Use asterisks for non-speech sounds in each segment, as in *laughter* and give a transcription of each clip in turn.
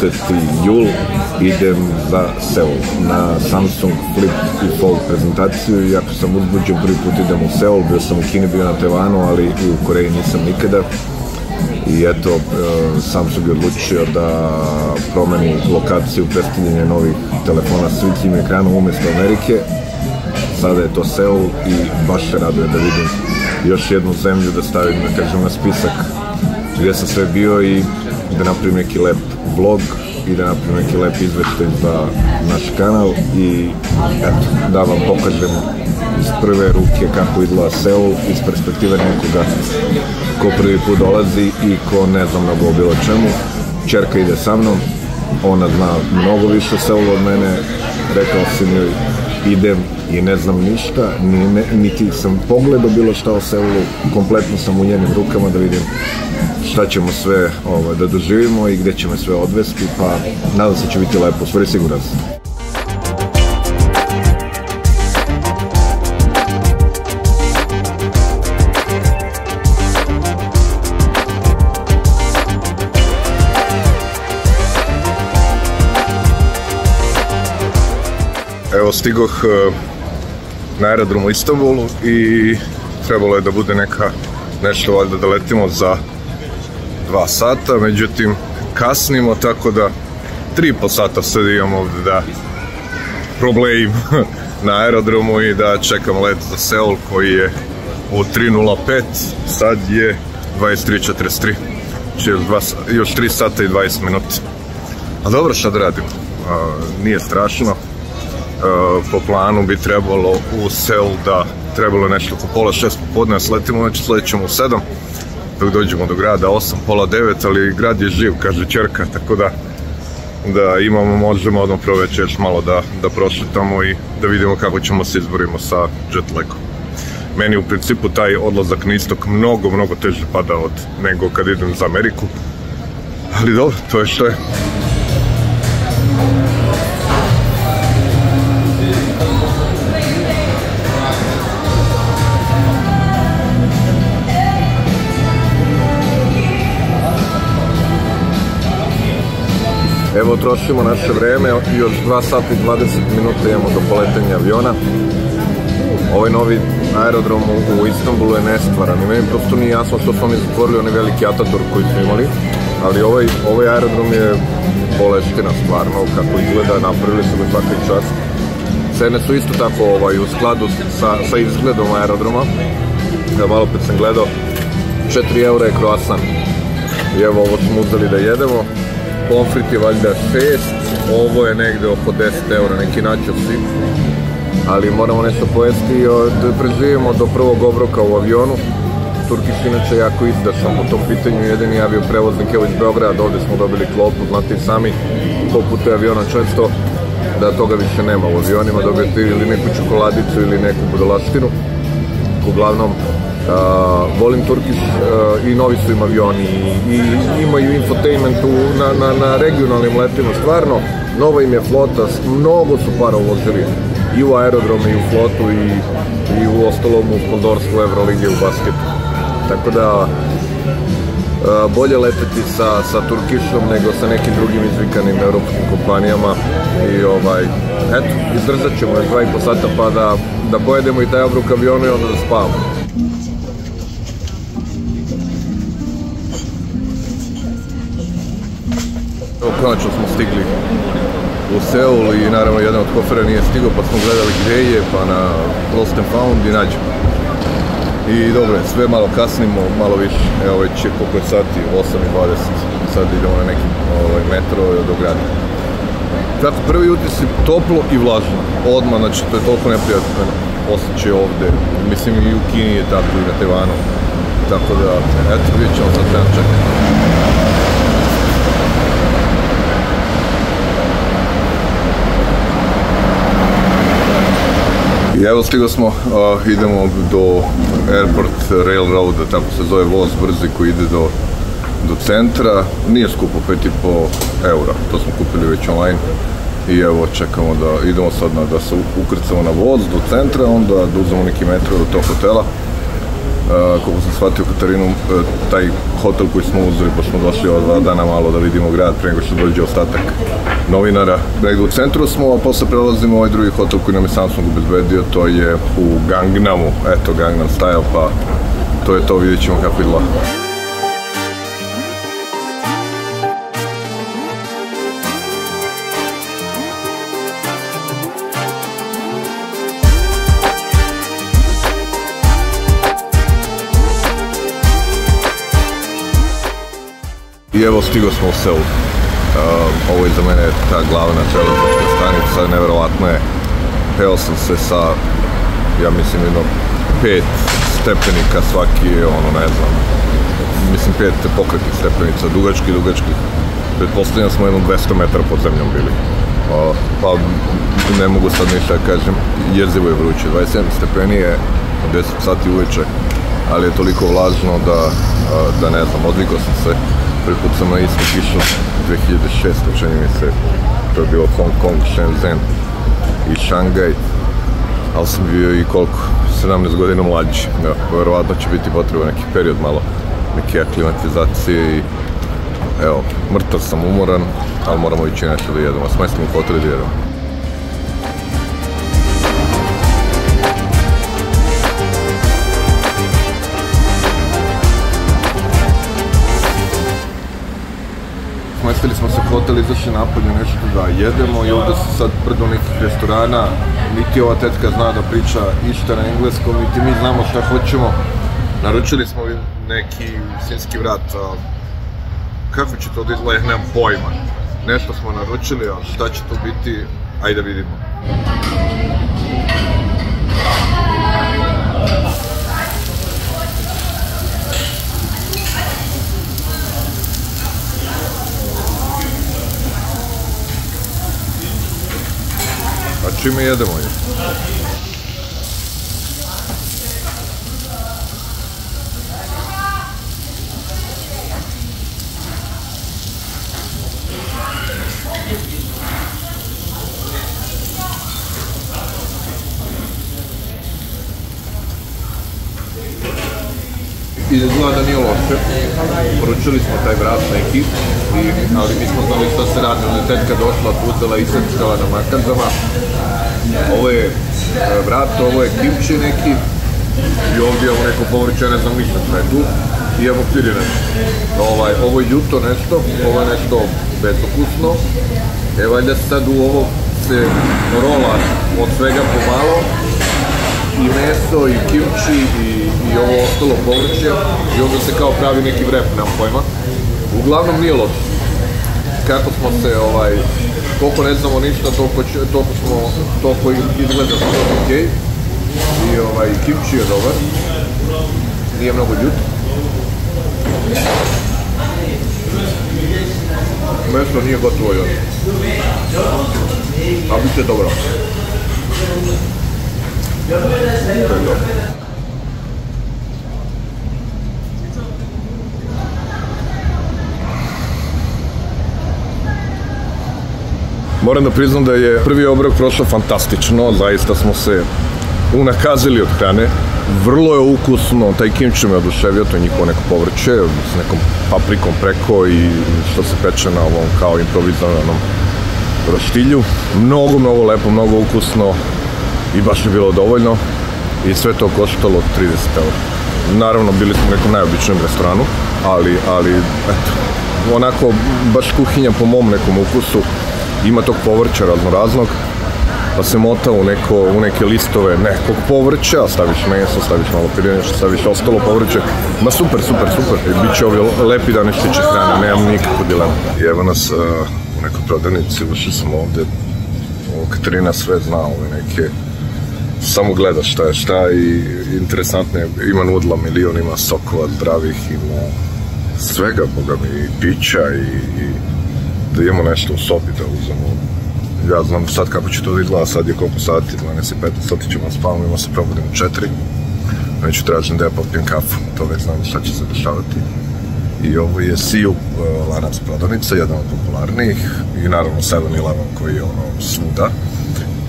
20. jul idem za Seul na Samsung Flip i Fold prezentaciju. Jako sam uzbuđen, prvi put idem u Seul, bio sam u Kini, bio na Tevanu, ali i u Koreji nisam nikada. I eto, e, Samsung je odlučio da promeni lokaciju predstavljanja novih telefona s velikim ekranom umjesto Amerike. Sada je to Seul i baš se raduje da vidim još jednu zemlju da stavim, da kažem, na spisak gdje sam sve bio i da napravim neki lep vlog i da napravim neki lep izveštaj za naš kanal i eto, da vam pokažem iz prve ruke kako izgleda Seul iz perspektive nekoga ko prvi put dolazi i ko ne zna mnogo o bilo čemu. Čerka ide sa mnom, ona zna mnogo više o Seulu od mene, rekao sam joj idem i ne znam ništa, ni, ne, niti sam pogledao bilo šta o Seulu, kompletno sam u njenim rukama da vidim šta ćemo sve ovaj, da doživimo i gde ćemo sve odvesti, pa nadam se da će biti lepo, stvari siguran sam. Evo stigoh eh, na aerodromu u Istanbulu i trebalo je da bude neka nešto valjda da letimo za dva sata, međutim kasnimo tako da tri i po sata sad imam ovde da problem *laughs* na aerodromu i da čekam let za Seul koji je u 3.05, sad je 23.43, znači još, dva, još 3 sata i 20 minuta. A dobro, šta da radim? A, nije strašno. Po planu bi trebalo u Seul da trebalo nešto oko pola šest popodne, sletimo, znači sledećemo u sedam dok dođemo do grada 8, pola 9, ali grad je živ, kaže čerka, tako da da imamo, možemo odmah proveće još malo da, da prošetamo i da vidimo kako ćemo se izborimo sa jetlagom. Meni u principu taj odlazak na istok mnogo, mnogo teže pada od nego kad idem za Ameriku. Ali dobro, to je što je. Evo trošimo naše vreme, još 2 sata i 20 minuta imamo do poletenja aviona. Ovaj novi aerodrom u Istanbulu je nestvaran i meni prosto nije jasno što smo mi zatvorili onaj veliki Ataturk koji smo imali, ali ovaj, ovaj aerodrom je boleština stvarno, kako izgleda, napravili su ga svaki čas. Cene su isto tako ovaj, u skladu sa, sa izgledom aerodroma. Ja malo pet sam gledao, 4 eura je croissant. I evo ovo smo uzeli da jedemo, pomfrit je valjda 6, ovo je negde oko 10 eura, neki načosi. Ali moramo nešto pojesti i da preživimo do prvog obroka u avionu. Turkiš inače jako izdašan po tom pitanju, jedini avio prevoznik evo iz Beograda, ovde smo dobili klopu, znate i sami, ko putuje aviona često, da toga više nema u avionima, dobijete ili neku čokoladicu ili neku budalaštinu. Uglavnom, Uh, volim Turkish uh, i novi su im avioni. I, i imaju infotainment u, na, na, na regionalnim letima, stvarno nova im je flota, mnogo su para uložili. I u aerodrom i u flotu i, i u ostalom u sponsorstvu Evrolige u basketu. Tako da uh, bolje leteti sa, sa Turkishom nego sa nekim drugim izvikanim evropskim kompanijama. I ovaj, eto, izdržat ćemo još dva i po sata pa da, da pojedemo i taj obruk avionu i onda da spavamo. Konačno smo stigli u Seul i naravno jedan od kofera nije stigao pa smo gledali gde je, pa na Lost and Found i nađemo. I dobro sve malo kasnimo, malo više, evo već je koliko je sati, 8.20, sad idemo na neki ovaj, metro do grada. Tako, prvi utis je toplo i vlažno, odmah, znači to je toliko neprijatno. osjećaj ovde. Mislim i u Kini je tako i na Tajvanu. Tako da, eto, vidjet ćemo sad čekati. I evo stigli smo, uh, idemo do Airport Railroada, tako se zove voz brzi koji ide do, do centra. Nije skupo, 5,5 eura, to smo kupili već online. I evo čekamo da idemo sad na, da se ukrcamo na voz do centra, onda da uzmemo neki metro do tog hotela. Uh, koliko sam shvatio Katarinu, uh, taj hotel koji smo uzeli, pa smo došli ova dva dana malo da vidimo grad pre nego što dođe ostatak novinara. Negde u centru smo, a posle prelazimo u ovaj drugi hotel koji nam je Samsung obezbedio, to je u Gangnamu, eto Gangnam Style, pa to je to, vidjet ćemo kako izgleda. Stigao smo u Seul. Uh, ovo je za mene ta glavna železnička stanica, neverovatno je. Peo sam se sa, ja mislim, jedno pet stepenika svaki ono, ne znam, mislim pet pokretnih stepenica, dugački, dugački. Pretpostavljam da smo jedno 200 metara pod zemljom bili. Uh, pa ne mogu sad ništa da kažem, jezivo je vruće, 27 stepeni je 10 sati uveče, ali je toliko vlažno da, da ne znam, odvikao sam se prvi sam na istu išao 2006. čini mi se, to je bilo Hong Kong, Shenzhen i Šangaj, ali sam bio i koliko, 17 godina mlađi. Ja, verovatno će biti potrebno neki period malo, neke aklimatizacije i evo, mrtav sam, umoran, ali moramo ići nešto da jedemo, smestimo u hotel da jedemo. Smestili smo se u hotel, izašli napolje nešto da jedemo i ovde se sad brdo nekih restorana, niti ova tetka zna da priča išta na engleskom, niti mi znamo šta hoćemo. Naručili smo neki sinski vrat, a kako će to da izgleda, nemam pojma. Nešto smo naručili, a šta će to biti, ajde da vidimo. A čime jedemo je? I izgleda da nije loše. Poručili smo taj vrat neki, i, ali mi smo znali šta se radi. Onda je tetka došla, uzela i srčkala na makanzama. Ovo je e, vrat, ovo je kimči neki, i ovdje je ovo neko povrće, ne znam ništa šta je tu. I evo piri nešto. Ovaj, ovo je ljuto nešto, ovo je nešto bezokusno. E, valjda sad u ovo se rola od svega pomalo i meso i kimči i, i ovo ostalo povrće i onda se kao pravi neki vrep, nemam pojma. Uglavnom nije loše. Kako smo se, ovaj, koliko ne znamo ništa, toliko, će, toliko smo, toliko izgleda smo to okej. I ovaj, kimči je dobar. Nije mnogo ljut. Meso nije gotovo još. A bit će dobro. Moram da priznam da je prvi obrok prošao fantastično, zaista smo se unakazili od hrane. Vrlo je ukusno, taj kimči me oduševio, to je njihovo neko povrće s nekom paprikom preko i što se peče na ovom kao improvizovanom roštilju. Mnogo, mnogo lepo, mnogo ukusno i baš je bilo dovoljno i sve to koštalo 30 eura. Naravno, bili smo u nekom najobičnijem restoranu, ali, ali, eto, onako, baš kuhinja po mom nekom ukusu, ima tog povrća raznoraznog, pa se mota u, neko, u neke listove nekog povrća, staviš meso, staviš malo pirinjača, staviš ostalo povrće. Ma super, super, super. I bit će ovi lepi dani što tiče hrane, nemam nikakvu dilemu. I evo nas uh, u nekoj prodavnici, ušli sam ovde. Ovo Katarina sve zna, ove neke samo gledaš šta je šta i interesantno je, ima nudla milion, ima sokova zdravih, ima svega, boga mi, i pića i, i da imamo nešto u sobi da uzemo. Ja znam sad kako će to da izgleda, sad je koliko sati, 12 i 15 sati ćemo spavamo, ima se probudimo u 4. Već tražim da ja popijem kafu, to već znam šta će se dešavati. I ovo je Siju uh, lanac prodavnica, jedan od popularnijih i naravno 7-Eleven koji je ono svuda.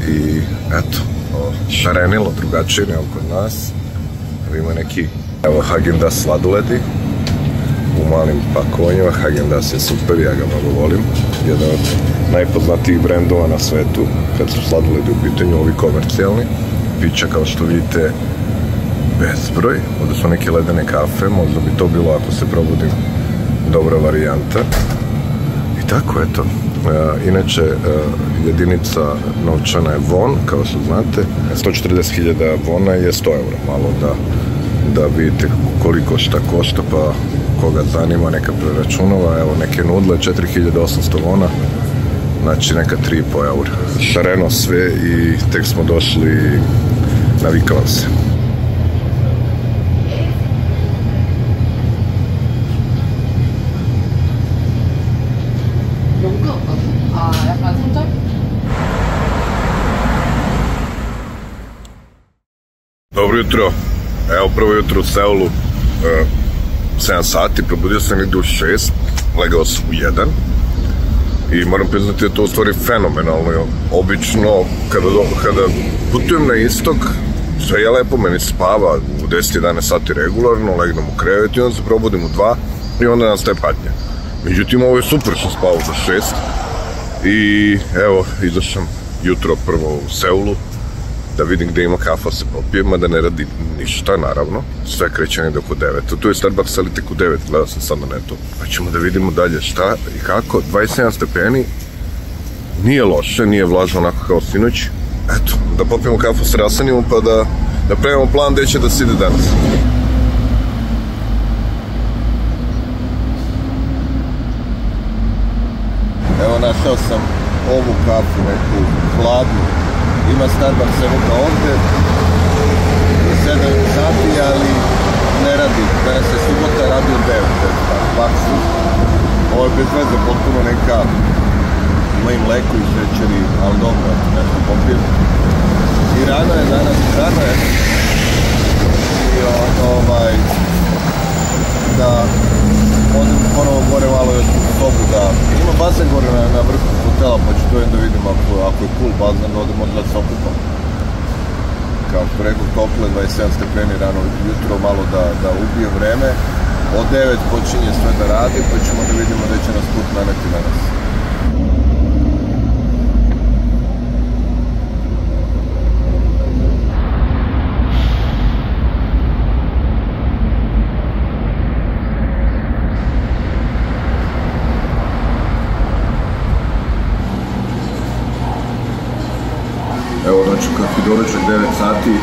I eto, šarenilo drugačije nego kod nas. Evo ima neki, evo Hagen sladoledi u malim pakovanjima. Hagen Dazs je super, ja ga mnogo volim. Jedan od najpoznatijih brendova na svetu, kad su sladoledi u pitanju, ovi komercijalni. Pića, kao što vidite, bezbroj. Ovde su neke ledene kafe, možda bi to bilo ako se probudim dobra varijanta. I tako, eto, inače, e, jedinica novčana je von, kao što znate. 140.000 vona je 100 eura, malo da, da vidite koliko šta košta, pa koga zanima neka preračunava. Evo, neke nudle, 4800 vona, znači neka 3,5 eura. Šareno sve i tek smo došli, navikavam se. Dobro jutro. Evo prvo jutro u Seulu. E, 7 sati, probudio sam negde u 6, legao sam u 1 i moram priznati da to u stvari fenomenalno. Obično, kada, kada putujem na istok, sve je lepo, meni spava u 10-11 sati regularno, legnem u krevet i onda se probudim u 2 i onda nastaje patnja. Međutim, ovo je super što spavao za 6 i evo, izašam jutro prvo u Seulu, da vidim gde ima kafa se popije, mada ne radi ništa, naravno. Sve kreće negde oko 9. Tu je Starbucks, ali tek u 9, gledao sam sad na netu. Pa ćemo da vidimo dalje šta i kako. 27 stepeni, nije loše, nije vlažno onako kao sinoć. Eto, da popijemo kafu s rasanima pa da, da pravimo plan gde će da se ide danas. Evo našao sam ovu kafu, neku hladnu, ima Starbucks evo ga ovde, 7 sati, ali ne radi. Danas je subota, radi od 9, Starbucksu. Ovo je bez veze, potpuno neka, ima i mleko i šećeri, ali dobro, nešto popijem. I rano je danas, rano je. I on, ovaj, da odem ponovo gore malo još u sobu da ima bazen gore na, na vrhu hotela pa ću to da vidim ako, ako je cool bazen da odem odgled se okupam kao što rekao tople 27 stepeni rano jutro malo da, da ubije vreme. Od 9 počinje sve da radi pa ćemo da vidimo da će nas put naneti na nas doručak 9 sati,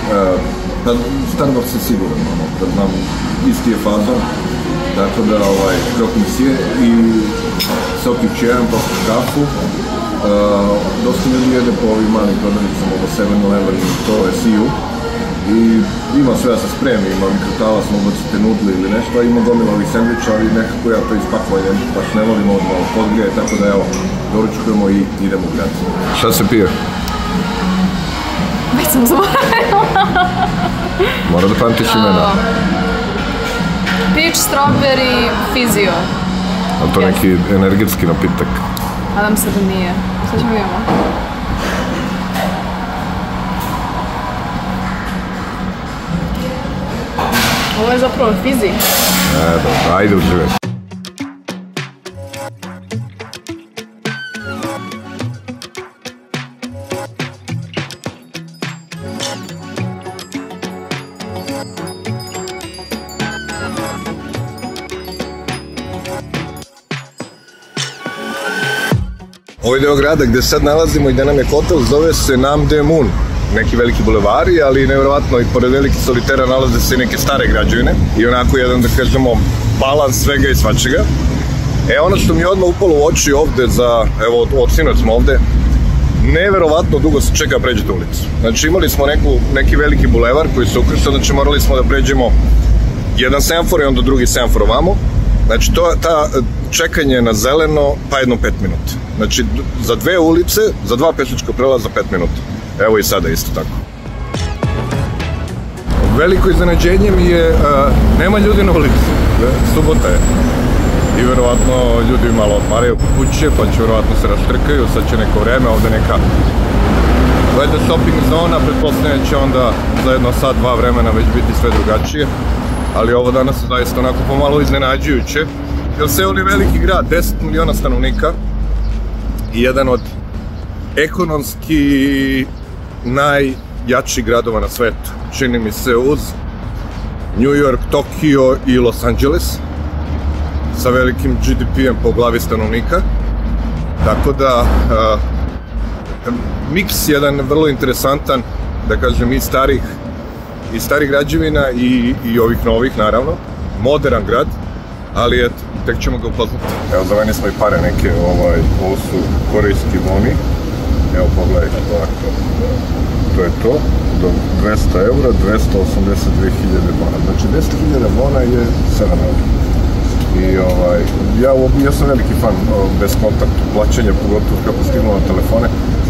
pa Starbucks je siguran, ono, da znam, isti je fazon, tako da ovaj, krok misije i sokić jedan, popiš kafu, uh, dosta ljudi jede po ovim malim prodavnicama, ovo 7-Eleven, to je Siju, i ima sve da se spremi, ima mikrotala, smo ubacite nudli ili nešto, a ima gomila ovih sandviča, ali nekako ja to ispakovanje baš ne volim, malo podgrije, tako da evo, doručkujemo i idemo u grad. Šta se pije? Sam zaboravila. Mora da pamtiš imena. Peach, strawberry, fizio. A to yes. neki energetski napitak? Nadam se da nije. Sad ćemo vidimo. Ovo je zapravo fizi. E, dobro, ajde uživaj. Ovaj deo grada gde sad nalazimo i gde nam je hotel zove se Namde Moon neki veliki bulevari, ali nevjerovatno i pored velike solitera nalaze se neke stare građevine i onako jedan, da kažemo, balans svega i svačega. E, ono što mi je odmah upalo u oči ovde za, evo, od, sinoć smo ovde, neverovatno dugo se čeka da pređete ulicu. Znači imali smo neku, neki veliki bulevar koji se ukrštao, znači morali smo da pređemo jedan semafor i onda drugi semafor ovamo. Znači to, ta čekanje na zeleno pa jedno pet minuta. Znači za dve ulice, za dva pešačka prelaza pet minuta. Evo i sada isto tako. Veliko iznenađenje mi je, a, nema ljudi na ulici. Subota je. I verovatno ljudi malo odmaraju kuće, pa će verovatno se raštrkaju, sad će neko vreme, ovde neka Gleda shopping zona, pretpostavljam će onda za jedno sat, dva vremena već biti sve drugačije. Ali ovo danas je zaista onako pomalo iznenađujuće. Jer Seul je veliki grad, 10 miliona stanovnika i jedan od ekonomski najjačih gradova na svetu. Čini mi se uz New York, Tokio i Los Angeles sa velikim GDP-em po glavi stanovnika. Tako da uh, miks jedan vrlo interesantan, da kažem, i starih i starih građevina i, i ovih novih, naravno. Modern grad, ali eto, tek ćemo ga upoznati. Evo, zaveni smo i pare neke, ovaj, ovo su korejski moni. Evo, pogledaj, ovako. To je to, do 200 eura, 282.000 bona. Znači, 10.000 bona je 7 eura. I ovaj, ja, ja sam veliki fan bez kontaktu plaćanja, pogotovo kako stignu na telefone,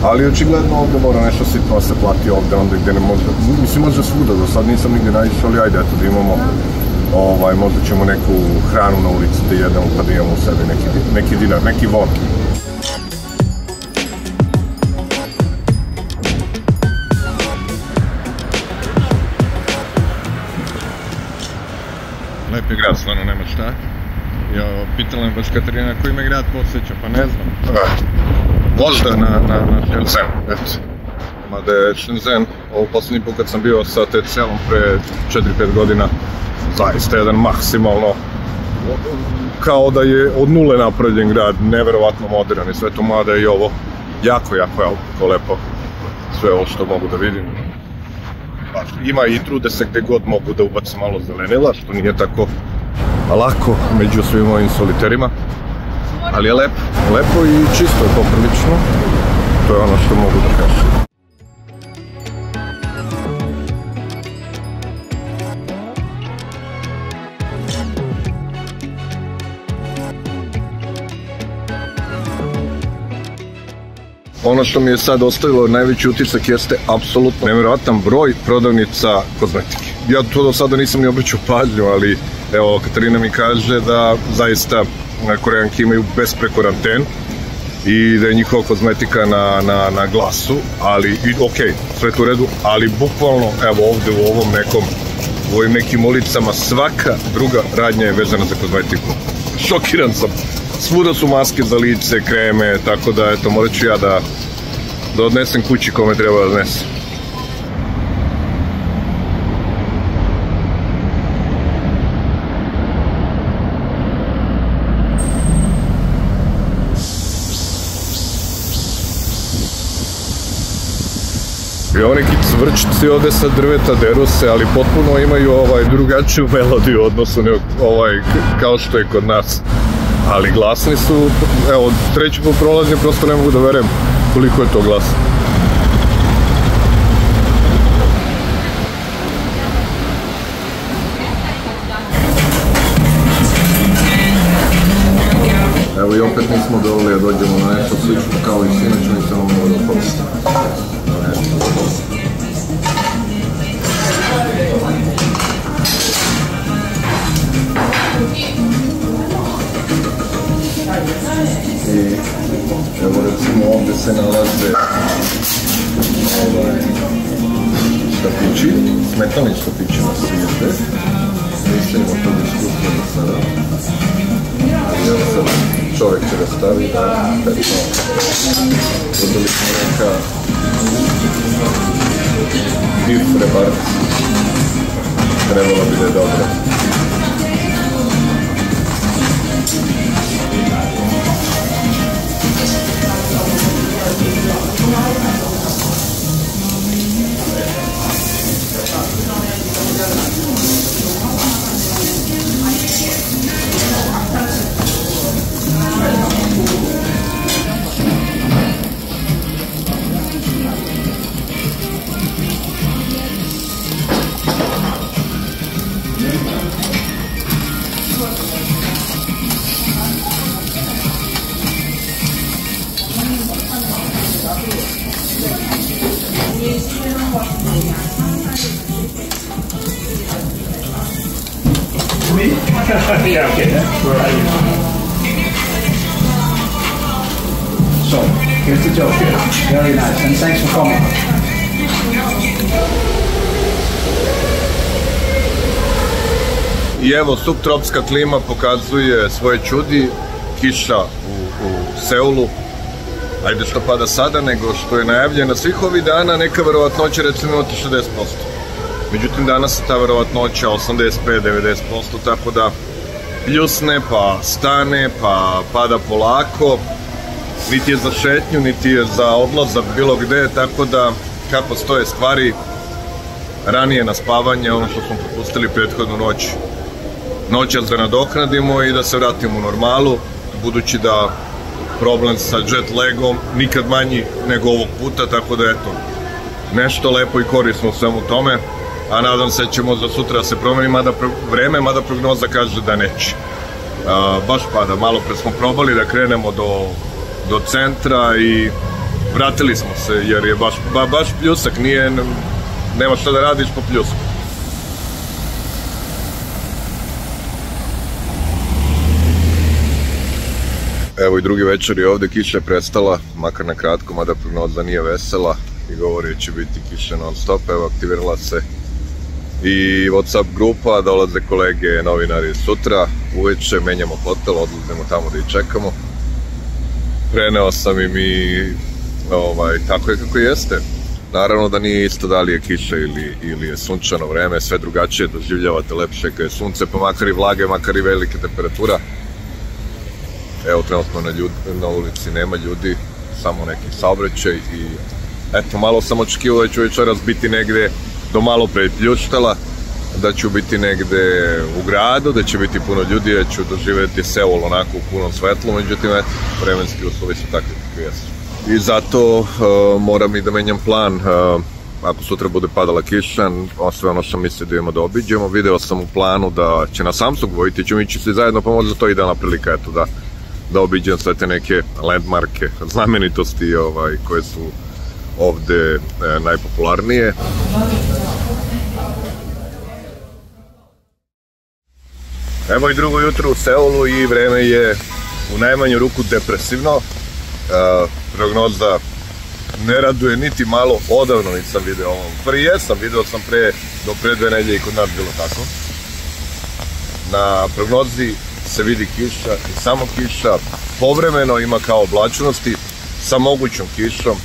ali očigledno ovde mora nešto sitno da se plati ovde, onda gde ne može, mislim može svuda, do sad nisam nigde naišao, ali ajde, eto da imamo ovaj, možda ćemo neku hranu na ulici da jedemo pa da imamo u sebi neki, neki dinar, neki von. Lepi grad, stvarno nema šta. Ja pitala me baš Katarina koji me grad podsjeća, pa ne znam. Možda na, na, na Shenzhen, eto. Mada je Shenzhen, ovo poslednji put kad sam bio sa TCL-om pre 4-5 godina, zaista jedan maksimalno kao da je od nule napravljen grad, neverovatno modern i sve to, mada i ovo jako, jako, jako lepo sve ovo što mogu da vidim. Pa, ima i trude se gde god mogu da ubace malo zelenila, što nije tako lako među svim ovim soliterima. Ali je lepo, lepo i čisto je poprilično. To je ono što mogu da kažem. Ono što mi je sad ostavilo najveći utisak jeste apsolutno nevjerojatan broj prodavnica kozmetike. Ja to do sada nisam ni obraćao pažnju, ali evo Katarina mi kaže da zaista koreanke imaju bespreko karanten i da je njihova kozmetika na, na, na glasu, ali i, ok, sve to u redu, ali bukvalno evo ovde u ovom nekom u ovim nekim ulicama svaka druga radnja je vezana za kozmetiku. Šokiran sam. Svuda su maske za lice, kreme, tako da eto, morat ću ja da, da odnesem kući kome treba da odnesem. I oni cvrčci ovde sa drveta deru se, ali potpuno imaju ovaj drugačiju *laughs* melodiju odnosu ovaj, kao što je kod nas ali glasni su, evo, treći put prolazim, prosto ne mogu da verem koliko je to glasno. Evo, subtropska klima pokazuje svoje čudi, kiša u, u Seulu, ajde što pada sada, nego što je najavljeno svih ovih dana, neka verovatnoća recimo imati 60%. Međutim, danas je ta verovatnoća 85-90%, tako da pljusne, pa stane, pa pada polako, niti je za šetnju, niti je za odlazak bilo gde, tako da kako stoje stvari, ranije na spavanje, ono što smo propustili prethodnu noć, noćas da nadoknadimo i da se vratimo u normalu, budući da problem sa jet lagom nikad manji nego ovog puta, tako da eto, nešto lepo i korisno u tome, a nadam se da ćemo za sutra da se promeni mada pro, vreme, mada prognoza kaže da neće. A, baš pada, malo pre smo probali da krenemo do, do centra i vratili smo se jer je baš, ba, baš pljusak, nije, nema šta da radiš po pljusku. Evo i drugi večer je ovde, kiša prestala, makar na kratko, mada prognoza nije vesela i govori će biti kiša non stop, evo aktivirala se i Whatsapp grupa, dolaze kolege novinari sutra, uveče menjamo hotel, odlazimo tamo da ih čekamo. Preneo sam im i ovaj, tako je kako jeste. Naravno da nije isto da li je kiša ili, ili je sunčano vreme, sve drugačije doživljavate lepše kad je sunce, pa makar i vlage, makar i velike temperatura. Evo, trenutno na, ljud, na ulici nema ljudi, samo neki saobraćaj i eto, malo sam očekivao da ću večeras biti negde do malo pre pljuštala, da ću biti negde u gradu, da će biti puno ljudi, da ću doživeti Seul onako u punom svetlu, međutim, eto, vremenski uslovi su takvi kakvi jesu. I zato uh, moram i da menjam plan, uh, ako sutra bude padala kiša, sve ono što mislio da idemo da obiđemo, video sam u planu da će na Samsung vojiti, ćemo ići svi zajedno, pa možda to idealna prilika, eto, da, da obiđem sve te neke landmarke, znamenitosti ovaj, koje su ovde e, najpopularnije. Evo i drugo jutro u Seulu i vreme je u najmanju ruku depresivno. E, prognoza ne raduje niti malo, odavno nisam video ovo. Prvi jesam, video sam pre, do pre dve nedelje i kod nas bilo tako. Na prognozi se vidi kiša i samo kiša, povremeno ima kao oblačnosti sa mogućom kišom,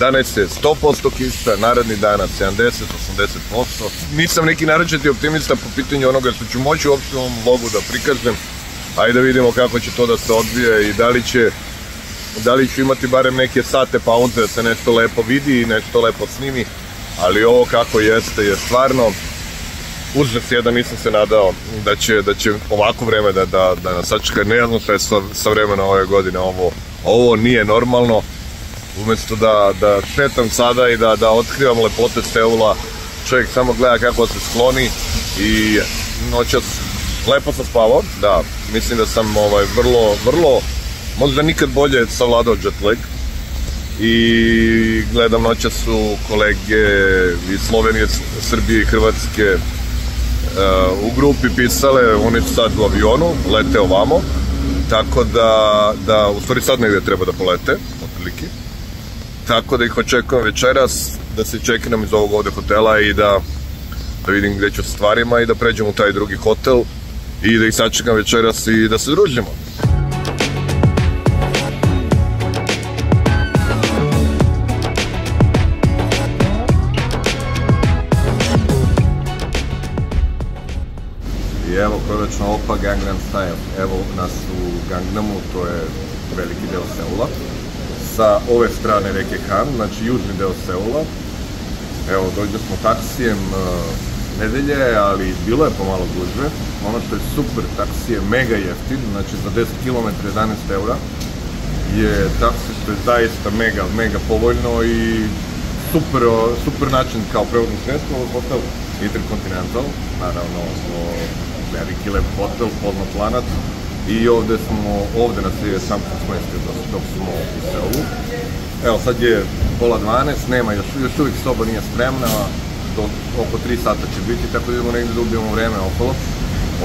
Danas je 100% kiša, naredni dana 70-80%. Nisam neki naročiti optimista po pitanju onoga što ću moći u ovom vlogu da prikažem. Ajde da vidimo kako će to da se odvije i da li će da li ću imati barem neke sate pauze da se nešto lepo vidi i nešto lepo snimi, ali ovo kako jeste je stvarno užas jedan, nisam se nadao da će, da će ovako vreme da, da, da nas sačeka, ne znam šta je sa, sa vremena ove godine, ovo, ovo nije normalno, umesto da, da šetam sada i da, da otkrivam lepote Seula, čovjek samo gleda kako se skloni i noćas lepo sam spavao, da, mislim da sam ovaj, vrlo, vrlo, možda nikad bolje savladao jet lag. I gledam noća su kolege iz Slovenije, Srbije i Hrvatske u grupi pisale, oni su sad u avionu, lete ovamo, tako da, da u stvari sad negde treba da polete, otprilike tako da ih očekujem večeras, da se čeknem iz ovog ovde hotela i da, da vidim gde ću sa stvarima i da pređem u taj drugi hotel i da ih sačekam večeras i da se družimo. I evo konačno Opa Gangnam Style. Evo nas u Gangnamu, to je veliki deo Seula sa ove strane reke Han, znači južni deo Seula. Evo, dođe smo taksijem uh, nedelje, ali bilo je pomalo gužve. Ono što je super, taksi je mega jeftin, znači za 10 km 11 eura je taksi što je zaista mega, mega povoljno i super, super način kao prevodno sredstvo. Hotel Intercontinental, naravno o, veliki lep hotel, poznatlanac. I ovde smo, ovde nas je sam smestio dok, dok smo u Seulu. Evo sad je pola 12, nema, još, još uvijek soba nije spremna, do oko 3 sata će biti, tako da idemo negde da ubijemo vreme okolo.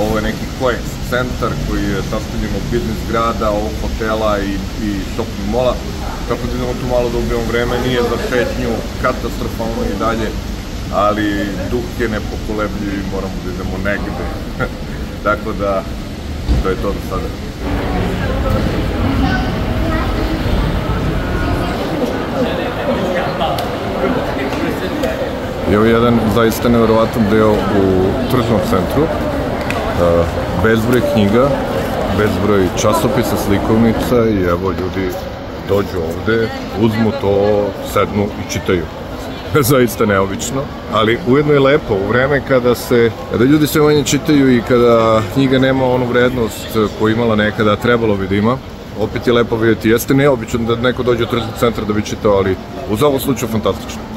Ovo je neki COEX centar koji je sastavljen od biznis grada, ovog hotela i, i shopping mola. Tako da idemo tu malo da ubijemo vreme, nije za šetnju katastrofalno i dalje, ali duh je nepokolebljiv i moramo da idemo negde. *laughs* tako da, to je to do sada. Je jedan zaista nevjerovatan deo u tržnom centru. Uh, bezbroj knjiga, bezbroj časopisa, slikovnica i evo ljudi dođu ovde, uzmu to, sednu i čitaju. *laughs* zaista neobično, ali ujedno je lepo u vreme kada se, kada ljudi sve manje čitaju i kada knjiga nema onu vrednost koju imala nekada, trebalo bi da ima, opet je lepo vidjeti, jeste neobično da neko dođe u tržni centar da bi čitao, ali u ovom slučaju fantastično.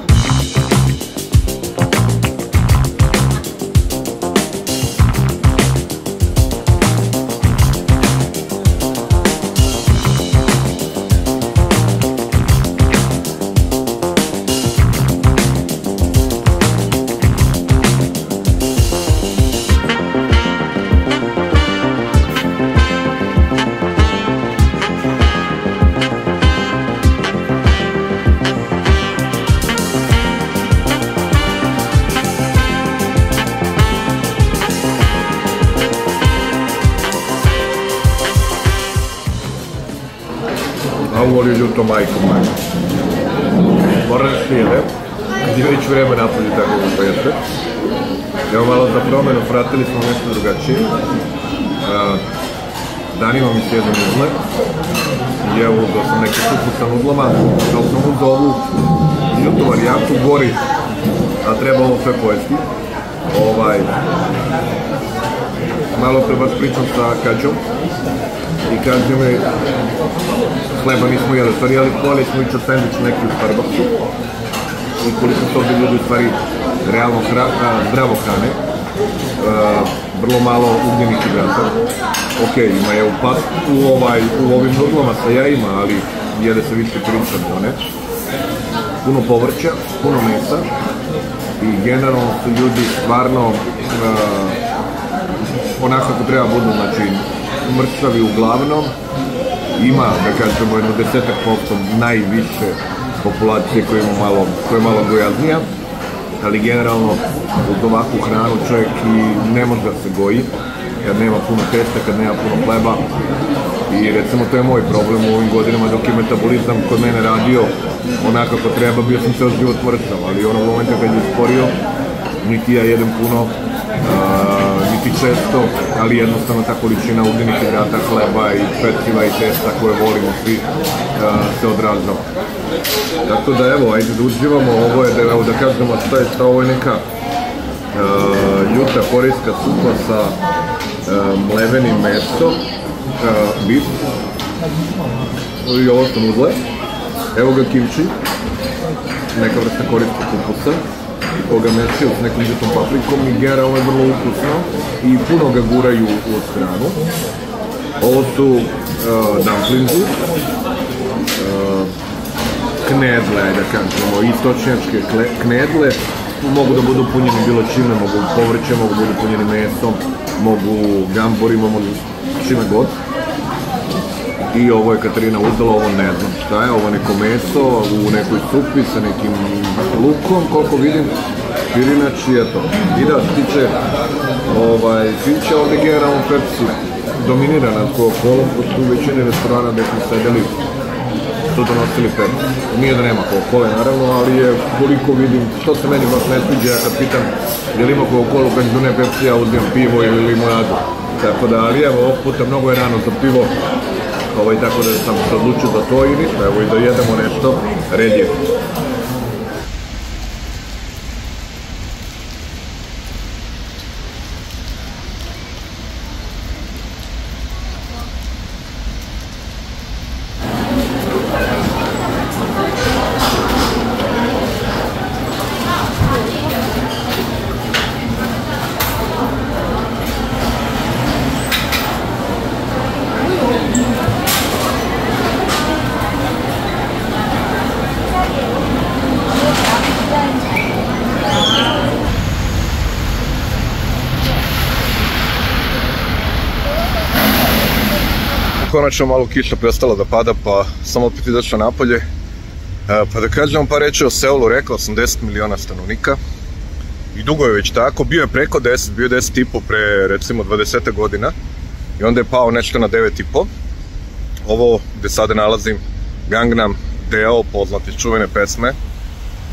Ljuto majko majko. Mora da snijede, kad je već vreme napolje tako da pojete. Evo malo za promenu, vratili smo nešto drugačije. A, danima mi se jedno nudle. I evo da sam neke supu sa nudlama, da sam uzao ovu ljutu varijantu, gori, a treba ovo sve pojesti. Ovaj, malo pre baš pričam sa Kađom kaže mi hleba nismo jeli, stvari jeli poli smo ičao sandvič neki u Starbucksu i koliko su ovdje ljudi u stvari realno hra, zdravo hrane, a, vrlo malo ugljenih hidrata. Ok, ima je u, pas, u, ovaj, u ovim nudlama sa jajima, ali jede se više princa bone. Puno povrća, puno mesa i generalno su ljudi stvarno a, onako kako treba budu, znači mršavi uglavnom, ima, da kažemo, jedno desetak posto najviše populacije koja je malo, koja je malo gojaznija, ali generalno uz ovakvu hranu čovjek i ne može da se goji, kad nema puno testa, kad nema puno hleba. I recimo to je moj problem u ovim godinama dok je metabolizam kod mene radio onako kako treba, bio sam ceo život mršav, ali onog momenta kad je usporio, niti ja jedem puno, a, niti često, ali jednostavno ta količina ugljenih hidrata, hleba i peciva i testa koje volimo svi a, se odražava. Tako da evo, ajde da uživamo, ovo je, da, evo da kažemo šta je šta, ovo je neka ljuta korejska supa sa a, mlevenim mesom, bif, i ovo su nudle, evo ga kimči, neka vrsta korejskog kupusa, koga mešaju s nekom ljutom paprikom i generalno je vrlo ukusno i puno ga guraju u stranu. Ovo su uh, dumplingsi, uh, knedle, ajde da kažemo, istočnjačke knedle, mogu da budu punjeni bilo čime, mogu povrće, mogu da budu punjeni mesom, mogu gamborima, mogu čime god. I ovo je Katarina uzela, ovo ne znam šta je, ovo neko meso u nekoj supi sa nekim lukom, koliko vidim, pirinač i eto. I da, tiče ovaj, pića, ovde generalno Pepsi dominira nad Coca-Colom, pošto u većini restorana gde smo sedeli su donosili Pepsi. Nije da nema Coca-Cola naravno, ali je koliko vidim, to se meni baš ne sviđa, ja kad pitam je li ima Coca-Cola, kad ne Pepsi, ja uzimam pivo ili limonadu. Tako da, ali evo, ovog puta mnogo je rano za pivo, ovaj, tako da sam se odlučio za to i ništa, evo i da jedemo nešto, red je. Konačno malo kiša prestala da pada, pa sam opet izašao napolje. E, pa da kažem pa reći o Seulu, rekao 80 miliona stanovnika. I dugo je već tako, bio je preko 10, bio je 10 i po pre recimo 20 godina. I onda je pao nešto na 9 i po. Ovo gde sada nalazim, Gangnam deo, poznate čuvene pesme,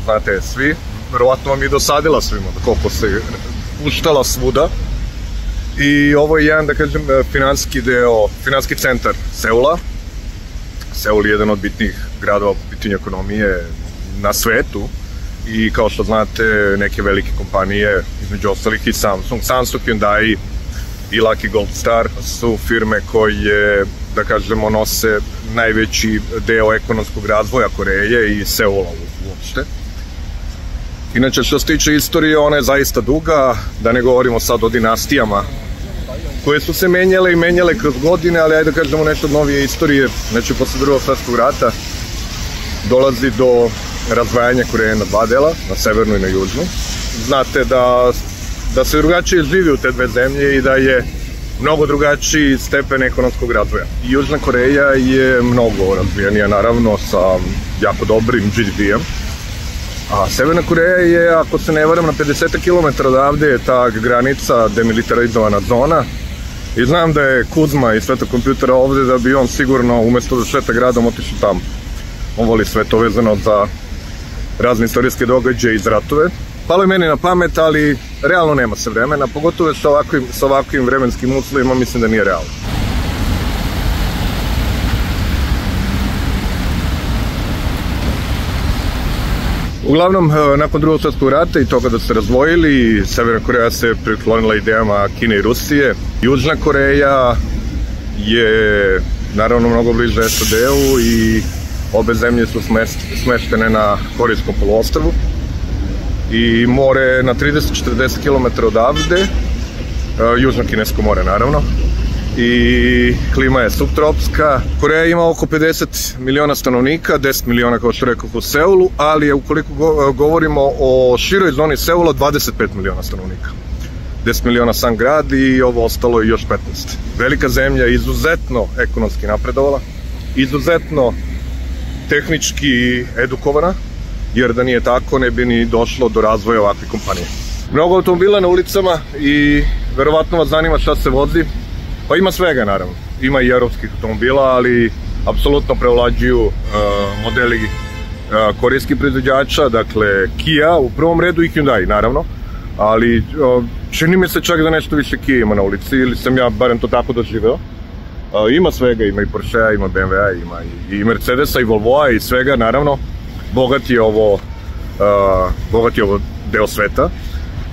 znate je svi. Verovatno vam je dosadila svima, koliko se puštala svuda. I ovo je jedan, da kažem, finanski deo, finanski centar Seula. Seul je jedan od bitnih gradova po pitanju ekonomije na svetu i kao što znate neke velike kompanije, između ostalih i Samsung, Samsung, Hyundai i Lucky Gold Star su firme koje, da kažemo, nose najveći deo ekonomskog razvoja Koreje i Seula uopšte. Inače, što se tiče istorije, ona je zaista duga, da ne govorimo sad o dinastijama koje su se menjale i menjale kroz godine, ali ajde da kažemo nešto od novije istorije, znači posle drugog svetskog rata dolazi do razdvajanja Koreje na dva dela, na severnu i na južnu. Znate da, da se drugačije živi u te dve zemlje i da je mnogo drugačiji stepen ekonomskog razvoja. Južna Koreja je mnogo razvijenija, naravno, sa jako dobrim GDP-em. A Severna Koreja je, ako se ne varam, na 50 km odavde je ta granica demilitarizovana zona. I znam da je Kuzma iz sveta kompjutera ovde da bi on sigurno umesto da šeta gradom otišao tamo. On voli sve to vezano za razne istorijske događaje iz ratove. Palo je meni na pamet, ali realno nema se vremena, pogotovo sa ovakvim, sa ovakvim vremenskim uslovima mislim da nije realno. Uglavnom, nakon drugog svjetskog rata i toga da se razdvojili, Severna Koreja se priklonila idejama Kine i Rusije. Južna Koreja je naravno mnogo bliže SAD-u i obe zemlje su smeštene na Korijskom poluostrvu i more na 30-40 km odavde, e, južno kinesko more naravno, i klima je subtropska. Koreja ima oko 50 miliona stanovnika, 10 miliona kao što rekao u Seulu, ali je ukoliko govorimo o široj zoni Seula 25 miliona stanovnika. 10 miliona sam grad i ovo ostalo je još 15. Velika zemlja je izuzetno ekonomski napredovala, izuzetno tehnički edukovana, jer da nije tako ne bi ni došlo do razvoja ovakve kompanije. Mnogo automobila na ulicama i verovatno vas zanima šta se vozi. Pa ima svega naravno. Ima i evropskih automobila, ali apsolutno prevlađuju uh, modeli uh, korejskih proizvođača, dakle Kia u prvom redu i Hyundai naravno. Ali uh, čini mi se čak da nešto više Kia ima na ulici ili sam ja barem to tako doživeo. Ima svega, ima i Porsche, ima BMW, ima i, i Mercedesa i Volvoa i svega naravno bogat je ovo uh, bogat je ovo deo sveta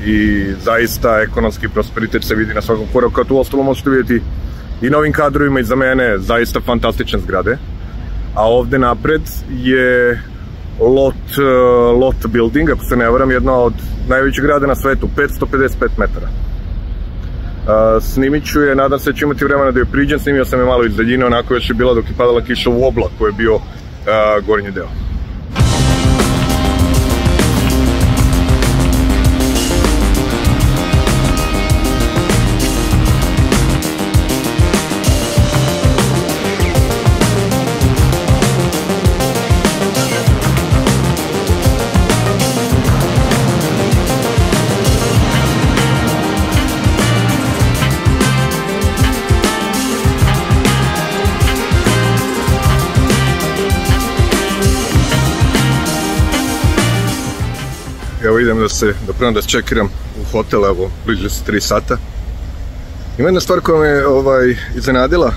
i zaista ekonomski prosperitet se vidi na svakom koraku, kao tu ostalo možete vidjeti i na ovim kadrovima iza mene zaista fantastične zgrade. A ovde napred je lot, uh, lot building, ako se ne varam, jedna od najvećih grada na svetu, 555 metara. Uh, snimit ću je, nadam se da ću imati vremena da je priđem, snimio sam je malo iz daljine, onako još je bila dok je padala kiša u oblak koji je bio uh, gornji deo. Evo idem da se, da prvo da čekiram u hotel, evo, bliže se 3 sata. Ima jedna stvar koja me ovaj, iznenadila.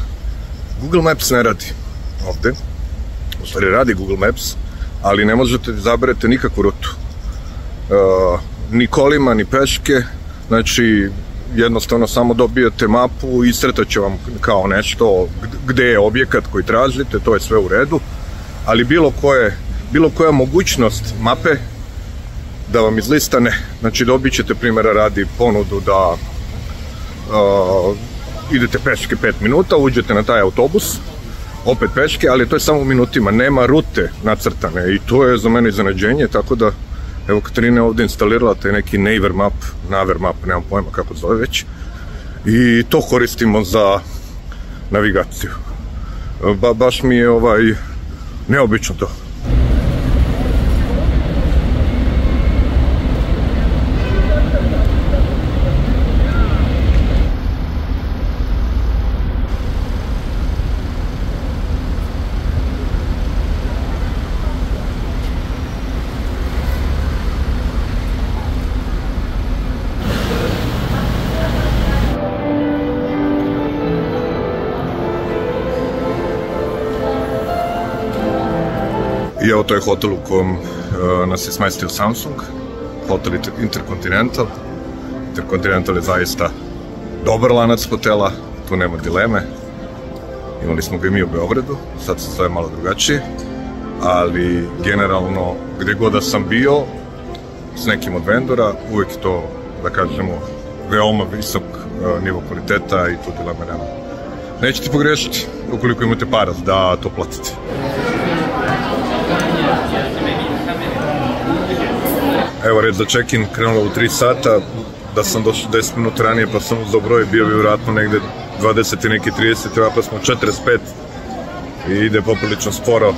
Google Maps ne radi ovde. U stvari radi Google Maps, ali ne možete da zaberete nikakvu rutu. Uh, ni kolima, ni peške. Znači, jednostavno samo dobijate mapu i će vam kao nešto gde je objekat koji tražite, to je sve u redu, ali bilo koje bilo koja mogućnost mape da vam izlistane, znači dobit ćete primjera radi ponudu da uh, idete peške 5 minuta, uđete na taj autobus, opet peške, ali to je samo u minutima, nema rute nacrtane i to je za mene iznenađenje, tako da evo Katarina je ovde instalirala taj neki Naver map, Naver map, nemam pojma kako zove već, i to koristimo za navigaciju. ba, baš mi je ovaj neobično to. Evo to je hotel u kom uh, nas je smestio Samsung, hotel Inter- Intercontinental. Intercontinental je zaista dobar lanac hotela, tu nema dileme. Imali smo ga i mi u Beogradu, sad se stoje malo drugačije, ali generalno gde god da sam bio s nekim od vendora, uvek to, da kažemo, veoma visok uh, nivo kvaliteta i tu dileme nema. Nećete pogrešiti ukoliko imate para da to platite. Evo red za check-in krenulo u 3 sata, da sam došao 10 minuta ranije pa sam uzao broj, bio bi vjerojatno negde 20 i neki 30, a pa smo 45 i ide poprilično sporo,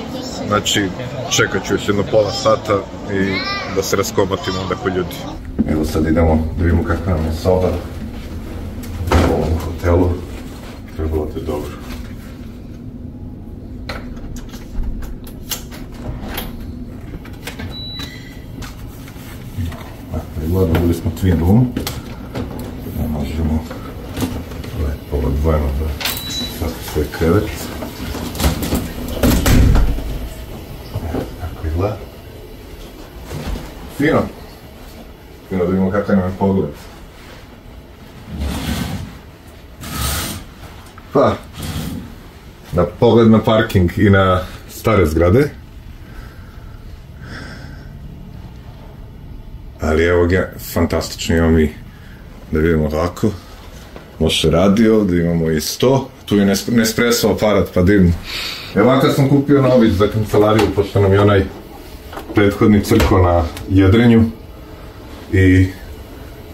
znači čekat ću još jedno pola sata i da se raskomatimo onda ko ljudi. Evo sad idemo da vidimo kakva nam je soba u ovom hotelu, trebalo je dobro. отвидо. Можем да е по-надвойно да както се е къдат. Ако идла. Фино! Фино да видим как те имаме по-добре. На поглед на паркинг и на стария сграде. Ali evo ga, fantastično imamo i da vidimo ovako. Može radio, da imamo i sto. Tu je Nes- Nespresso aparat, pa divno. Evo ovakav sam kupio novi za kancelariju, pošto nam je onaj prethodni crko na jedrenju. I,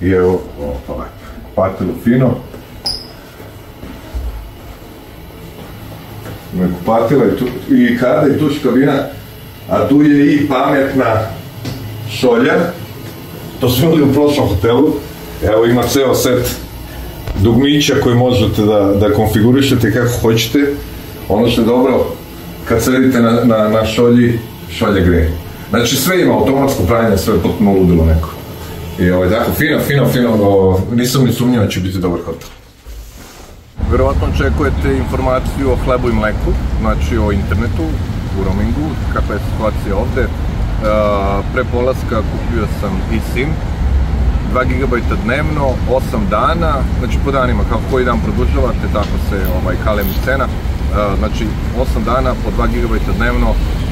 i evo, o, pa. Patilo fino. Ima kupatila i, tu, i kada i tuš kabina, a tu je i pametna šolja, to smo imali u prošlom hotelu. Evo ima ceo set dugmića koji možete da, da konfigurišete kako hoćete. Ono što je dobro, kad sedite na, na, na šolji, šolja greje. Znači sve ima automatsko pranje, sve je potpuno ludilo neko. I ovaj, tako, fino, fino, fino, o, nisam ni sumnjao da će biti dobar hotel. Verovatno očekujete informaciju o hlebu i mleku, znači o internetu, u roamingu, kakva je situacija ovde. Pre polaska kupio sam eSIM, 2 GB dnevno, 8 dana, znači po danima, kako koji dan produžavate, tako se ovaj, kalem cena. Znači 8 dana po 2 GB dnevno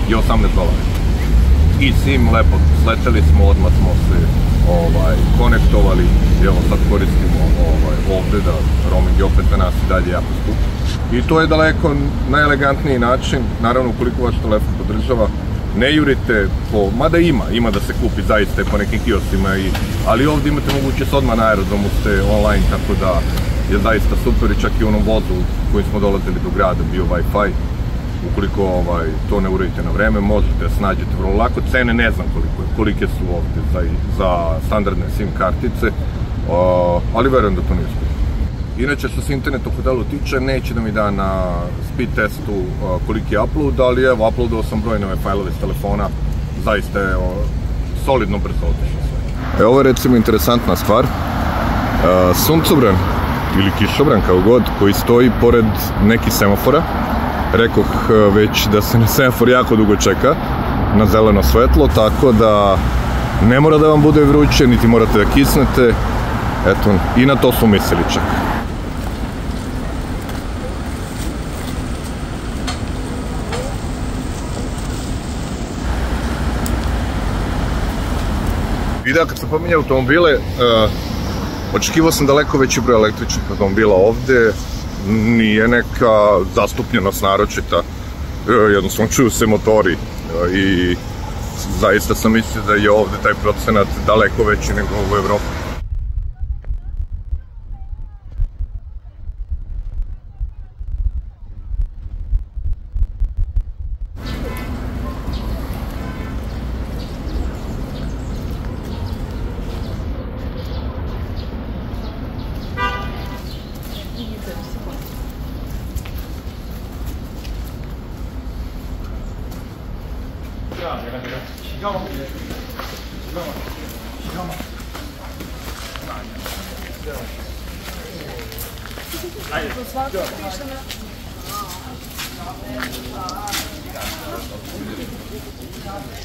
je 18 dolara. I sim, lepo, sleteli smo, odmah smo se ovaj, konektovali evo sad koristimo ovaj, ovde da roaming je opet za nas i dalje jako skup. I to je daleko najelegantniji način, naravno ukoliko vaš telefon podržava, ne jurite po, mada ima, ima da se kupi zaista po nekim kiosima, i, ali ovde imate mogućnost odmah na aerodromu ste online, tako da je zaista super i čak i u onom vozu kojim smo dolazili do grada bio Wi-Fi, ukoliko ovaj, to ne uradite na vreme, možete da se nađete vrlo lako. Cene ne znam koliko, kolike su ovde za, za standardne SIM kartice, uh, ali verujem da to nije. Inače, što se internet u hotelu tiče, neće da mi da na speed testu koliki je upload, ali evo, uploadao sam brojne ove fajlove s telefona, zaista je solidno brzo otišlo sve. E, ovo je recimo interesantna stvar. Uh, suncobran ili kišobran kao god koji stoji pored nekih semafora rekoh e, već da se na semafor jako dugo čeka na zeleno svetlo, tako da ne mora da vam bude vruće, niti morate da kisnete. Eto, i na to su mislili čak. I da, kad sam pominjao automobile, uh, očekivao sam daleko veći broj električnih automobila ovde, nije neka zastupljenost naročita, e, jednostavno čuju se motori e, i zaista sam mislio da je ovde taj procenat daleko veći nego u Evropi.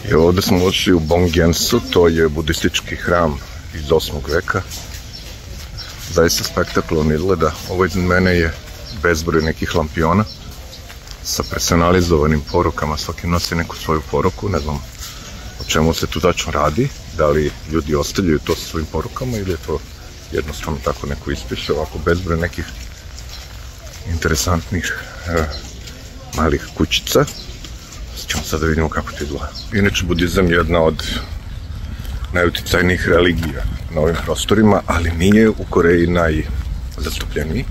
I ušli u Bongensu, to je budistički hram iz 8. veka. Zaista spektakularno izgleda. Ovo iznad mene je bezbroj nekih lampiona sa personalizovanim porukama, svaki nosi neku svoju poruku, ne znam o čemu se tu tačno radi, da li ljudi ostavljaju to sa svojim porukama ili je to jednostavno tako neko ispiše, ovako bezbroj nekih interesantnih e, malih kućica. Ćemo sad da vidimo kako to izgleda. Inače, budizam je jedna od najuticajnijih religija na ovim prostorima, ali nije u Koreji najzastupljeniji.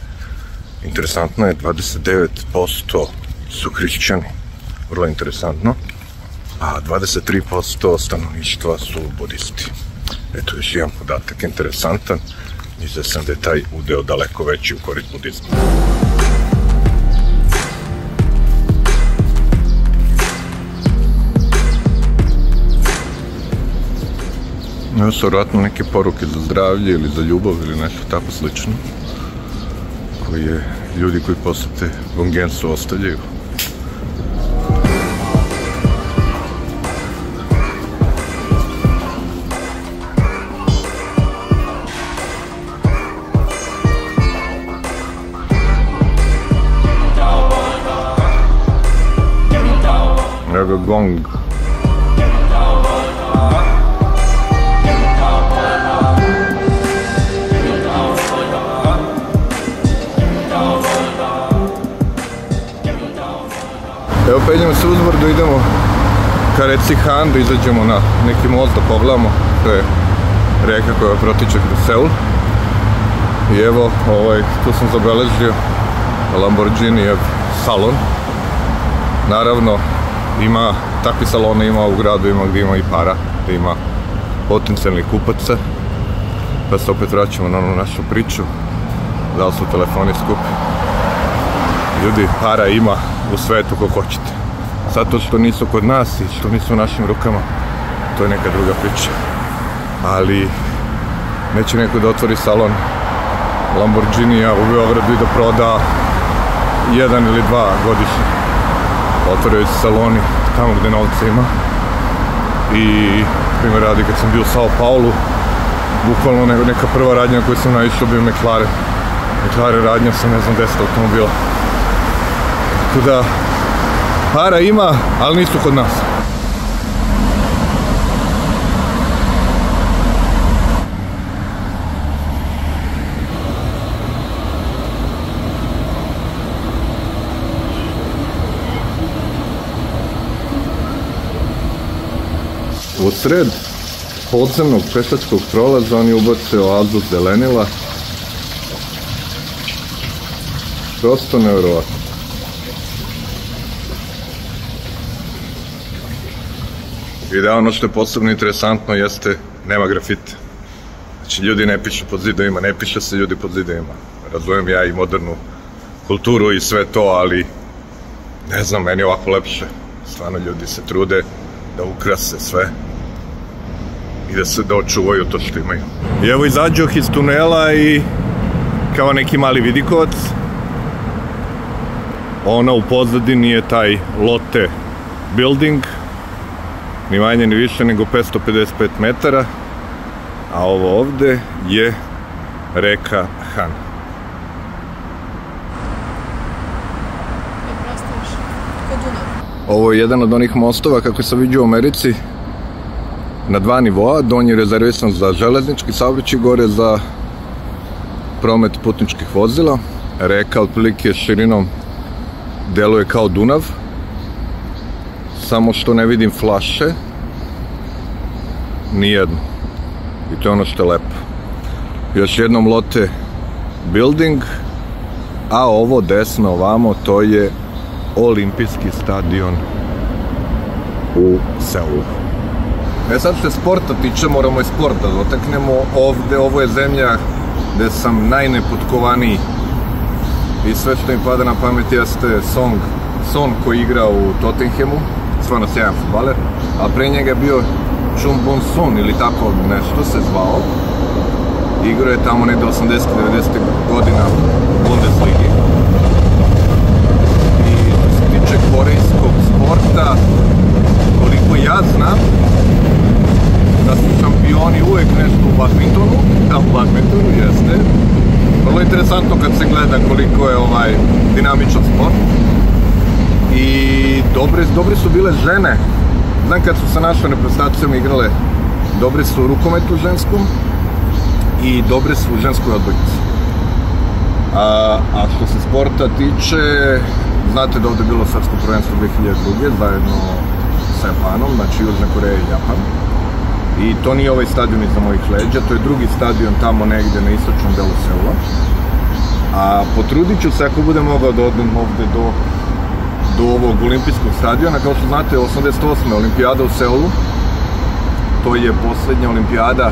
Interesantno je, 29% su hrišćani, vrlo interesantno, a 23% stanovništva su budisti. Eto još jedan podatak interesantan, mislio sam da je taj udeo daleko veći u korist budizma. Ovo su vjerojatno neke poruke za zdravlje ili za ljubav ili nešto tako slično koje ljudi koji posete Bongensu ostavljaju. Ga gong. Evo penjemo se uzbrdo, idemo ka reci Han, da izađemo na neki most da pogledamo. To je reka koja protiče kroz Seul. I evo, ovaj, tu sam zabeležio Lamborghinijev salon. Naravno, ima, takvi salone ima u gradu, ima gdje ima i para, gdje ima potencijalnih kupaca. Pa se opet vraćamo na onu našu priču, da li su telefoni skupi. Ljudi, para ima u svetu kako hoćete. Zato što nisu kod nas i što nisu u našim rukama, to je neka druga priča. Ali neće neko da otvori salon Lamborghinija u Beogradu i da proda jedan ili dva godišnje. Otvaraju se saloni tamo gde novca ima. I primjer radi kad sam bio u Sao Paulu, bukvalno neka prva radnja koju sam naišao bio McLaren. McLaren radnja sa ne znam 10 automobila. Tako da, para ima, ali nisu kod nas. U sred podzemnog pešačkog prolaza on je ubacio oazu zelenila. Prosto nevjerovatno. I da ono što je posebno interesantno jeste nema grafite. Znači ljudi ne pišu pod zidovima, ne piše se ljudi pod zidovima. Razumem ja i modernu kulturu i sve to, ali ne znam, meni je ovako lepše. Stvarno ljudi se trude da ukrase sve i da se da očuvaju to što imaju. I evo izađoh iz tunela i kao neki mali vidikovac. Ona u pozadini je taj Lotte building, ni manje ni više nego 555 metara, a ovo ovde je reka Han. Ovo je jedan od onih mostova kako sam vidio u Americi na dva nivoa, donji je rezervisan za železnički saobraćaj, gore za promet putničkih vozila. Reka otprilike širinom deluje kao Dunav, samo što ne vidim flaše, nijedno. I to je ono što je lepo. Još jednom lote building, a ovo desno ovamo to je olimpijski stadion u Seulu. E sad se sporta tiče, moramo i sport da dotaknemo. Ovde, ovo je zemlja gde sam najnepotkovaniji i sve što im pada na pamet jeste Song, Son koji igra u Tottenhamu, stvarno sjajan futbaler. a pre njega je bio Chun Bun Sun ili tako nešto se zvao. Igrao je tamo negde 80-90 godina u Bundesligi. I što se tiče korejskog sporta, koliko ja znam, da su šampioni uvek nešto u badmintonu, *laughs* da u badmintonu jeste. Vrlo interesantno kad se gleda koliko je ovaj dinamičan sport. I dobre, dobre su bile žene. Znam kad su sa našom reprezentacijom igrale, dobre su u rukometu ženskom i dobre su u ženskoj odbojnici. A, a što se sporta tiče, znate da ovde je bilo srpsko prvenstvo 2002. zajedno sa Japanom, znači Južna Koreja i Japan. I to nije ovaj stadion iza mojih leđa, to je drugi stadion tamo negde na istočnom delu Seula. A potrudit ću se ako budem mogao da odem ovde do, do ovog olimpijskog stadiona. Kao što znate, 88. olimpijada u Seulu, to je poslednja olimpijada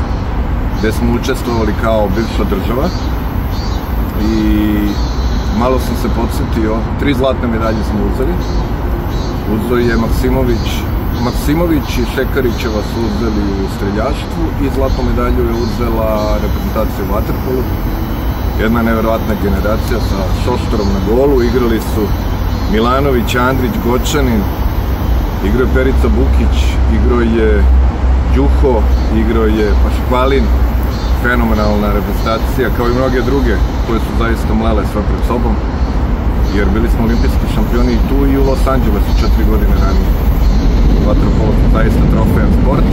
gde smo učestvovali kao bivša država. I malo sam se podsjetio, tri zlatne medalje smo uzeli. Uzeo je Maksimović Maksimović i Šekarićeva su uzeli u streljaštvu i zlatnu medalju je uzela reprezentacija u Waterpolu. Jedna neverovatna generacija sa Šoštorom na golu. Igrali su Milanović, Andrić, Gočanin, igrao je Perica Bukić, igrao je Đuho, igrao je Paškvalin, fenomenalna reprezentacija, kao i mnoge druge koje su zaista mlele sve pred sobom, jer bili smo olimpijski šampioni i tu i u Los Angelesu četiri godine ranije vaterpolo zaista trofejan sport,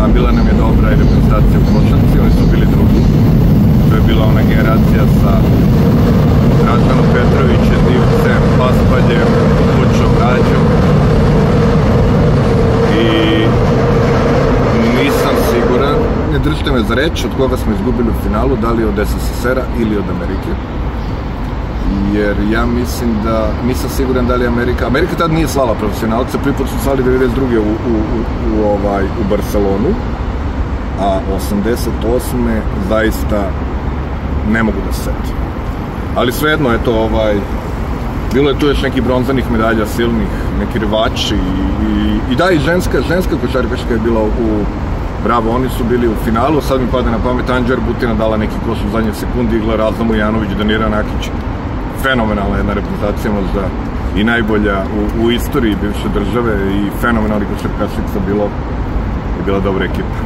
a bila nam je dobra i reprezentacija u košarci, oni su bili drugi. Je bila ona generacija sa Dražanom Petrovićem, Divcem, Paspaljem, Kućom, Rađom. I nisam siguran, ne držite me za reč, od koga smo izgubili u finalu, da li od SSSR-a ili od Amerike jer ja mislim da, nisam siguran da li Amerika, Amerika tad nije slala profesionalce, prvi put su slali 92. u, u, u, u, ovaj, u Barcelonu, a 88. zaista ne mogu da se setim. Ali svejedno je to ovaj, bilo je tu još neki bronzanih medalja silnih, neki rivači i, i, i da i ženska, ženska košarkaška je bila u Bravo, oni su bili u finalu, sad mi pada na pamet Anđer Butina dala neki koš u zadnje sekundi, igla Razlamo Janović, Danira Nakić fenomenalna jedna reprezentacija, možda i najbolja u, u istoriji bivše države i fenomenalni košarkašica bilo je bila dobra ekipa.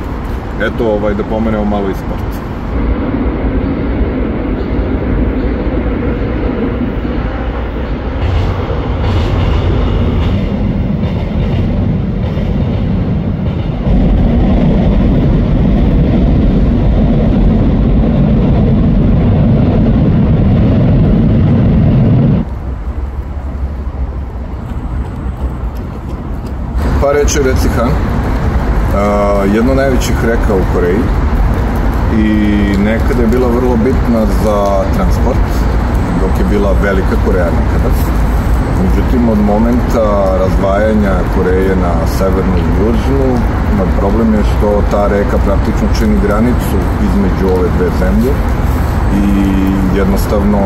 Eto, ovaj, da pomenemo malo i sport. Par reći o reci Han. Uh, jedno najvećih reka u Koreji i nekada je bila vrlo bitna za transport, dok je bila velika Koreja nekada. Međutim, od momenta razdvajanja Koreje na severnu i južnu, problem je što ta reka praktično čini granicu između ove dve zemlje i jednostavno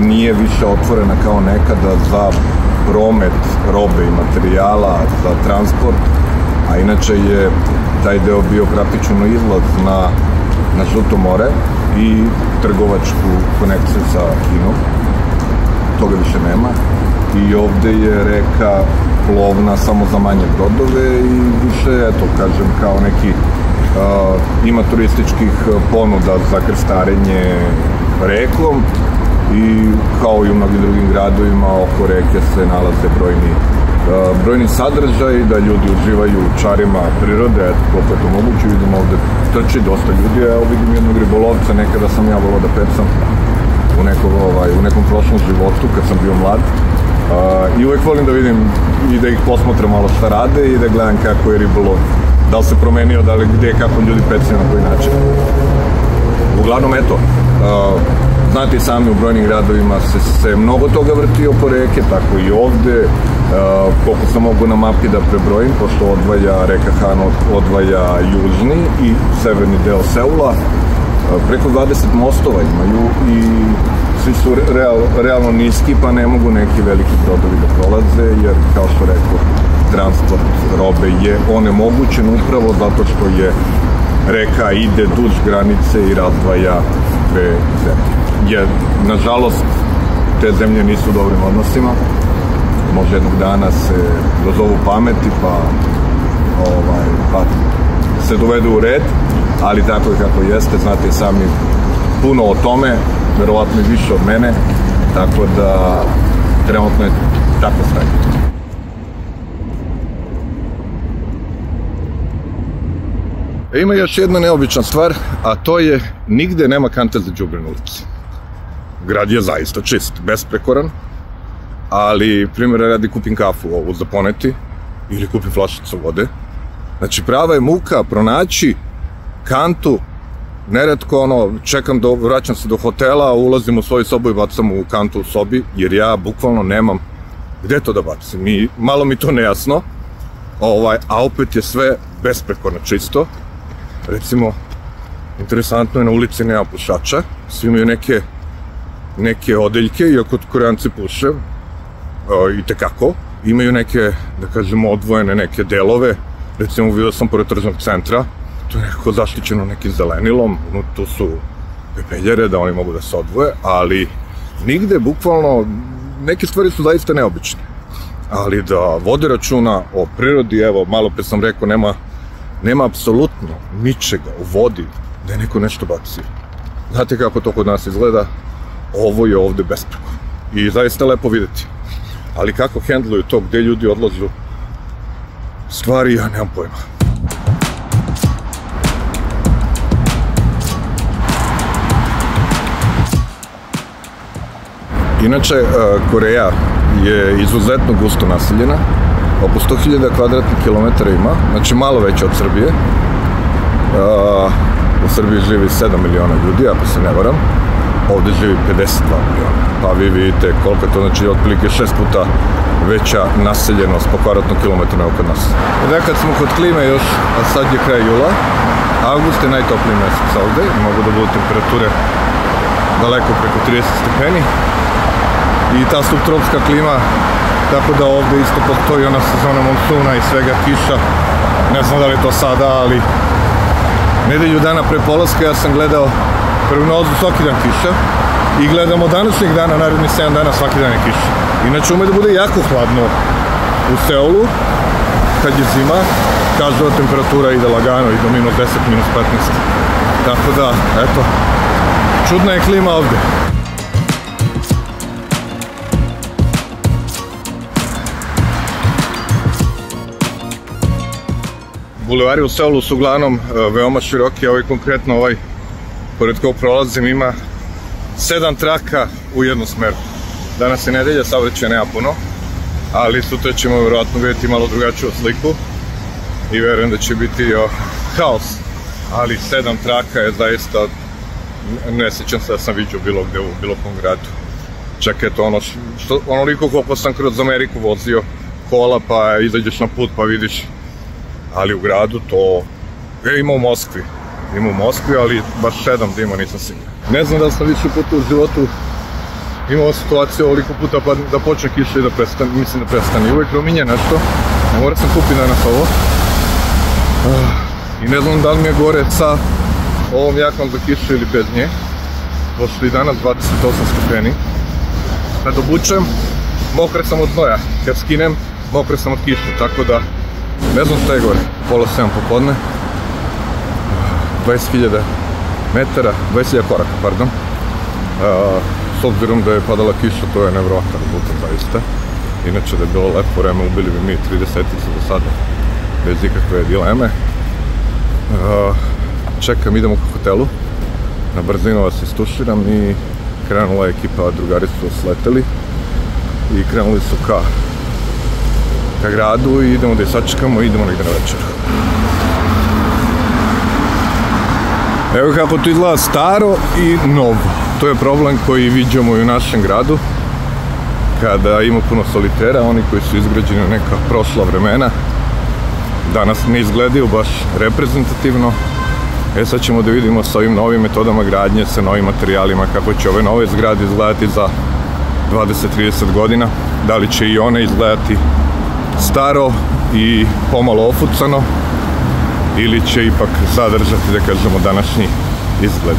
nije više otvorena kao nekada za promet robe i materijala za transport, a inače je taj deo bio praktično izlaz na, na Žuto more i trgovačku konekciju sa Kinom. Toga više nema. I ovde je reka plovna samo za manje brodove i više, eto, kažem, kao neki uh, ima turističkih ponuda za krstarenje rekom i kao i u mnogim drugim gradovima oko reke se nalaze brojni uh, brojni sadržaj, da ljudi uživaju u čarima prirode, eto koliko je to moguće, vidim ovde trči dosta ljudi, evo vidim jednog ribolovca, nekada sam ja volao da pecam u, nekom, ovaj, u nekom prošlom životu kad sam bio mlad. Uh, I uvek volim da vidim i da ih posmatram malo šta rade i da gledam kako je ribolov, da li se promenio, da li gde, kako ljudi pecaju na koji način. Uglavnom, eto, znate sami u brojnim gradovima se, se mnogo toga vrti oko reke, tako i ovde, uh, koliko sam mogu na mapi da prebrojim, pošto odvaja reka Han odvaja južni i severni deo Seula, uh, preko 20 mostova imaju i svi su real, realno niski, pa ne mogu neki veliki brodovi da prolaze, jer kao što rekao, transport robe je onemogućen upravo zato što je reka ide duž granice i razdvaja dve zemlje. Jer, nažalost, te zemlje nisu u dobrim odnosima. Može jednog dana se dozovu pameti pa, ovaj, pa se dovedu u red, ali tako je kako jeste, znate sami puno o tome, verovatno i više od mene, tako da trenutno je tako stanje. E, ima još jedna neobična stvar, a to je nigde nema kante za džubre na ulici. Grad je zaista čist, besprekoran, ali primjer radi kupim kafu ovu za poneti ili kupim flašicu vode. Znači prava je muka pronaći kantu, neretko ono, čekam da vraćam se do hotela, ulazim u svoju sobu i bacam u kantu u sobi, jer ja bukvalno nemam gde to da bacim. I, malo mi to nejasno, ovaj, a opet je sve besprekorno čisto. Recimo, interesantno je na ulici nema pušača, svi imaju neke neke odeljke, iako koreanci puše, o, i tekako, imaju neke, da kažemo, odvojene neke delove, recimo vidio sam pored tržnog centra, to je nekako zaštićeno nekim zelenilom, no, tu su pepeljere da oni mogu da se odvoje, ali nigde, bukvalno, neke stvari su zaista neobične. Ali da vode računa o prirodi, evo, malo pre sam rekao, nema, nema apsolutno ničega u vodi da je neko nešto baci. Znate kako to kod nas izgleda? Ovo je ovde bespreko. I zaista lepo videti. Ali kako hendluju to, gde ljudi odlazu, stvari ja nemam pojma. Inače, e, Koreja je izuzetno gusto naseljena, oko 100.000 kvadratnih kilometara ima, znači malo veće od Srbije. E, u Srbiji živi 7 miliona ljudi, ako se ne varam, ovde živi 52 miliona. Pa vi vidite koliko je to, znači otprilike šest puta veća naseljenost po kvadratnom kilometru nego kod nas. Da kad smo kod klime još, a sad je kraj jula, avgust je najtopliji mesec ovde, mogu da budu temperature daleko preko 30 stepeni i ta subtropska klima tako da ovde isto postoji ona sezona monsuna i svega kiša ne znam da li je to sada ali nedelju dana pre polaska ja sam gledao prognozu svaki dan kiša i gledamo današnjeg dana, naredni 7 dana svaki dan je kiša. Inače ume da bude jako hladno u Seulu, kad je zima, kažu da temperatura ide lagano i do minus 10, minus 15. Tako da, eto, čudna je klima ovde. Bulevari u Seulu su uglavnom e, veoma široki, ovaj konkretno ovaj pored kog prolazim ima sedam traka u jednu smeru. Danas je nedelja, saobraćaja nema puno, ali sutra ćemo verovatno vidjeti malo drugačiju sliku i verujem da će biti o, haos. Ali sedam traka je zaista, ne sećam se da sam vidio bilo gde u bilo kom gradu. Čak eto ono, što, onoliko koliko sam kroz Ameriku vozio kola pa izađeš na put pa vidiš ali u gradu to je ima u Moskvi ima u Moskvi, ali baš sedam da nisam siguran. Ne znam da sam više puta u životu imao situaciju ovoliko puta pa da počne kiša i da prestane, mislim da prestane. Uvek rominje nešto, ne mora sam kupi danas ovo. I ne znam da li mi je gore sa ovom jaknom za kišu ili bez nje. Pošto i danas 28 stepeni. Kad obučem, mokre sam od znoja. Kad skinem, mokre sam od kiše, tako da ne znam šta je gore. Pola 7 popodne, 20.000 metara, 20.000 koraka, pardon. Uh, s obzirom da je padala kiša, to je nevrovatan rezultat zaista. Inače da je bilo lepo vreme, ubili bi mi 30 do sada, bez ikakve dileme. Uh, čekam, idemo ka hotelu. Na brzinu vas istuširam i krenula je ekipa, drugari su sleteli i krenuli su ka ka gradu i idemo da je sačekamo i idemo negde na večeru. Evo kako to izgleda staro i novo. To je problem koji vidimo i u našem gradu. Kada ima puno solitera, oni koji su izgrađeni u neka prošla vremena, danas ne izgledaju baš reprezentativno. E sad ćemo da vidimo sa ovim novim metodama gradnje, sa novim materijalima, kako će ove nove zgrade izgledati za 20-30 godina. Da li će i one izgledati staro i pomalo ofucano ili će ipak sadržati, da kažemo, današnji izgled.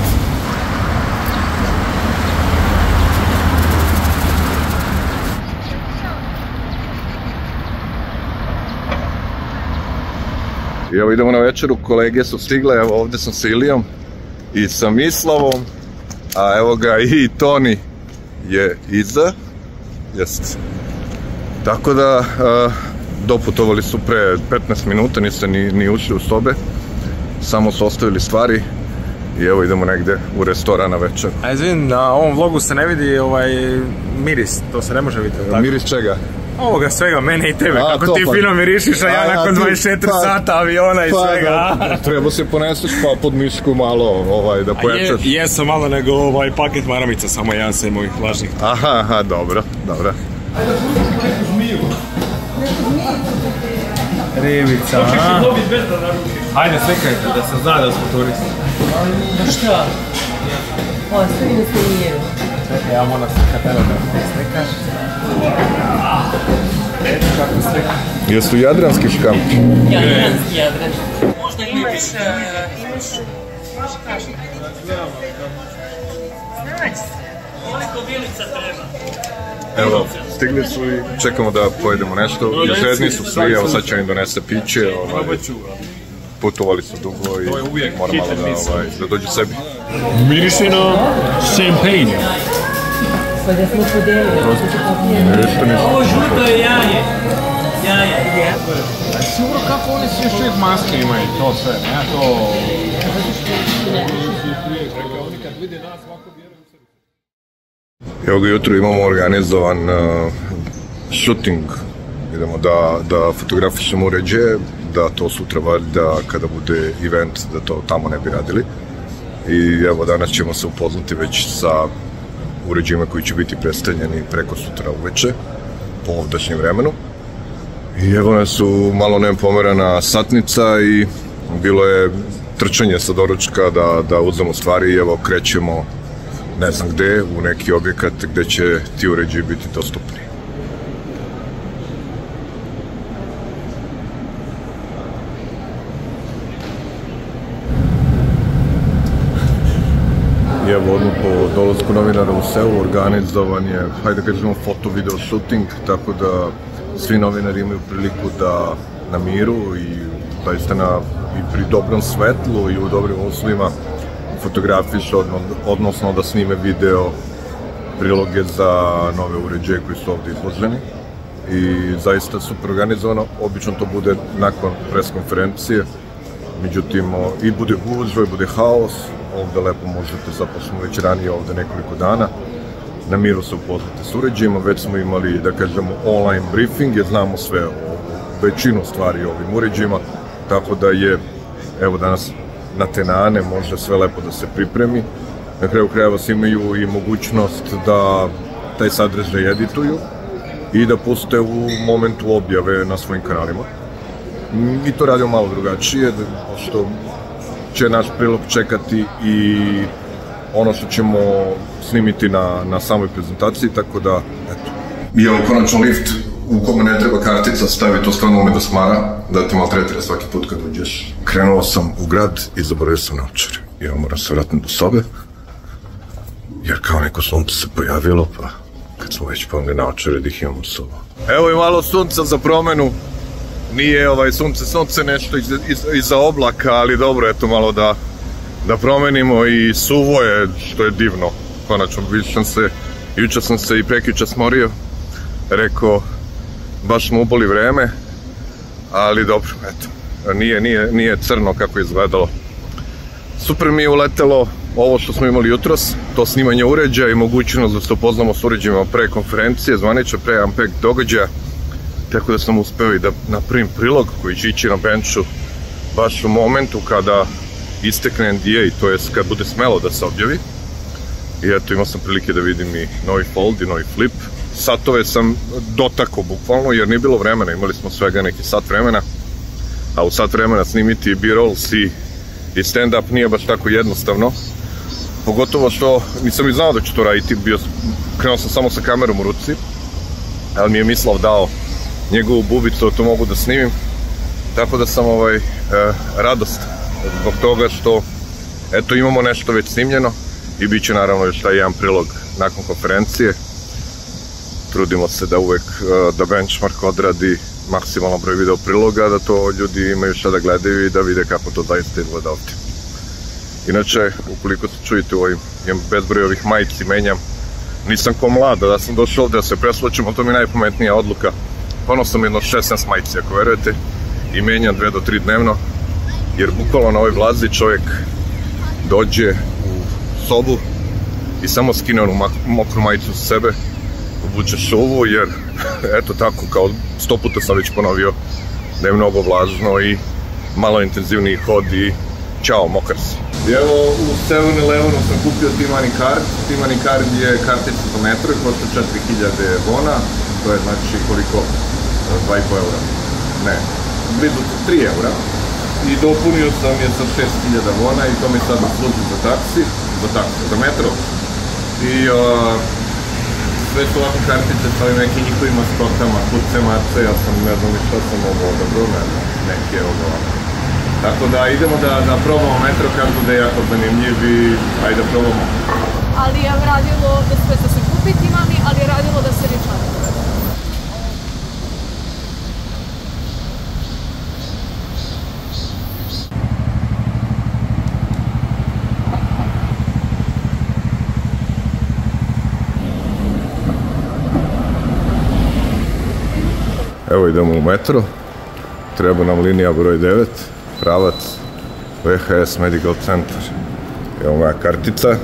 I evo idemo na večeru, kolege su stigle, evo ovde sam sa Ilijom i sa Mislavom, a evo ga i Toni je iza, jest. Tako da, a, doputovali su pre 15 minuta, niste ni, ni ušli u sobe, samo su ostavili stvari i evo idemo negde u restoran na večer. A izvin, na ovom vlogu se ne vidi ovaj miris, to se ne može vidjeti. Tako? Miris čega? Ovoga svega, mene i tebe, A, kako to ti pa. fino mirišiš, a ja A, ja nakon ti- 24 pa- sata aviona i Pa, svega. da, treba se poneseš pa pod mišku malo ovaj, da A je, pojačaš. jesam malo nego ovaj paket maramica, samo jedan sa mojih lažnih. Aha, aha, dobro, dobro. Ribica, a? Ajde, slikajte, da se zna da smo turisti. Što? Ostavi da se miru. Čekaj, ja moram slikati, evo da ti slikaš. Eto kako slika. Jesu jadranski škampi? Jadranski, jadranski. Možda imaš, uh, imaš... Možeš kašiti. Znaš se. Koliko bilica treba? Evo, stigli su i čekamo da pojedemo nešto. Žedni su svi, evo sad će im donese piće. Ovaj, putovali su dugo i moram malo da, ovaj, da dođu sebi. Miriše na šampanje. Pa da smo podelili. Ništa nisam. Ovo žuto je jaje. Jaje. Sigurno kako oni svi još uvijek maske imaju, to sve, ne, to... Evo ga jutro imamo organizovan uh, shooting. Idemo da, da fotografišemo uređaje, da to sutra valjda kada bude event, da to tamo ne bi radili. I evo danas ćemo se upoznati već sa uređajima koji će biti predstavljeni preko sutra uveče, po ovdašnjem vremenu. I evo nas su malo nepomerana satnica i bilo je trčanje sa doručka da, da uzmemo stvari i evo krećemo ne znam gde, u neki objekat gde će ti uređaji biti dostupni. Evo odmah po dolazku novinara u Seul organizovan je, hajde da kažemo, foto-video shooting, tako da svi novinari imaju priliku da na miru i zaista na, i pri dobrom svetlu i u dobrim uslovima fotografiš, odno, odnosno da snime video priloge za nove uređaje koji su ovde izloženi. I zaista super organizovano, obično to bude nakon pres konferencije, međutim i bude gužva bude haos, ovde lepo možete, zaposlimo već ranije ovde nekoliko dana, na miru se upoznate s uređajima, već smo imali, da kažemo, online briefing, jer znamo sve o većinu stvari o ovim uređajima, tako da je, evo danas na tenane može sve lepo da se pripremi. Na kraju krajeva svi imaju i mogućnost da taj sadržaj edituju i da puste u momentu objave na svojim kanalima. Mi to radimo malo drugačije, pošto će naš prilog čekati i ono što ćemo snimiti na, na samoj prezentaciji, tako da, eto. I evo konačno lift u kome ne treba kartica stavi, to stvarno ume da smara, da te maltretira svaki put kad uđeš. Krenuo sam u grad i zaboravio sam naočare. Evo moram se vratiti do sobe, jer kao neko sunce se pojavilo, pa kad smo već pomogli naočare da ih imamo u sobu. Evo i malo sunca za promenu. Nije ovaj sunce, sunce nešto iz, iz, iza oblaka, ali dobro je to malo da, da promenimo i suvo je, što je divno. Konačno, sam se, juče sam se i prekjuče smorio, rekao, baš smo uboli vreme, ali dobro, eto, nije, nije, nije crno kako je izgledalo. Super mi je uletelo ovo što smo imali jutros, to snimanje uređaja i mogućnost da se upoznamo s uređajima pre konferencije, zvanično pre Ampeg događaja, tako da sam uspeo i da napravim prilog koji će ići na benču baš u momentu kada istekne NDA, to jest kad bude smelo da se objavi. I eto, imao sam prilike da vidim i novi fold i novi flip. Satove sam dotakao bukvalno, jer nije bilo vremena, imali smo svega neki sat vremena, a u sat vremena snimiti B-rolls i, i stand-up nije baš tako jednostavno. Pogotovo što nisam ni znao da ću to raditi, bio, krenuo sam samo sa kamerom u ruci, ali mi je Mislav dao njegovu bubicu, to mogu da snimim. Tako da sam ovaj, e, radost zbog toga što eto imamo nešto već snimljeno i bit će naravno još taj jedan prilog nakon konferencije. Trudimo se da uvek e, da benchmark odradi maksimalan broj video priloga, da to ljudi imaju šta da gledaju i da vide kako to zaista izgleda ovdje. Inače, ukoliko se čujete u ovim, imam bezbroj ovih majici, menjam, nisam ko mlada, da sam došao ovde da se presločim, ali to mi je najpametnija odluka. Pono sam jedno 16 majici, ako verujete, i menjam dve do tri dnevno, jer bukvalno na ovoj vlazi čovjek dođe u sobu i samo skine onu mokru majicu sa sebe, obuče šuvu, jer *laughs* eto tako, kao sto puta sam već ponovio da je mnogo vlažno i malo intenzivniji hod i čao, mokar si. Evo u 7-Elevenu sam kupio Timani card. Card je kartica za metro i košta 4000 bona. To je znači koliko? 2,5 eura. Ne, blizu 3 eura. I dopunio sam je sa 6000 bona i to mi sad služi za taksi, za taksi, za metro. I uh, sve su ovakve kartice sa ovim nekim njihovim maskotama, kuce, mace, ja sam ne znam šta sam ovo odabrao, ne znam, neke ovo Tako da idemo da, da probamo metro, kažu da je jako zanimljiv i ajde da probamo. Ali je radilo da sve da se kupiti mami, ali radilo da se ričane Evo idemo u metro. Treba nam linija broj 9, pravac VHS Medical Center. Evo moja kartica.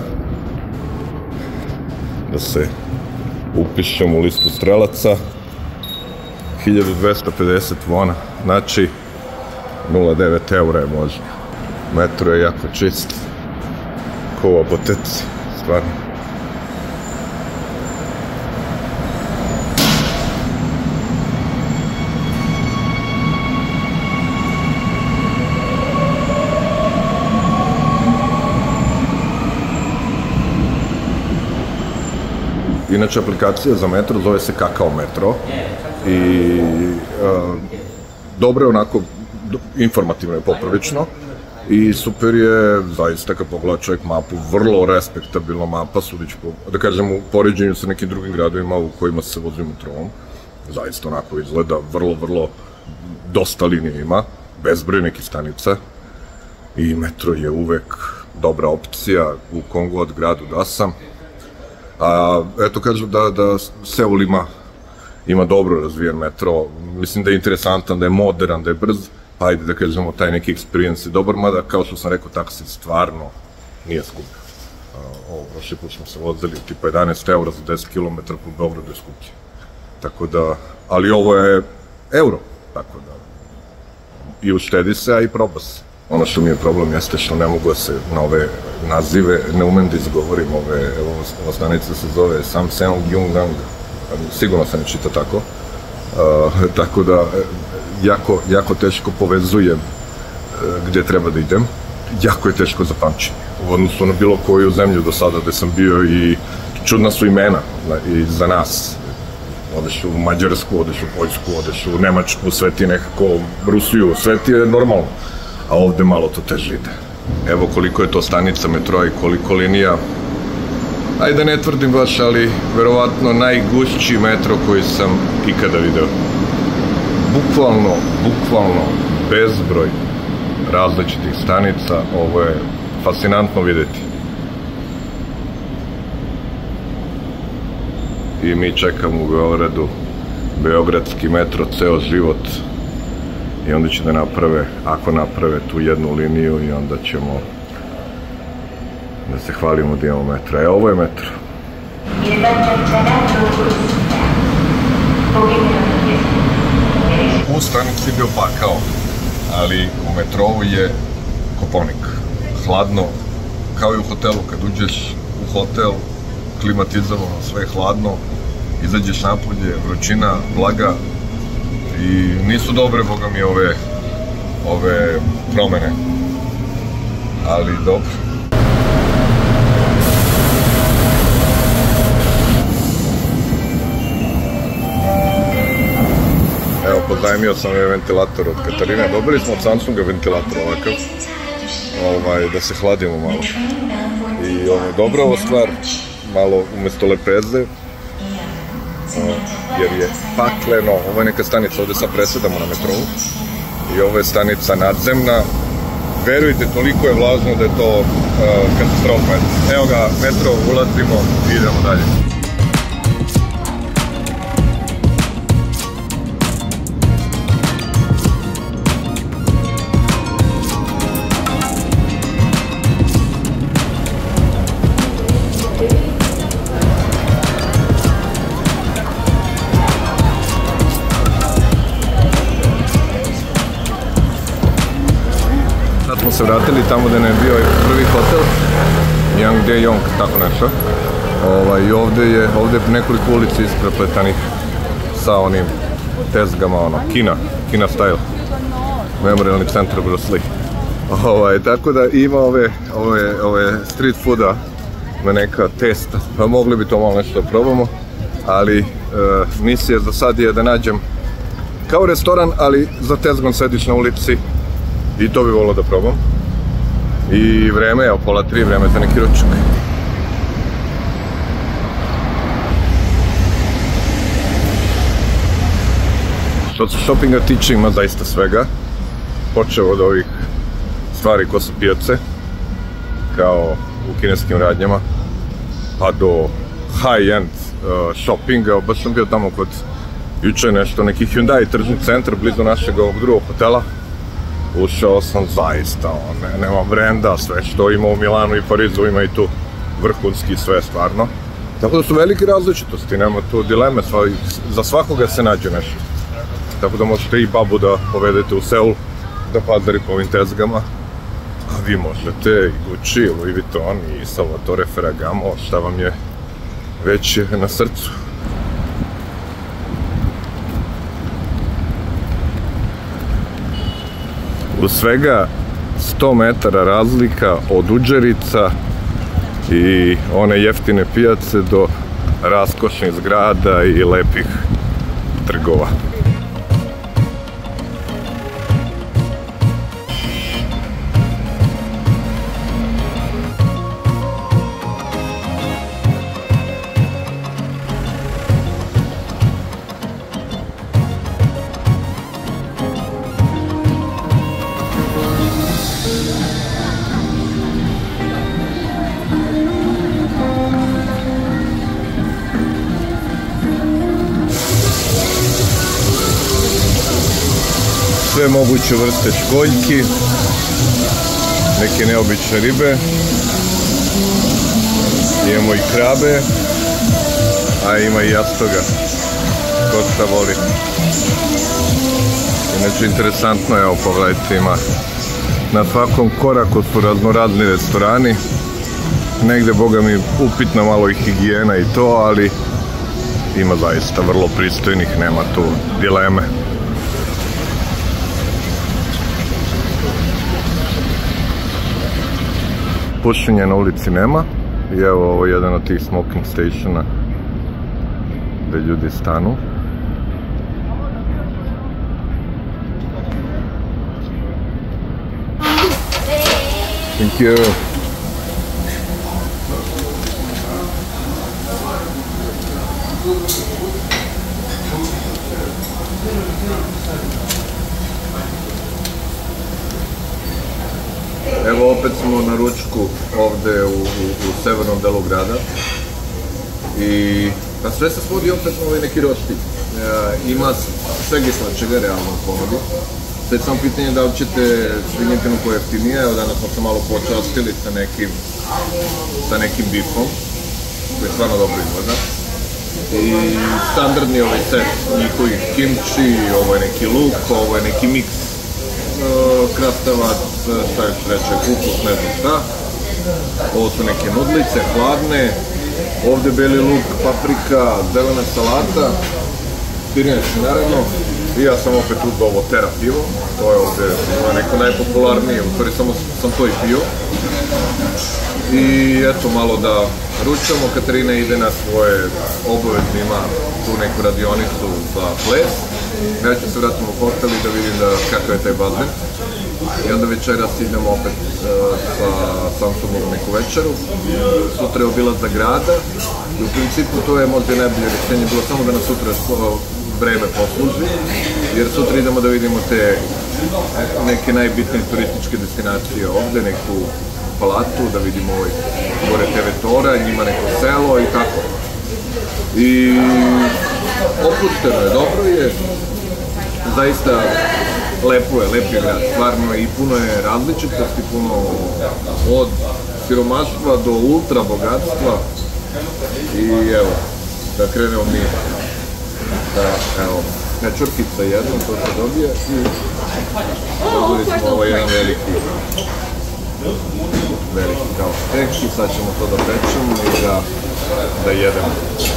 Da se upišem u listu strelaca. 1250 vona, znači 0,9 eura je možda. Metro je jako čist. Ko u apoteci, stvarno. Inače, aplikacija za metro zove se Kakao Metro i uh, dobro je onako, informativno je poprilično i super je, zaista kad pogleda čovjek mapu, vrlo respektabilna mapa, sudić po, da kažem, u poređenju sa nekim drugim gradovima u kojima se vozi metrovom, zaista onako izgleda vrlo, vrlo dosta linija ima, bezbroj nekih stanica i metro je uvek dobra opcija u kom god gradu da sam. A, eto kažu da, da Seul ima, ima dobro razvijen metro, mislim da je interesantan, da je modern, da je brz, pa ajde da kažemo taj neki experience je dobar, mada kao što sam rekao, taksi stvarno nije skup. Ovo, prošli put smo se vozili tipa 11 eura za 10 km po Beogradu je skuplje. Tako da, ali ovo je euro, tako da i uštedi se, a i proba se. Ono što mi je problem jeste što ne mogu da se na ove nazive, ne umem da izgovorim ove, evo, ova stanica se zove Samseong Yungang, sigurno se ne čita tako, uh, *laughs* tako da e, jako, jako teško povezujem e, gde treba da idem, jako je teško za u odnosu na bilo koju zemlju do sada gde sam bio i čudna su imena na- i za nas. Odeš u Mađarsku, odeš u Poljsku, odeš u Nemačku, sve ti nekako Rusiju, sve ti je normalno, a ovde malo to teže ide. Evo koliko je to stanica metroa i koliko linija, ajde ne tvrdim baš, ali verovatno najgušći metro koji sam ikada video. Bukvalno, bukvalno bezbroj različitih stanica, ovo je fascinantno videti. i mi čekamo u Beogradu Beogradski metro ceo život i onda će da naprave, ako naprave tu jednu liniju i onda ćemo da se hvalimo da imamo metro. E, ovo je metro. U stanici je bio pakao, ali u metrovu je Koponik. Hladno, kao i u hotelu, kad uđeš u hotel, klimatizovano, sve je hladno, izađeš napolje, vrućina, vlaga i nisu dobre, boga mi, ove, ove promene. Ali dobro. pozajmio sam je ventilator od Katarine. Dobili smo od Samsunga ventilator ovakav. Ovaj, da se hladimo malo. I ono, dobra ovo stvar, malo umesto lepeze, jer je pakleno, ovo je neka stanica, ovde sad presedamo na metrovu, i ovo je stanica nadzemna, verujte, toliko je vlažno da je to uh, katastrofa. Evo ga, metro, ulazimo i idemo dalje. Vratili tamo gde nam je bio prvi hotel, Yang De Yong, tako nešto. Ovaj, I ovde je, ovde je nekoliko ulica isprepletanih sa onim tezgama, ono, Kina, Kina style. Memorialni centar Bruce Lee. Ovaj, tako da ima ove, ove, ove street fooda, na neka testa, pa mogli bi to malo nešto da probamo, ali e, misija za sad je da nađem kao restoran, ali za tezgon sediš na ulici i to bi volio da probam. I vreme je, pola tri, vreme za neki ručak. Što se shoppinga tiče ima zaista svega. Počeo od ovih stvari ko su pijace, kao u kineskim radnjama, pa do high-end uh, shoppinga. Baš sam bio tamo kod juče nešto, neki Hyundai tržni centar blizu našeg ovog drugog hotela. Ušao sam zaista, ne, nema brenda, sve što ima u Milanu i Parizu ima i tu vrhunski sve stvarno. Tako da su velike različitosti, nema tu dileme, sva, za svakoga se nađe nešto. Tako da možete i babu da povedete u Seul, da pazari po ovim tezgama. A vi možete i Gucci, i Louis Vuitton i Salvatore Ferragamo, šta vam je već na srcu. U svega 100 metara razlika od Uđerica i one jeftine pijace do raskošnih zgrada i lepih trgova. Moguće vrste školjki, neke neobične ribe, imamo i krabe, a ima i jastoga, ko šta voli. Inače, interesantno je, evo pogledajte, ima na svakom koraku su raznorazni restorani, negde, boga mi, upitna malo i higijena i to, ali ima zaista vrlo pristojnih, nema tu dileme. Pušenja na ulici nema i evo ovo je jedan od tih smoking stationa gde ljudi stanu Thank you. Evo opet smo na ručku ovde u, u, u severnom delu grada i pa sve se svodi opet na ovaj neki roštilj. E, ima svega i svačega realno u ponudi. Sad samo pitanje da li ćete svinjetinu koja je jeftinija, evo danas smo se malo počastili sa nekim, sa nekim bifom, koji stvarno dobro izgleda. I standardni ovaj set njihovih kimči, ovo je neki luk, ovo je neki miks krastavac, šta još reče, kupus, ne znam šta. Ovo su neke nudlice, hladne. Ovde beli luk, paprika, zelena salata. Pirinačni naravno. I ja sam opet uzao ovo Tera pivo. To je ovde je neko najpopularnije, u stvari samo sam to i pio. I eto malo da ručamo, Katarina ide na svoje obavezne, ima tu neku radionicu za ples ja ću se vratiti u hotel i da vidim da, kakav je taj bazen. I onda večeras idemo opet uh, sa Samsungom u neku večeru. Sutra je obilazak grada i u principu to je možda najbolje rješenje bilo samo da nas sutra vreme posluži, jer sutra idemo da vidimo te neke najbitnije turističke destinacije ovde, neku palatu, da vidimo ovaj gore TV Tora, njima neko selo i tako. I opušteno je, dobro je, zaista lepo je, lep je grad, stvarno i puno je različitosti, puno od siromaštva do ultra bogatstva. I evo, da krenemo mi. Da, evo, nečurkica jedna, to se dobije. I dobili smo ovaj jedan veliki veliki kao stek i sad ćemo to da pečemo i da, da jedemo.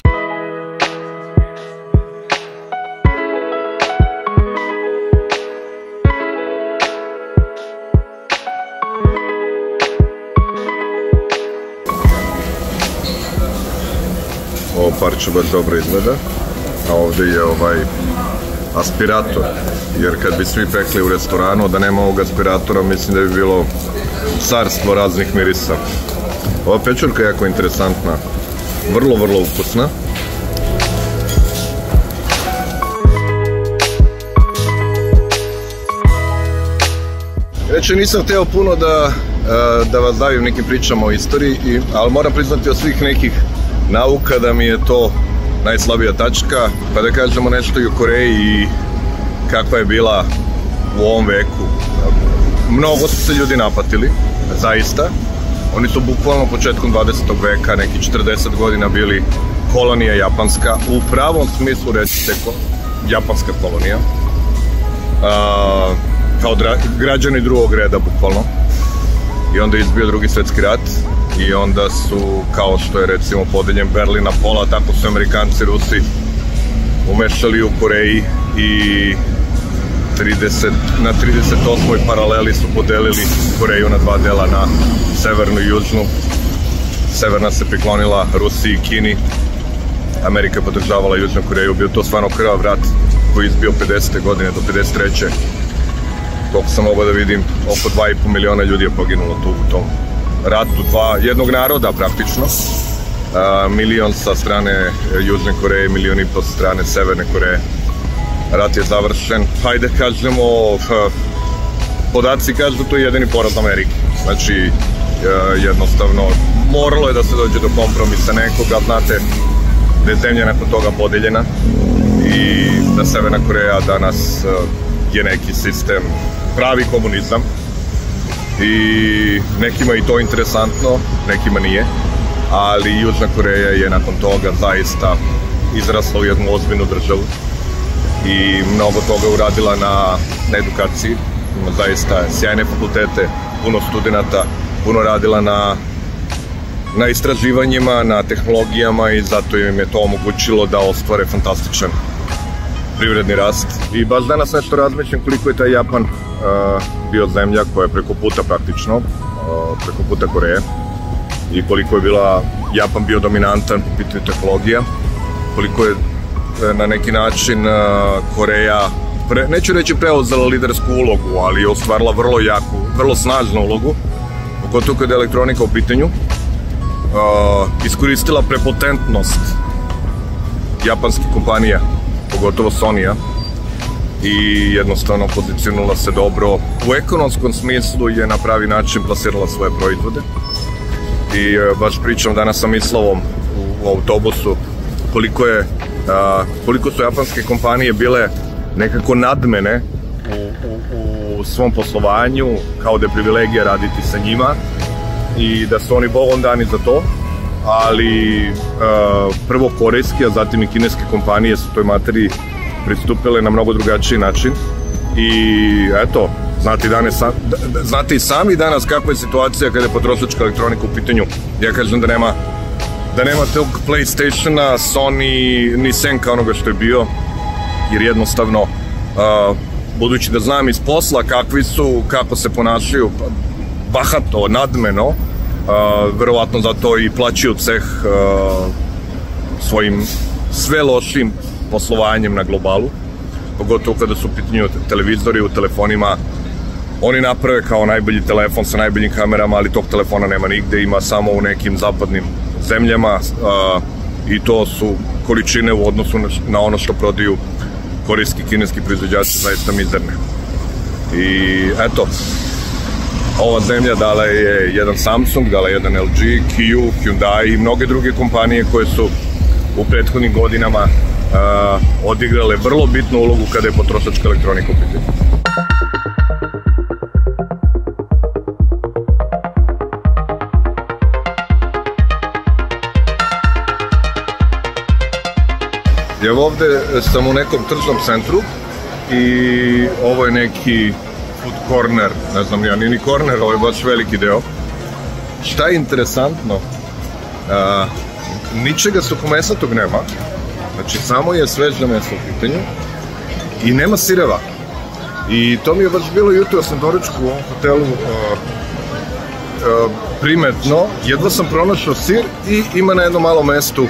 Parče baš dobro izgleda, a ovde je ovaj aspirator, jer kad bi svi pekli u restoranu, da nema ovog aspiratora, mislim da bi bilo carstvo raznih mirisa. Ova pečurka je jako interesantna, vrlo, vrlo ukusna. Reče, nisam hteo puno da, da vas davim nekim pričama o istoriji, ali moram priznati od svih nekih nauka da mi je to najslabija tačka, pa da kažemo nešto i o Koreji i kakva je bila u ovom veku. Mnogo su se ljudi napatili, zaista. Oni su bukvalno početkom 20. veka, neki 40 godina bili kolonija japanska, u pravom smislu reći teko, japanska kolonija. A, kao dra, građani drugog reda, bukvalno. I onda je izbio drugi svetski rat i onda su, kao što je recimo podeljen Berlin na pola, tako su Amerikanci, Rusi umešali u Koreji i 30, na 38. paraleli su podelili Koreju na dva dela, na severnu i južnu. Severna se priklonila Rusiji i Kini, Amerika podržavala Južnu Koreju, bio to stvarno krvav rat koji je izbio 50. godine do 53. Koliko sam mogao da vidim, oko 2,5 miliona ljudi je poginulo tu u tom ratu dva, jednog naroda praktično. Milion sa strane Južne Koreje, milion i po sa strane Severne Koreje. Rat je završen. Hajde kažemo, podaci kažu to je jedini poraz Amerike. Znači, jednostavno, moralo je da se dođe do kompromisa nekoga, znate da je zemlja nakon toga podeljena i da Severna Koreja danas je neki sistem pravi komunizam i nekima i to interesantno, nekima nije, ali Južna Koreja je nakon toga zaista izrasla u jednu ozbiljnu državu i mnogo toga uradila na, na edukaciji, ima zaista sjajne fakultete, puno studenta, puno radila na na istraživanjima, na tehnologijama i zato im je to omogućilo da ostvare fantastičan privredni rast. I baš danas nešto razmišljam koliko je taj Japan uh, bio zemlja koja je preko puta praktično, uh, preko puta Koreje. I koliko je bila Japan bio dominantan po pitanju tehnologija, koliko je na neki način uh, Koreja pre, neću reći preuzela lidersku ulogu, ali je ostvarila vrlo jaku, vrlo snažnu ulogu, pogotovo kada je elektronika u pitanju, uh, iskoristila prepotentnost japanskih kompanija, pogotovo Sony-a, i jednostavno pozicionula se dobro. U ekonomskom smislu je na pravi način plasirala svoje proizvode. I uh, baš pričam danas sa Mislavom u, autobusu koliko je koliko su japanske kompanije bile nekako nadmene u, u, u svom poslovanju, kao da je privilegija raditi sa njima i da su oni bogom dani za to, ali prvo korejske, a zatim i kineske kompanije su toj materiji pristupile na mnogo drugačiji način i eto, znate, danas, znate i sami danas kakva je situacija kada je potrošačka elektronika u pitanju. Ja kažem da nema da nema tog Playstationa, Sony, ni senka onoga što je bio, jer jednostavno uh, budući da znam iz posla kakvi su, kako se ponašaju, bahato, nadmeno, verovatno zato i plaćaju ceh svojim sve lošim poslovanjem na globalu. pogotovo kada su pitanju televizori u telefonima, oni naprave kao najbolji telefon sa najboljim kamerama, ali tog telefona nema nigde, ima samo u nekim zapadnim zemljama i to su količine u odnosu na, na ono što prodaju korejski, kineski proizvođači zaista mizerne. I eto, ova zemlja dala je jedan Samsung, dala je jedan LG, Kia, Hyundai i mnoge druge kompanije koje su u prethodnim godinama uh, odigrale vrlo bitnu ulogu kada je potrošačka elektronika u pitanju. Evo ovde sam u nekom tržnom centru i ovo je neki food corner, ne znam ja, nije ni corner, ovo je baš veliki deo. Šta je interesantno, a, ničega suhomesatog nema, znači samo je sveže meso u pitanju i nema sireva. I to mi je baš bilo jutro, sam doručku u ovom hotelu a, a, primetno, jedva sam pronašao sir i ima na jednom malom mestu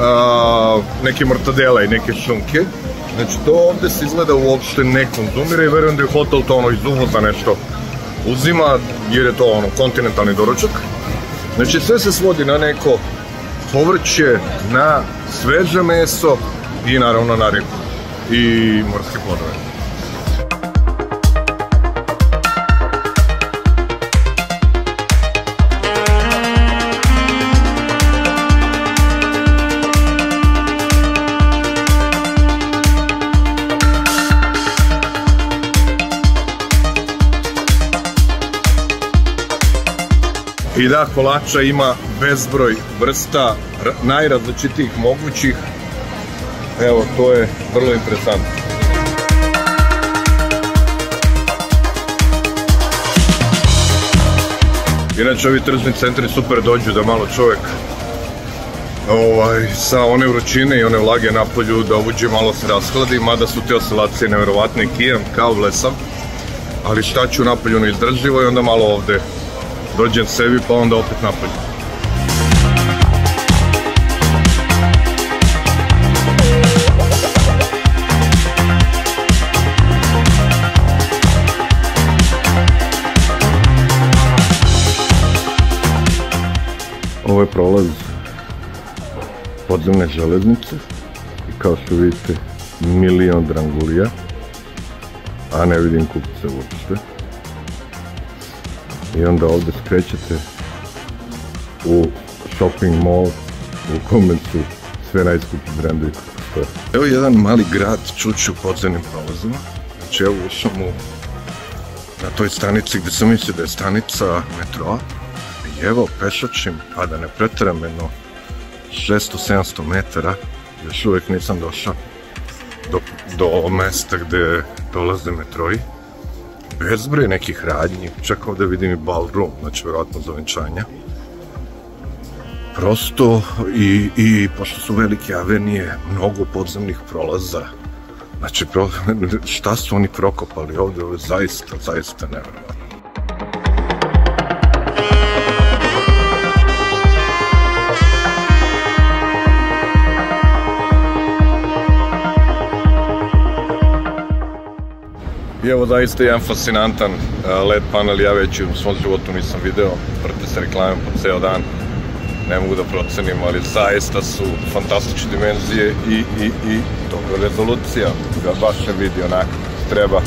a, neke mortadela i neke šunke. Znači to ovde se izgleda uopšte ne konzumira i verujem da je hotel to ono iz uvoza nešto uzima jer je to ono kontinentalni doručak. Znači sve se svodi na neko povrće, na sveže meso i naravno na ribu i morske plodove. I da, kolača ima bezbroj vrsta, najrazličitijih mogućih. Evo, to je vrlo interesantno. Inače, ovi tržni centri super dođu da malo čovek ovaj, sa one vrućine i one vlage na polju da uđe malo se rashladi, mada su te oscilacije neverovatne kijem, kao blesav, ali šta ću napolju neizdrživo i onda malo ovde dođem sebi pa onda opet napolje. Ovo je prolaz podzemne železnice i kao što vidite milion drangulija, a ne vidim kupce uopšte i onda ovde skrećete u shopping mall u kome su sve najskupi brendovi Evo jedan mali grad čuću podzemnim prolazima. Znači evo ušao mu na toj stanici gde sam mislio da je stanica metroa. I evo pešačim, pa da ne pretram jedno 600-700 metara, još uvek nisam došao do, do mesta gde dolaze metroji bezbroj nekih radnji, čak ovde vidim i ballroom, znači verovatno za venčanja. Prosto i, i pošto su velike avenije, mnogo podzemnih prolaza, znači pro, *laughs* šta su oni prokopali ovde, ovo je zaista, zaista nevjerovatno. I evo zaista jedan fascinantan LED panel, ja već u svom životu nisam video, vrte se reklame po ceo dan, ne mogu da procenim, ali zaista su fantastične dimenzije i, i, i dobra rezolucija, ga baš se vidi onako treba.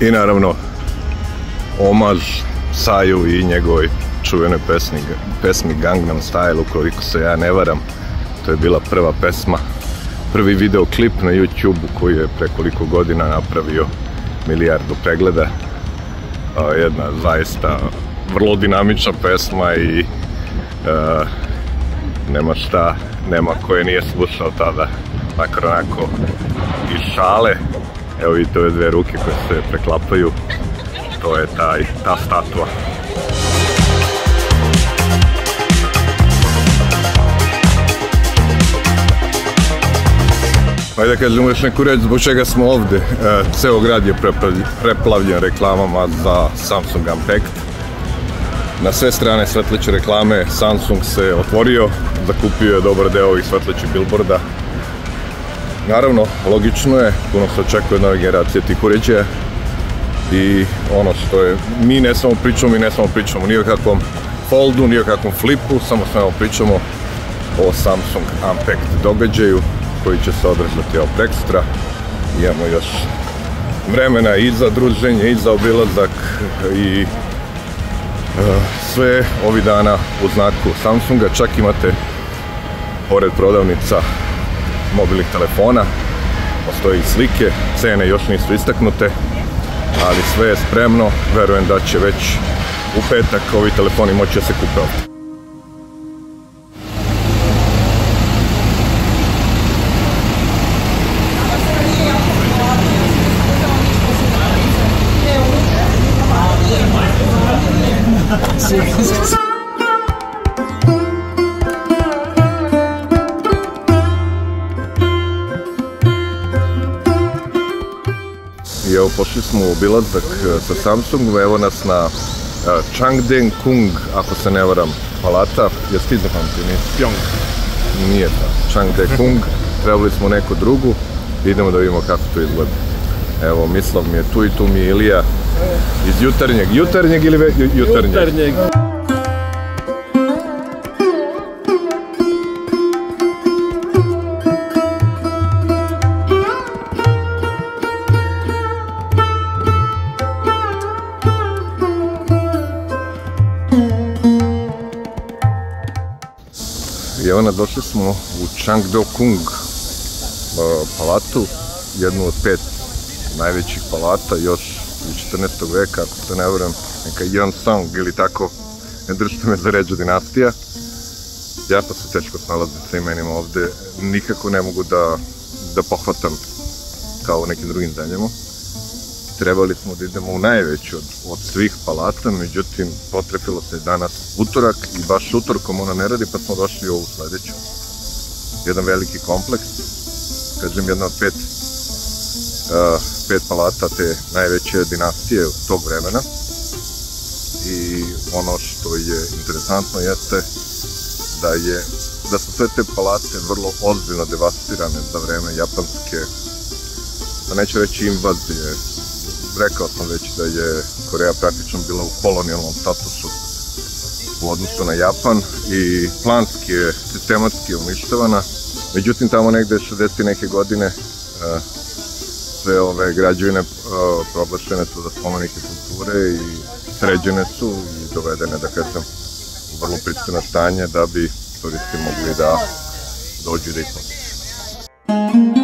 I naravno, omaž Saju i njegovoj čuvenoj pesmi, pesmi Gangnam Style, ukoliko se ja ne varam, to je bila prva pesma prvi videoklip na YouTube koji je pre koliko godina napravio milijardu pregleda. Jedna zaista vrlo dinamična pesma i nema šta, nema koje nije slušao tada. Makar onako iz šale. Evo vidite ove dve ruke koje se preklapaju. To je ta statua. Ajde da kažemo još neku reč zbog čega smo ovde. E, ceo grad je preplavljen reklamama za Samsung Unpacked. na sve strane svetleće reklame, Samsung se otvorio, zakupio je dobar deo ovih svetlećih billboarda. Naravno, logično je, puno se očekuje nove generacije tih uređaja i ono što je, mi ne samo pričamo, mi ne samo pričamo ni o kakvom foldu, ni o kakvom flipu, samo samo pričamo o Samsung Unpacked događaju koji će se održati od ekstra. Imamo još vremena i za druženje, i za obilazak i e, sve ovi dana u znaku Samsunga. Čak imate pored prodavnica mobilnih telefona, postoji slike, cene još nisu istaknute, ali sve je spremno, verujem da će već u petak ovi telefoni moći da se kupe ovde. Smo u obilazak e, sa Samsungom, evo nas na e, Changdeng Kung, ako se ne varam, palata. Jesi ti zapamtio? Pyong. Nije ta. Changdeng Kung, *laughs* trebali smo neku drugu, idemo da vidimo kako to izgleda. Evo, Mislav mi je tu i tu mi je Ilija iz jutarnjeg. Jutarnjeg ili ve, ju- jutarnjeg? Jutarnjeg. Došli smo u Changdeokung uh, palatu, jednu od pet najvećih palata još iz 14. veka, ako se ne vrem, neka Yeonsong ili tako, ne držite me za ređu dinastija. Jako se teško snalazi sa imenima ovde, nikako ne mogu da, da pohvatam kao u nekim drugim zemljama. Trebali smo da idemo u najveću od, od svih palata, međutim, potrefilo se danas utorak i baš utorkom ona ne radi, pa smo došli u ovu sledeću. Jedan veliki kompleks, kažem, jedna od pet, uh, pet palata te najveće dinastije tog vremena. I ono što je interesantno jeste da je da su sve te palate vrlo ozbiljno devastirane za vreme japanske pa neću reći invazije, rekao sam već da je Koreja praktično bila u kolonijalnom statusu u odnosu na Japan i planski je, sistematski uništavana. Međutim, tamo negde 60. neke godine uh, sve ove građevine uh, proglašene su za spomenike kulture i sređene su i dovedene, da kažem, u vrlo pristojno stanje da bi turisti mogli da dođu da ih posete.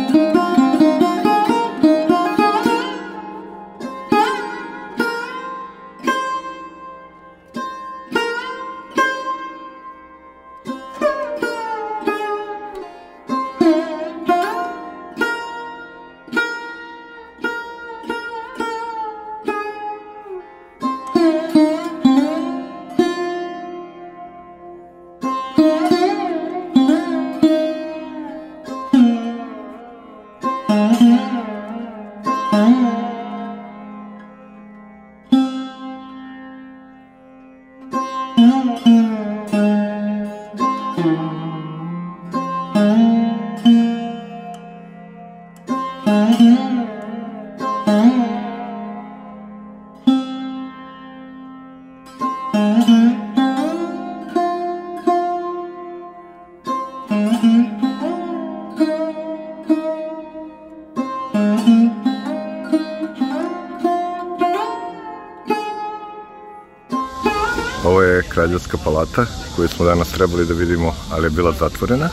Kraljevska palata koju smo danas trebali da vidimo, ali je bila zatvorena.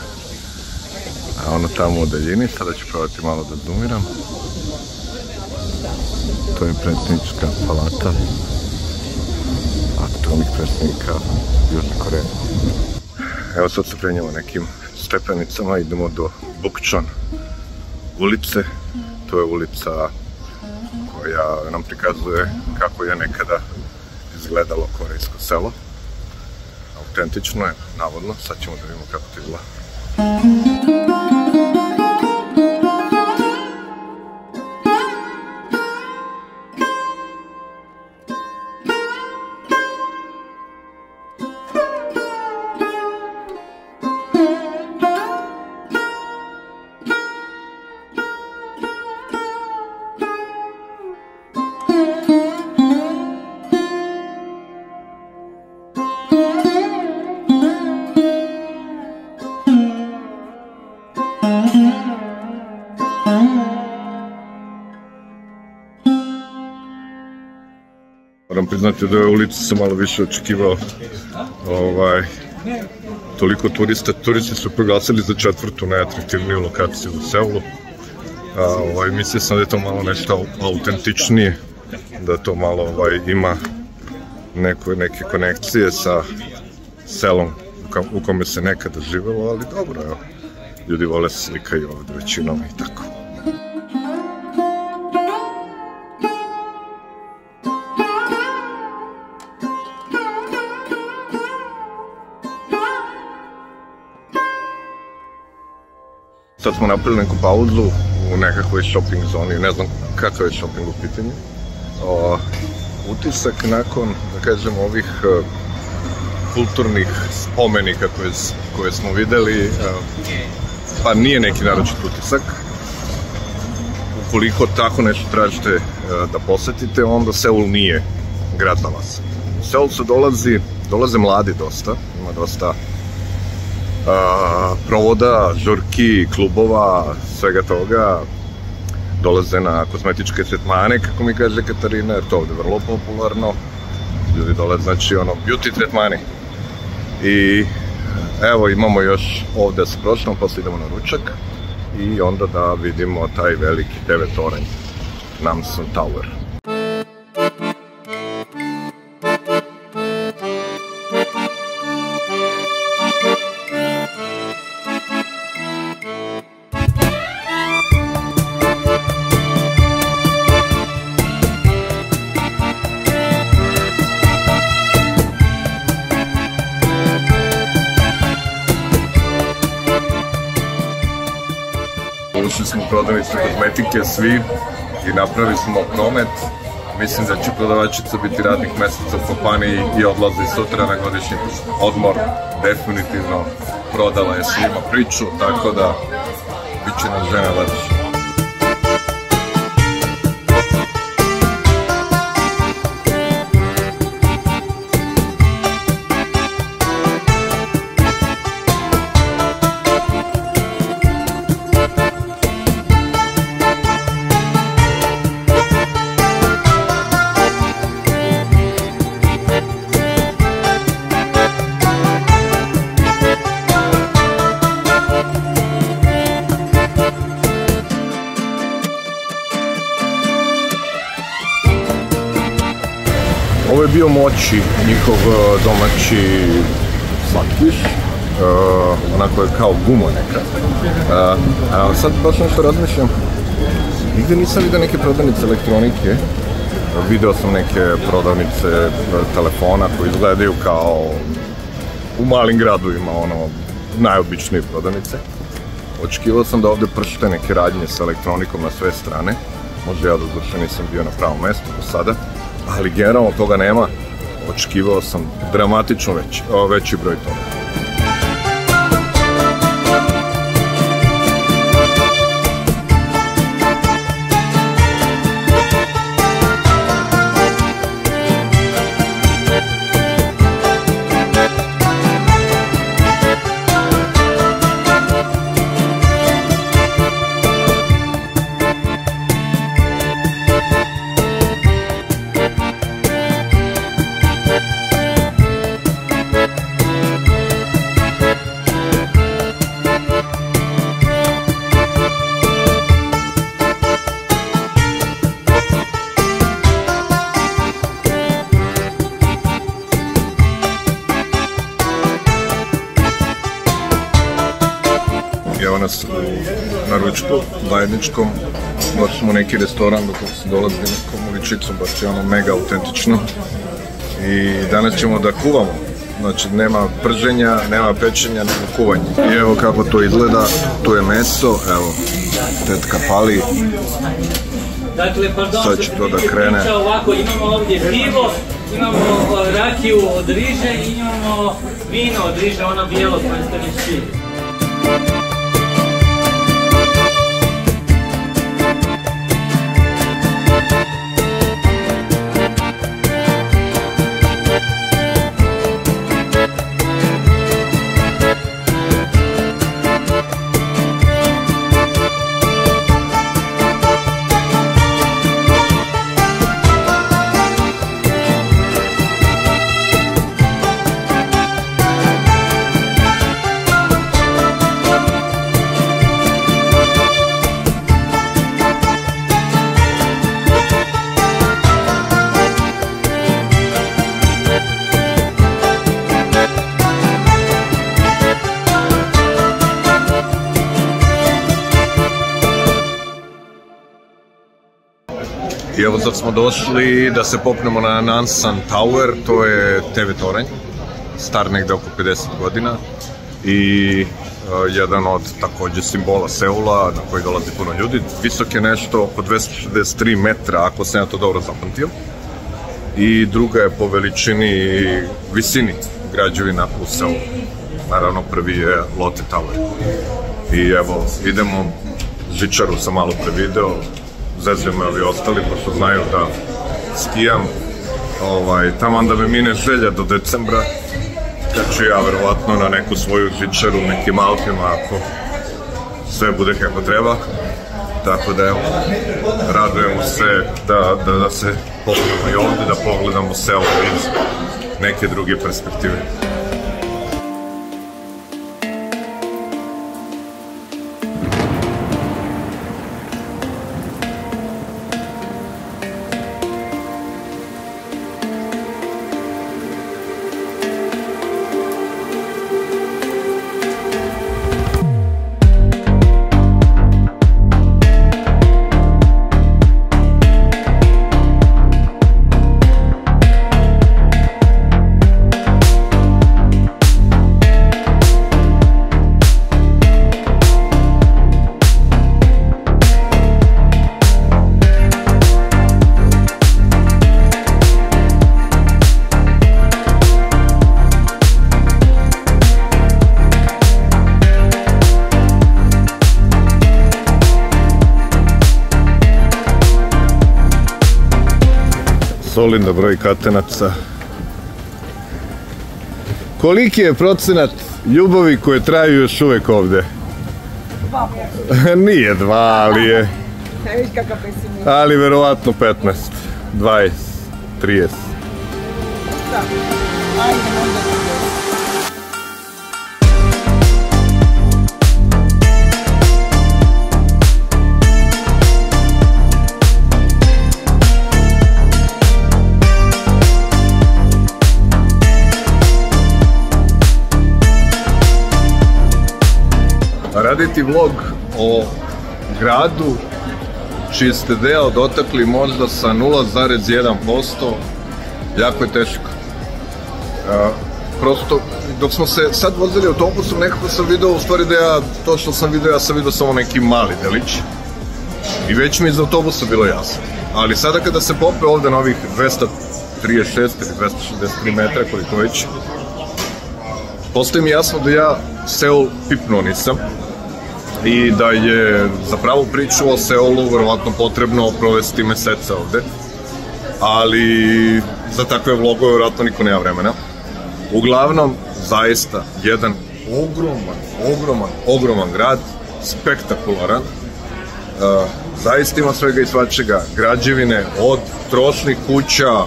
A ono tamo u daljini, sada ću probati malo da zoomiram. To je predsjednička palata aktualnih predsjednika Južne Koreje. Evo sad se prenjamo nekim stepenicama, idemo do Bukčon ulice. To je ulica koja nam prikazuje kako je nekada izgledalo korejsko selo. Autentično je, navodno, sad ćemo da vidimo kako to izgleda. Priznati da je ulicu sam malo više očekivao. Ovaj, toliko turista, turisti su proglasili za četvrtu najatraktivniju lokaciju u Seulu. A, ovaj, mislio sam da je to malo nešto autentičnije, da to malo ovaj, ima neko, neke konekcije sa selom u, kom, u kome se nekada živelo, ali dobro, evo. Ljudi vole slikaju ovde većinom i tako. Sad smo napravili neku pauzu u nekakvoj shopping zoni, ne znam kakav je shopping u pitanju. O, utisak nakon, da kažem, ovih e, kulturnih spomenika koje, koje smo videli, e, pa nije neki naročit utisak. Ukoliko tako nešto tražite e, da posetite, onda Seul nije grad na vas. U Seul se dolazi, dolaze mladi dosta, ima dosta a, provoda, žurki, klubova, svega toga, dolaze na kozmetičke tretmane, kako mi kaže Katarina, jer to ovde vrlo popularno. Ljudi dolaze, znači, ono, beauty tretmani. I evo, imamo još ovde se prošlom, posle idemo na ručak i onda da vidimo taj veliki devetoranj Namson Tower. Kozmetike svi i napravili smo promet. Mislim da će prodavačica biti radnih meseca u kompaniji i odlazi sutra na godišnji odmor. Definitivno prodala je svima priču, tako da bit će nam žena lepša. Ovo je bio moći, njihov uh, domaći slatkiš. Uh, onako je kao guma neka. Uh, a sad baš nešto razmišljam. Nigde nisam vidio neke prodavnice elektronike. Video sam neke prodavnice telefona koji izgledaju kao u malim gradovima, ono, najobičnije prodavnice. Očekivao sam da ovde pršte neke radnje sa elektronikom na sve strane. Možda ja do duše nisam bio na pravom mestu do sada, ali generalno toga nema. Očekivao sam dramatično veći, veći broj toga. Restoran dok se dolazi nekom uličicom, baš je ono mega autentično. I danas ćemo da kuvamo. Znači, nema prženja, nema pečenja, nego kuvanje. I evo kako to izgleda, tu je meso, evo, tetka pali, Dakle, pardon, Sad će to da krene. Ovako, imamo ovdje pivo, imamo rakiju od riže i imamo vino od riže, ono bijelo koje ste već smo došli da se popnemo na Nansan Tower, to je TV toranj, star negde oko 50 godina i uh, jedan od takođe simbola Seula na koji dolazi puno ljudi. Visok je nešto oko 263 metra, ako sam ja to dobro zapamtio. I druga je po veličini i visini građevina u Seulu. Naravno, prvi je Lotte Tower. I evo, idemo, žičaru sam malo pre me ovi ostali, pošto znaju da skijam. Ovaj, tamo da me mine želja do decembra, da ću ja verovatno na neku svoju žičaru, nekim Alpima, ako sve bude kako treba. Tako da evo, radujemo se da, da, da se pogledamo i ovde, da pogledamo selo iz neke druge perspektive. Solinda broj katenaca. Koliki je procenat ljubavi koje traju još uvek ovde? Nije dva, ali je... Ali verovatno 15, 20, 30. Ajde, onda raditi vlog o gradu čiji ste deo dotakli možda sa 0,1%, jako je teško. Uh, prosto, dok smo se sad vozili autobusom, nekako sam video, u stvari da ja, to što sam video, ja sam video samo neki mali delić. I već mi iz autobusa bilo jasno. Ali sada kada se pope ovde na ovih 236 ili 263 metra, koliko već, postoji mi jasno da ja Seul pipnuo nisam i da je za pravu priču o Seulu verovatno potrebno provesti meseca ovde, ali za takve vlogove verovatno niko nema vremena. Uglavnom, zaista, jedan ogroman, ogroman, ogroman grad, spektakularan, uh, zaista ima svega i svačega, građevine od trošnih kuća,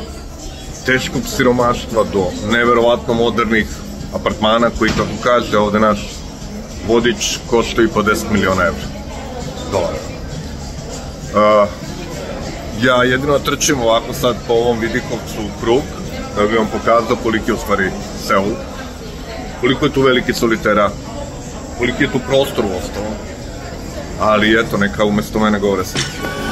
teškog siromaštva do neverovatno modernih apartmana koji, kako kaže ovde naš vodič, košta i po 10 miliona evra. Dolara. Uh, ja jedino trčim ovako sad po ovom vidikovcu krug, da bi vam pokazao koliki je u stvari Seul, koliko je tu veliki solitera, koliki je tu prostor u ostalom. Ali eto, neka umesto mene govore slike.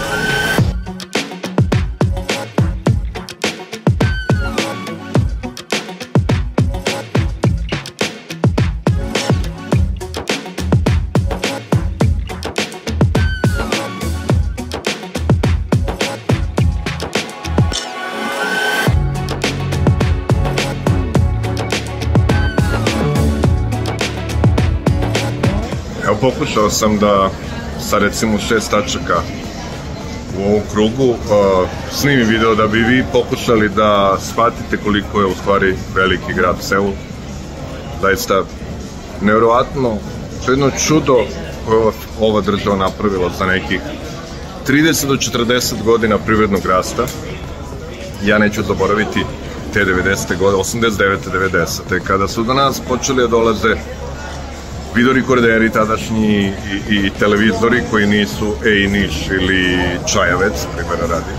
Evo pokušao sam da sa recimo šest tačaka u ovom krugu uh, snimim video da bi vi pokušali da shvatite koliko je u stvari veliki grad Seul. Zaista nevjerovatno, to je jedno čudo koje je ova, ova država napravila za nekih 30 do 40 godina privrednog rasta. Ja neću zaboraviti te 90. godine, 89. 90. kada su do nas počeli da dolaze videorekorderi tadašnji i, i televizori koji nisu Ej Niš ili Čajavec, primjera radi.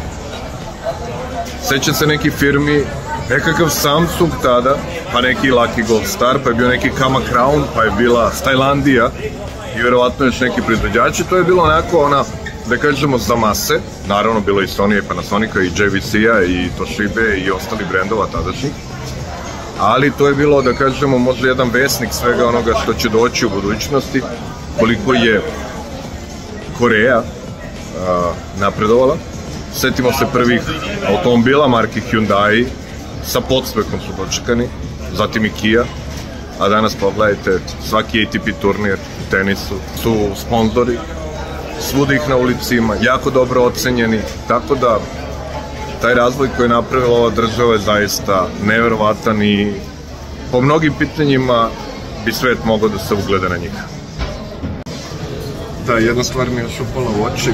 Sećam se neki firmi, nekakav Samsung tada, pa neki Lucky Gold Star, pa je bio neki Kama Crown, pa je bila Stajlandija i verovatno još neki proizvođači. To je bilo onako ona da kažemo, za mase. Naravno, bilo i Sony, i Panasonica, i JVC-a, i Toshiba, i ostali brendova tadašnjih. Ali to je bilo, da kažemo, možda jedan vesnik svega onoga što će doći u budućnosti, koliko je Koreja a, napredovala. Setimo se prvih automobila marke Hyundai, sa podsmekom su dočekani, zatim i Kia, a danas pogledajte, svaki ATP turnir u tenisu su sponzori, svuda ih na ulici ima, jako dobro ocenjeni, tako da taj razvoj koji je napravila ova država je zaista neverovatan i po mnogim pitanjima bi svet mogao da se ugleda na njih. Da, jedna stvar mi je još upala u oči.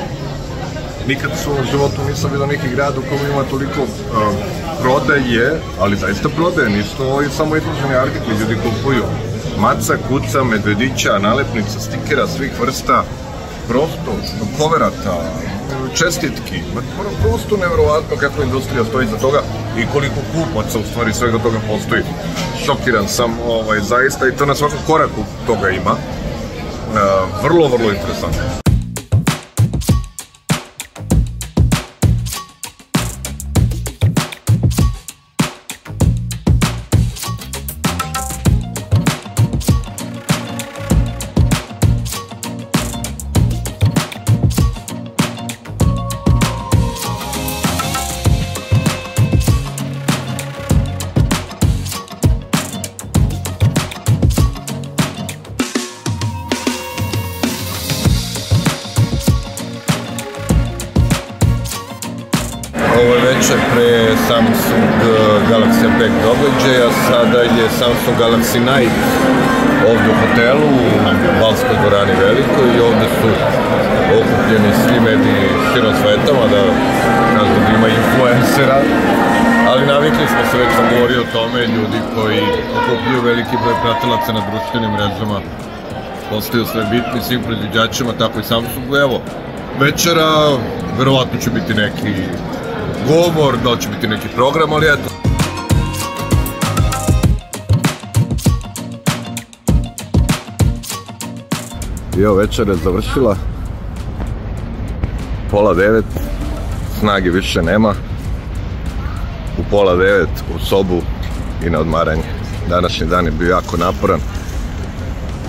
Nikad u svom životu nisam vidio neki grad u kojem ima toliko uh, prodaje, ali zaista prodaje, nisu to ovi samo izloženi artikli, ljudi kupuju maca, kuca, medvedića, nalepnica, stikera svih vrsta, prosto, poverata, čestitki, ono prosto nevjerovatno kako industrija stoji za toga i koliko kupaca u stvari svega toga postoji. Šokiran sam, ovaj, zaista, i to na svakom koraku toga ima. Uh, vrlo, vrlo interesantno. Samsung Galaxy Night ovde u hotelu u Valskoj dvorani Velikoj i ovde su okupljeni svi mediji širom sveta, mada kažu da ima influencera, ali navikli smo se, već sam govorio o tome, ljudi koji okupljaju veliki broj pratilaca na društvenim mrežama postaju sve bitni svim proizvođačima, tako i Samsungu. Evo, večera, verovatno će biti neki govor, da će biti neki program, ali eto. I evo večera je završila. Pola devet, snage više nema. U pola devet u sobu i na odmaranje. Današnji dan je bio jako naporan.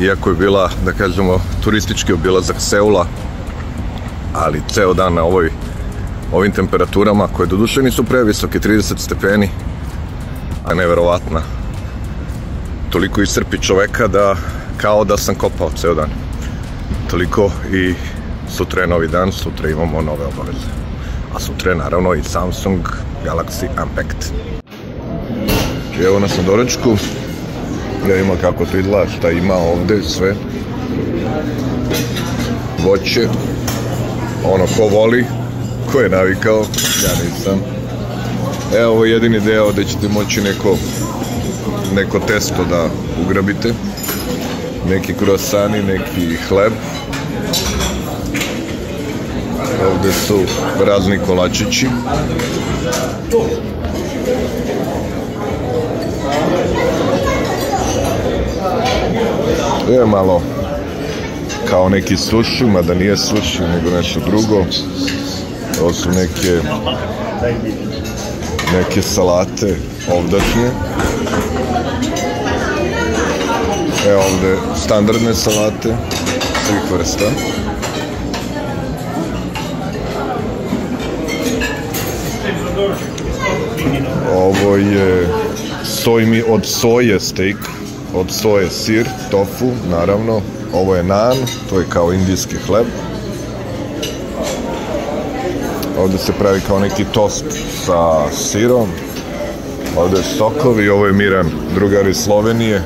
Iako je bila, da kažemo, turistički obilazak Seula, ali ceo dan na ovoj ovim temperaturama koje do duše nisu previsoke, 30 stepeni, a neverovatna. Toliko iscrpi čoveka da kao da sam kopao ceo dan. Toliko i sutra je novi dan, sutra imamo nove obaveze. A sutra je naravno i Samsung Galaxy Unpacked. I evo nas na doručku, da vidimo kako to izgleda, šta ima ovde sve. Voće, ono ko voli, ko je navikao, ja nisam. Evo ovo je jedini deo gde ćete moći neko, neko testo da ugrabite. Neki krosani, neki hleb. Ovde su razni kolačići. Je malo kao neki suši, mada nije suši, nego nešto drugo. Ovo su neke neke salate ovdašnje. Evo ovde standardne salate svih vrsta. Ovo je soj mi od soje steak, od soje sir, tofu, naravno. Ovo je nan, to je kao indijski hleb. Ovde se pravi kao neki tost sa sirom. Ovde je sokovi, ovo je Miran, drugar iz Slovenije.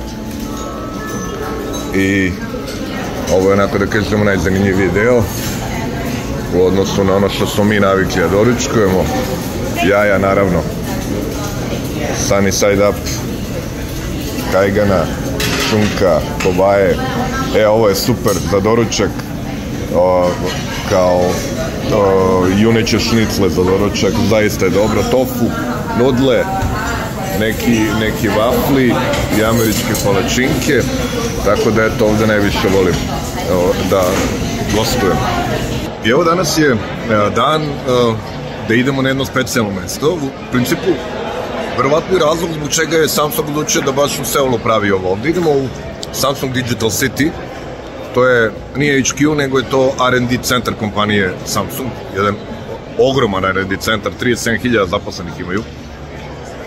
I ovo je onako da kažemo najzanimljiviji deo u odnosu na ono što smo mi navikli da doručkujemo. Jaja naravno. Sunny side up. Kajgana, šunka, kobaje. E, ovo je super za doručak. O, kao o, juneće šnicle za doručak, zaista je dobro. Tofu, nudle, neki, neki vafli i američke palačinke, tako da eto ovde najviše volim o, da gostujem. I evo danas je e, dan e, da idemo na jedno specijalno mesto. U principu, verovatno je razlog zbog čega je Samsung odlučio da baš u Seulu pravi ovo ovde. Idemo u Samsung Digital City, to je, nije HQ, nego je to R&D centar kompanije Samsung, jedan ogroman R&D centar, 37.000 zaposlenih imaju.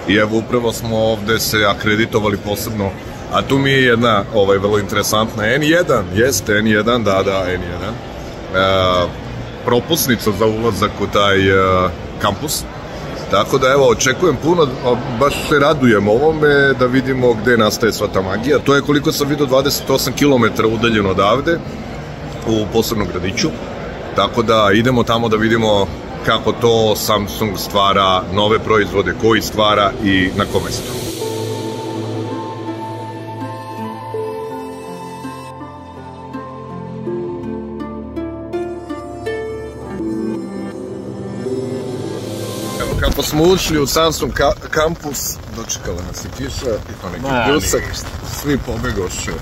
I evo, upravo smo ovde se akreditovali posebno, a tu mi je jedna ovaj, vrlo interesantna N1, jeste N1, da, da, N1. E, propusnica za ulazak u taj e, kampus. Tako da evo, očekujem puno, baš se radujem ovome da vidimo gde nastaje sva ta magija. To je koliko sam vidio 28 km udaljeno odavde, u posebnom gradiću. Tako da idemo tamo da vidimo kako to Samsung stvara nove proizvode, koji stvara i na kom mestu. Smo ušli u Samsung ka kampus, dočekala nas i kiša i to neki Ma, pljusak, svi pobegoše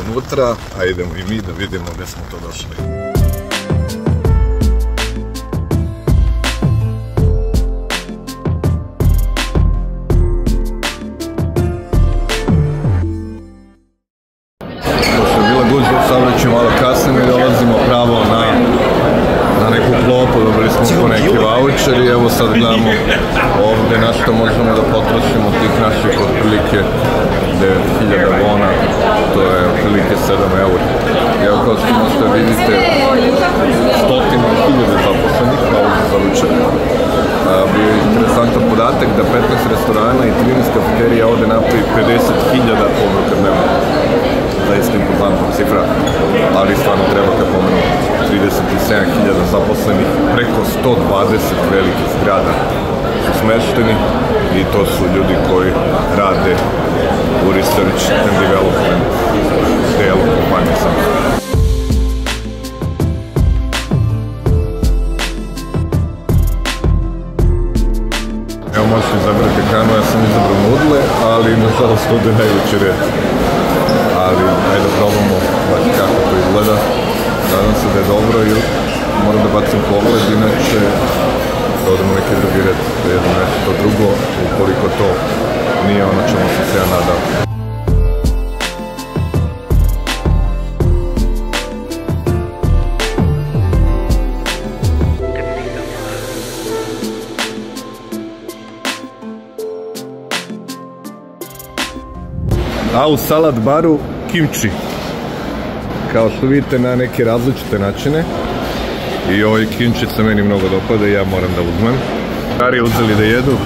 unutra, a idemo i mi da vidimo gde smo to došli. Cifra, ali stvarno treba kad pomenu 37.000 zaposlenih, preko 120 velikih zgrada su smešteni i to su ljudi koji rade u research and development delu kompanije Samsung. Evo možete izabrati hranu, ja sam izabrao nudle, ali nažalost ovde je najveći red ali ajde da probamo baš kako to izgleda. Nadam se da je dobro i moram da bacim pogled, inače da odemo neki drugi red, da jedemo nešto drugo, ukoliko to nije ono čemu sam se ja nadao. A u salad baru kimči. Kao što vidite na neke različite načine. I ovaj kimči se meni mnogo dopada i ja moram da uzmem. Stari uzeli da jedu.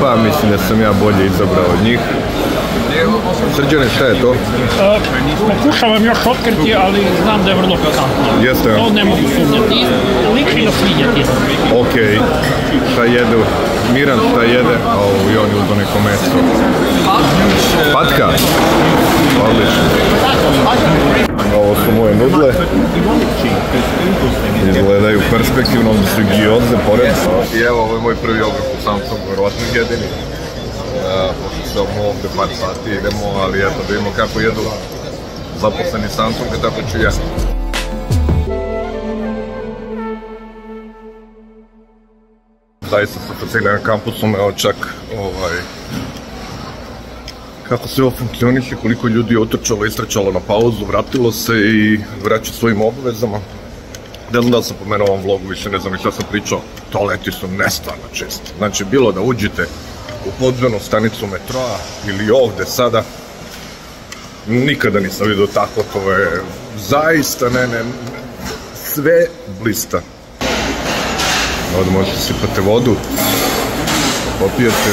Pa mislim da sam ja bolje izabrao od njih. Srđane, šta je to? Pokušavam još otkriti, ali znam da je vrlo pikantno. Jeste? To ne mogu sumnjati. Liči na svidjeti. Ok, šta jedu? Miran šta jede? O, i on je uzao neko meso. Patka? Odlično. Ovo su moje nudle. Izgledaju perspektivno, ovdje su gioze pored. I evo, ovo je moj prvi obrok u Samsung, verovatno jedini. Uh, pošto sam ovde par sati idemo, ali eto da vidimo kako jedu zaposleni Samsung, tako ću ja. Zaista sa fasciniran kampusom, evo čak ovaj, kako sve ovo funkcioniše, koliko ljudi je otrčalo, istračalo na pauzu, vratilo se i vraća svojim obavezama. Ne znam da li sam pomenuo ovom vlogu, više ne znam šta sam pričao. Toaleti su nestvarno čisti. Znači, bilo da uđete u podzemnu stanicu metroa ili ovde sada, nikada nisam vidio tako, to je zaista, ne, ne, sve blista. Ovdje možete sipate vodu, popijete.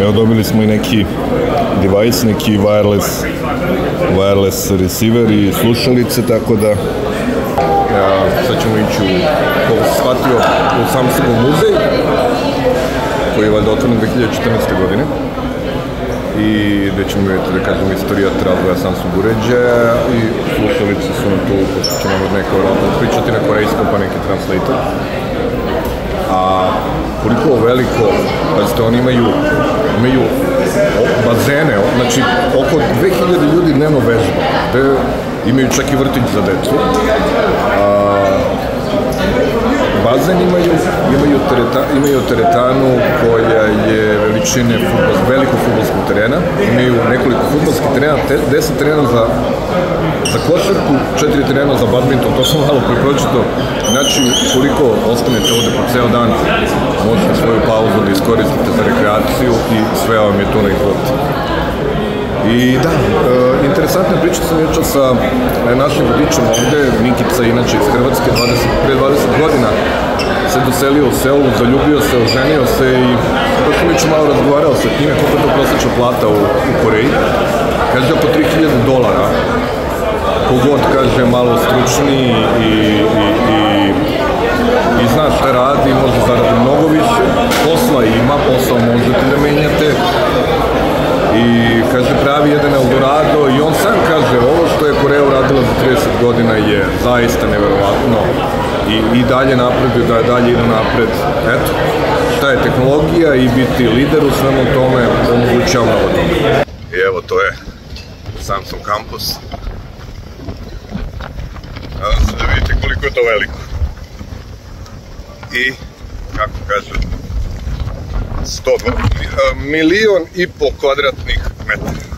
Evo dobili smo i neki device, neki wireless, wireless receiver i slušalice, tako da ja, sad ćemo ići u, kako se shvatio, u Samsung muzej, koji je valjda otvoren 2014. godine i gde ćemo vidjeti, da kažem, istorijat razvoja Samsung uređaja i slušalice su nam tu, pošto će nam od neko vratno pričati na korejskom, pa neki translator. A koliko veliko, pazite, oni imaju, imaju bazene, znači oko 2000 ljudi dnevno vežba, gde imaju čak i vrtić za decu. Bazen imaju, imaju, tereta, imaju teretanu koja je veličine futbol, velikog futbolskog terena, imaju nekoliko futbolskih terena, te, 10 terena za, za košarku, 4 terena za badminton, to sam malo prepročito. Znači, koliko ostanete ovde po ceo dan, možete svoju pauzu da iskoristite za rekreaciju i sve vam je tu na izvoditi. I da, e, interesantna priča sam jučer sa e, našim vodičem ovde, Mikica inače iz Hrvatske, 20, pre 20 godina se doselio u selu, zaljubio se, oženio se i jučer malo razgovarao sa time koliko je to prosječna plata u, u Koreji. Kaže oko 3000 dolara, kogod kaže malo stručniji i, i, i, i zna šta radi, može zaradi mnogo više, posla ima, posao možete da menjate, i kaže pravi jedan Eldorado i on sam kaže ovo što je Koreja uradila za 30 godina je zaista neverovatno i, i dalje napreduje, da dalje idu napred. Eto, šta je tehnologija i biti lider u svemu tome omogućava mnogo toga. I evo to je Samsung Campus. Nadam se da vidite koliko je to veliko. I, kako kažu, 100, milion i po kvadratnih metara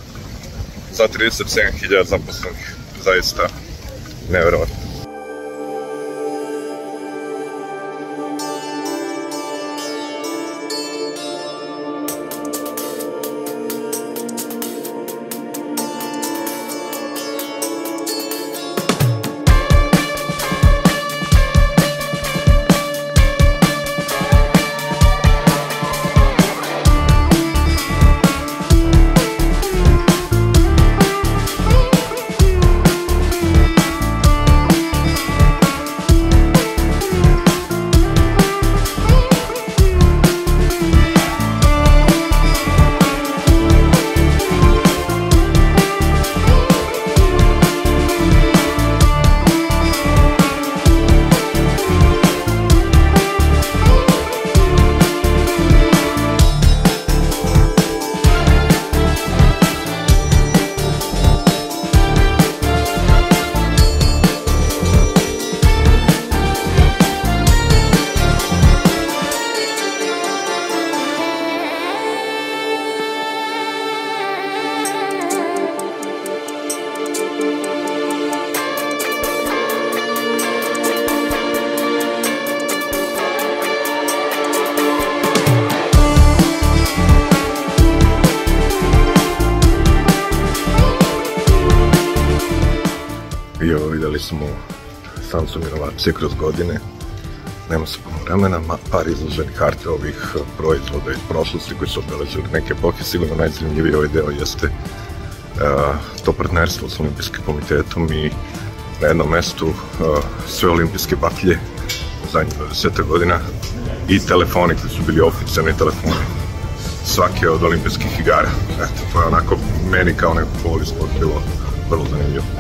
za 37.000 zaposlenih. Zaista neverovatno. Inovacije kroz godine. Nema se puno vremena, par izloženih karte ovih eh, proizvoda iz prošlosti koji su obeležili neke epohe. Sigurno najzanimljiviji ovaj deo jeste uh, to partnerstvo s Olimpijskim komitetom i na jednom mestu uh, sve olimpijske baklje u zadnjih 20 godina i telefoni koji su bili oficijalni telefoni svake od olimpijskih igara. Eto, to je onako meni kao neko ko voli sport bilo vrlo zanimljivo.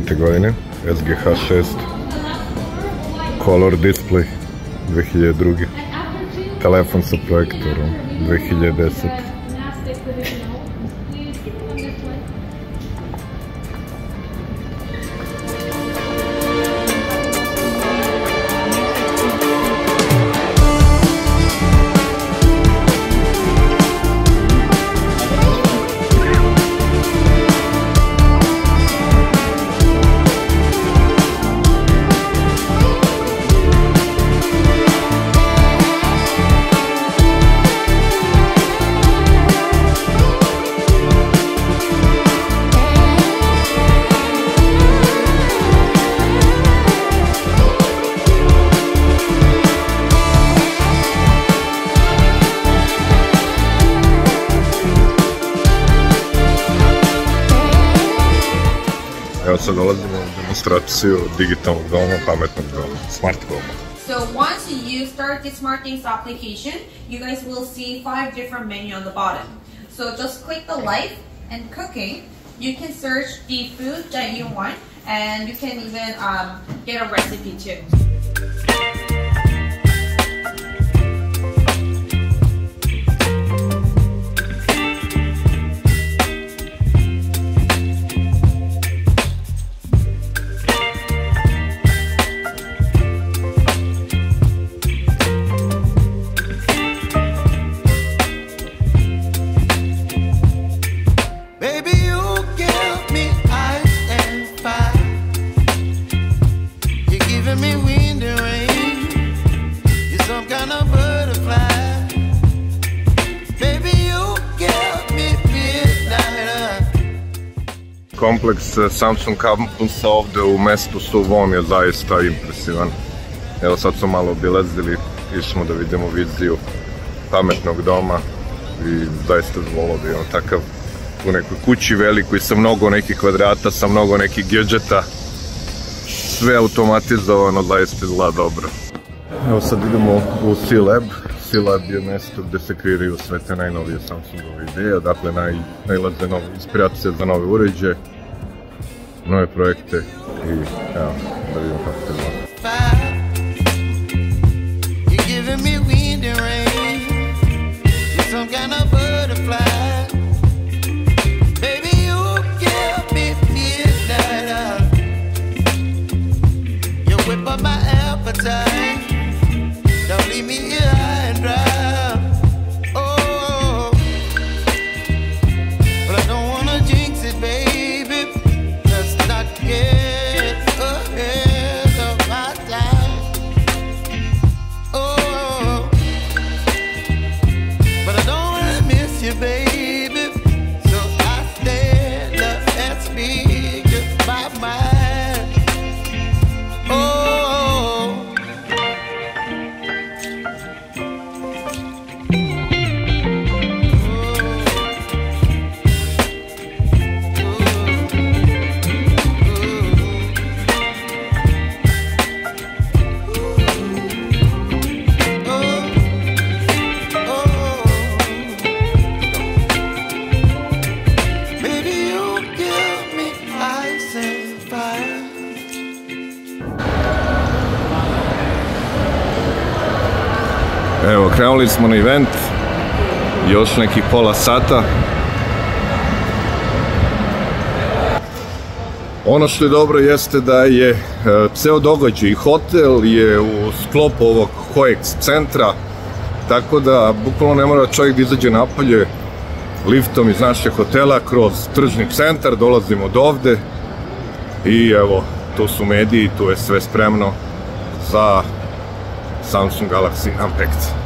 2000. godine, SGH 6, Color Display 2002. Telefon sa projektorom 2010. Dolazimo u demonstraciju digitalnog doma, pametnog doma, smart doma. So once you start the SmartThings application, you guys will see five different menu on the bottom. So just click the life and cooking. You can search the food that you want and you can even um, get a recipe too. Kompleks eh, Samsung Campusa ovde u mestu Suvon je zaista impresivan. Evo sad smo malo obilazili, išli smo da vidimo viziju pametnog doma i zaista volio bi on takav u nekoj kući velikoj sa mnogo nekih kvadrata, sa mnogo nekih gadgeta. Sve automatizovano, zaista izgleda dobro. Evo sad idemo u C-Lab. C-Lab je mesto gde se kreiraju sve te najnovije Samsungove ideje, dakle naj, najlaze nove inspiracije za nove uređaje, nove projekte i evo, da vidimo kako to krenuli smo na event, još nekih pola sata. Ono što je dobro jeste da je e, ceo događaj i hotel je u sklopu ovog Hoex centra, tako da bukvalno ne mora čovjek da izađe napolje liftom iz našeg hotela kroz tržni centar, dolazimo do ovde i evo, tu su mediji, tu je sve spremno za Samsung Galaxy Unpacked.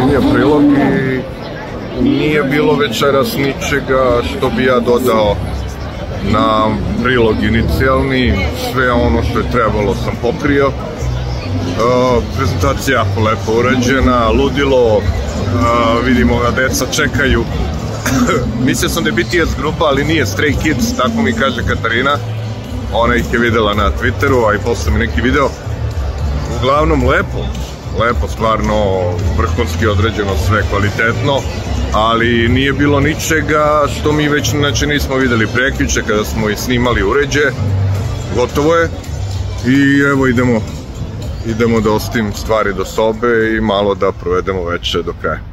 Snimio prilog i nije bilo večeras ničega što bi ja dodao na prilog inicijalni, sve ono što je trebalo sam pokrio. Uh, prezentacija jako lepo urađena, ludilo, uh, vidimo da deca čekaju. *laughs* Mislio sam da je BTS grupa, ali nije Stray Kids, tako mi kaže Katarina. Ona ih je videla na Twitteru, a i posle mi neki video. Uglavnom lepo, lepo, stvarno vrhunski određeno, sve kvalitetno, ali nije bilo ničega što mi već znači, nismo videli prekjuče kada smo i snimali uređe. Gotovo je. I evo idemo idemo da ostim stvari do sobe i malo da provedemo veče do kraja.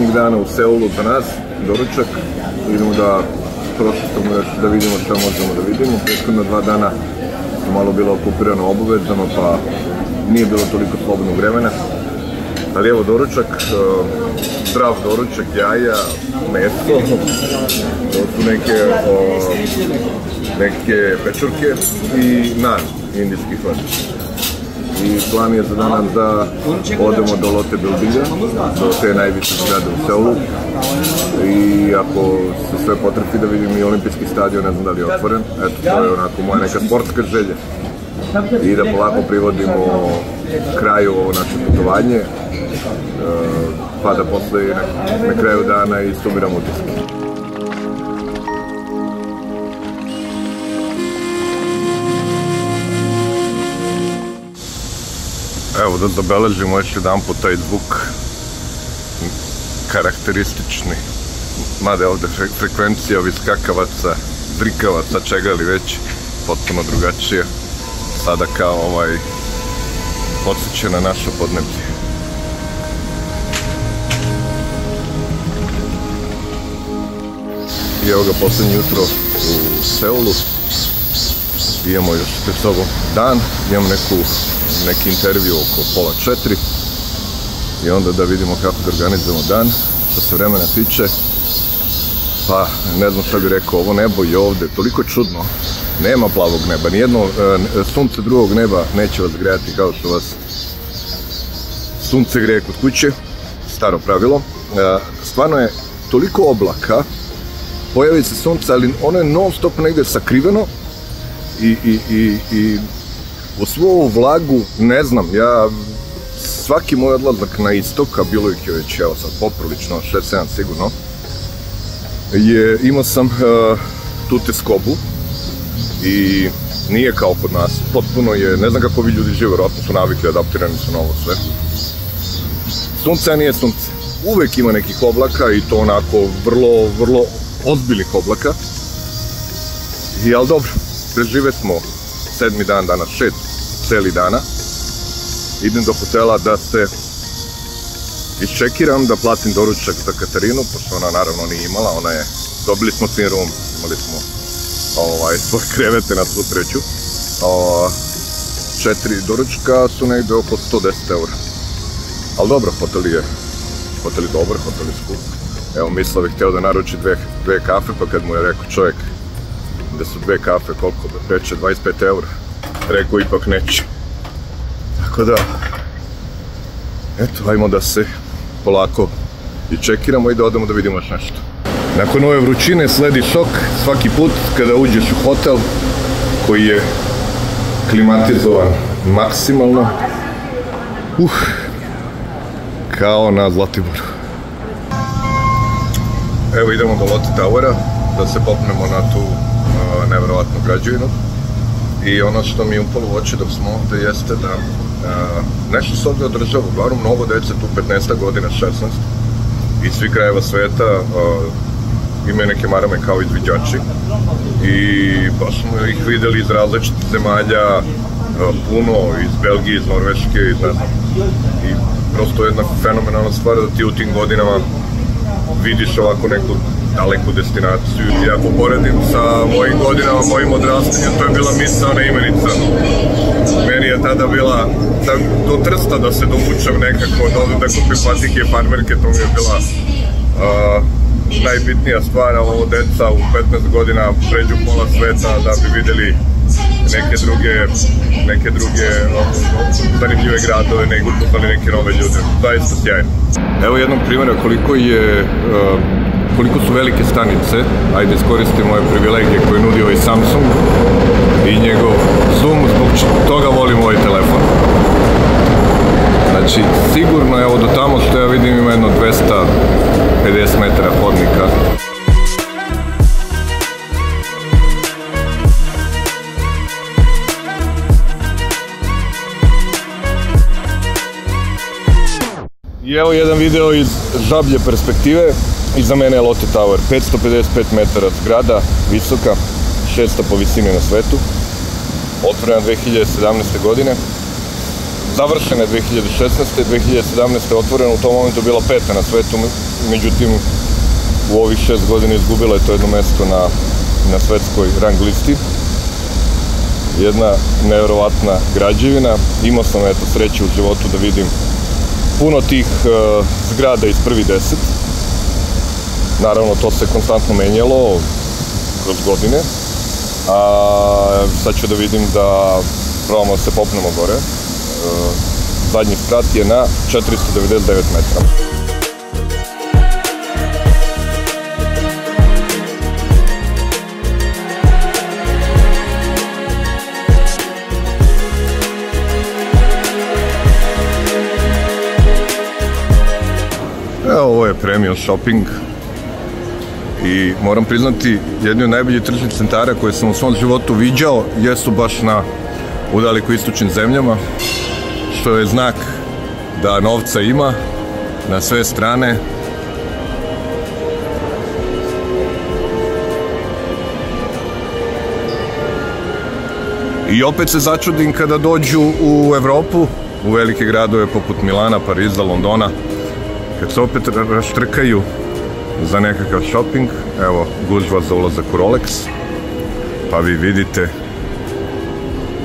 Posljednjih dana u Seulu za nas, doručak. Idemo da prošetamo još da vidimo šta možemo da vidimo. Prethodna dva dana su malo bilo okupirano obavezama, pa nije bilo toliko slobodnog vremena. Ali evo doručak, eh, zdrav doručak, jaja, meso, to su neke, o, neke pečurke i nan, indijski hleb i plan je za danas da odemo do Lotte Buildinga, do te najviše zgrade u Seulu. I ako se sve potrefi da vidim i olimpijski stadion, ne znam da li je otvoren, eto to je onako moja neka sportska želja. I da polako privodimo kraju ovo naše putovanje. E, pa da posle na kraju dana i sumiramo utiske. Evo da zabeležimo još jedan po taj zvuk karakteristični. Mada je ovde fre frekvencija ovih skakavaca, zrikavaca, čega li već, potpuno drugačija. Sada kao ovaj podsjeća na naše podneblje. I evo ga poslednje jutro u Seulu. Imamo još pred sobom dan, imamo neku neki intervju oko pola četiri. I onda da vidimo kako da organizujemo dan što se vremena tiče. Pa ne znam šta bi rekao ovo nebo je ovde toliko čudno. Nema plavog neba nijedno e, sunce drugog neba neće vas grejati kao što vas sunce greje kod kuće. Staro pravilo. E, stvarno je toliko oblaka pojavi se sunce ali ono je non stop negde sakriveno i, i, i, i u svu ovu vlagu, ne znam, ja svaki moj odlazak na istok, a bilo ih je već, evo sad, poprilično, 6-7 sigurno, je, imao sam uh, tu teskobu i nije kao kod nas, potpuno je, ne znam kako vi ljudi žive, vjerojatno su navikli, adaptirani su na ovo sve. Sunce nije sunce. Uvek ima nekih oblaka i to onako vrlo, vrlo ozbiljnih oblaka. I, ali dobro, prežive smo sedmi dan, danas šest celi dana. Idem do hotela da se iščekiram, da platim doručak za Katarinu, pošto ona naravno nije imala, ona je, dobili smo twin room, imali smo ovaj, *laughs* svoje krevete na svu sreću. O, četiri doručka su negde oko 110 eura. Ali dobro, hotel je, hotel je dobar, hotel je skup. Evo, Mislav je hteo da naruči dve, dve kafe, pa kad mu je rekao čovjek da su dve kafe, koliko da preče, 25 eura. Rekao ipak neće. Tako da, eto, ajmo da se polako i čekiramo i da odemo da vidimo još nešto. Nakon ove vrućine sledi šok svaki put kada uđeš u hotel koji je klimatizovan maksimalno. Uh, kao na Zlatiboru. Evo idemo do Lotte Towera da se popnemo na tu nevjerovatnu građevinu. I ono što mi je upalo u oči dok smo ovde jeste da uh, nešto se ovde održava, uglavnom mnogo dece tu 15 godina, 16 iz svih krajeva sveta uh, imaju neke marame kao izviđači i baš smo ih videli iz različitih zemalja puno iz Belgije, iz Norveške i ne znam. I prosto jedna fenomenalna stvar da ti u tim godinama vidiš ovako neku daleku destinaciju. Ja ako poredim sa mojim godinama, mojim odrastanjem, to je bila misalna imenica. Meni je tada bila da, do Trsta da se dovučem nekako, da odem da kupim patike i farmerke, to mi je bila uh, najbitnija stvar, a ovo deca u 15 godina pređu pola sveta da bi videli neke druge, neke druge zanimljive gradove, nego upoznali neke nove ljude. Zaista sjajno. Evo jednog primjera koliko je uh, koliko su velike stanice, ajde iskoristim moje privilegije koje nudi ovaj Samsung i njegov Zoom, zbog toga volim ovaj telefon. Znači, sigurno, evo do tamo što ja vidim ima jedno 250 metara hodnika. I evo jedan video iz žablje perspektive. Iza mene je Lotte Tower, 555 metara zgrada, visoka, šesta po visini na svetu. Otvorena 2017. godine. Završena je 2016. 2017. otvorena, u tom momentu bila peta na svetu, međutim u ovih šest godina izgubila je to jedno mesto na, na svetskoj rang listi. Jedna nevjerovatna građevina. Imao sam eto sreće u životu da vidim puno tih uh, zgrada iz prvi deset. Naravno, to se konstantno menjalo kroz godine. A sad ću da vidim da probamo da se popnemo gore. Uh, zadnji sprat je na 499 metara. Evo, ovo je premium shopping i moram priznati jedni od najboljih tržnih centara koje sam u svom životu viđao jesu baš na u daleko istočnim zemljama što je znak da novca ima na sve strane. I opet se začudim kada dođu u Evropu, u velike gradove poput Milana, Pariza, Londona, kad se opet raštrkaju za nekakav shopping, evo gužva za ulazak u Rolex, pa vi vidite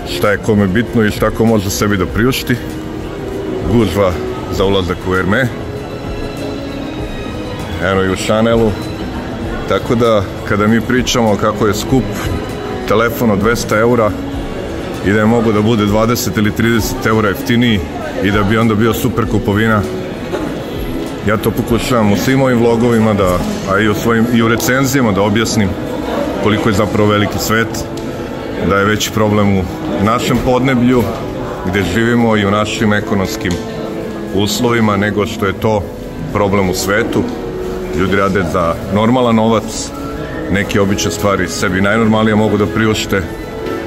šta je kome bitno i šta ko može sebi da priušti. Gužva za ulazak u Herme, eno i u Chanelu, tako da kada mi pričamo kako je skup telefon od 200 eura i da je mogu da bude 20 ili 30 eura jeftiniji i da bi onda bio super kupovina ja to pokušavam u svim mojim vlogovima da, a i u, svojim, i u recenzijama da objasnim koliko je zapravo veliki svet, da je veći problem u našem podneblju gde živimo i u našim ekonomskim uslovima nego što je to problem u svetu. Ljudi rade za normalan novac, neke obične stvari sebi najnormalnije mogu da priušte,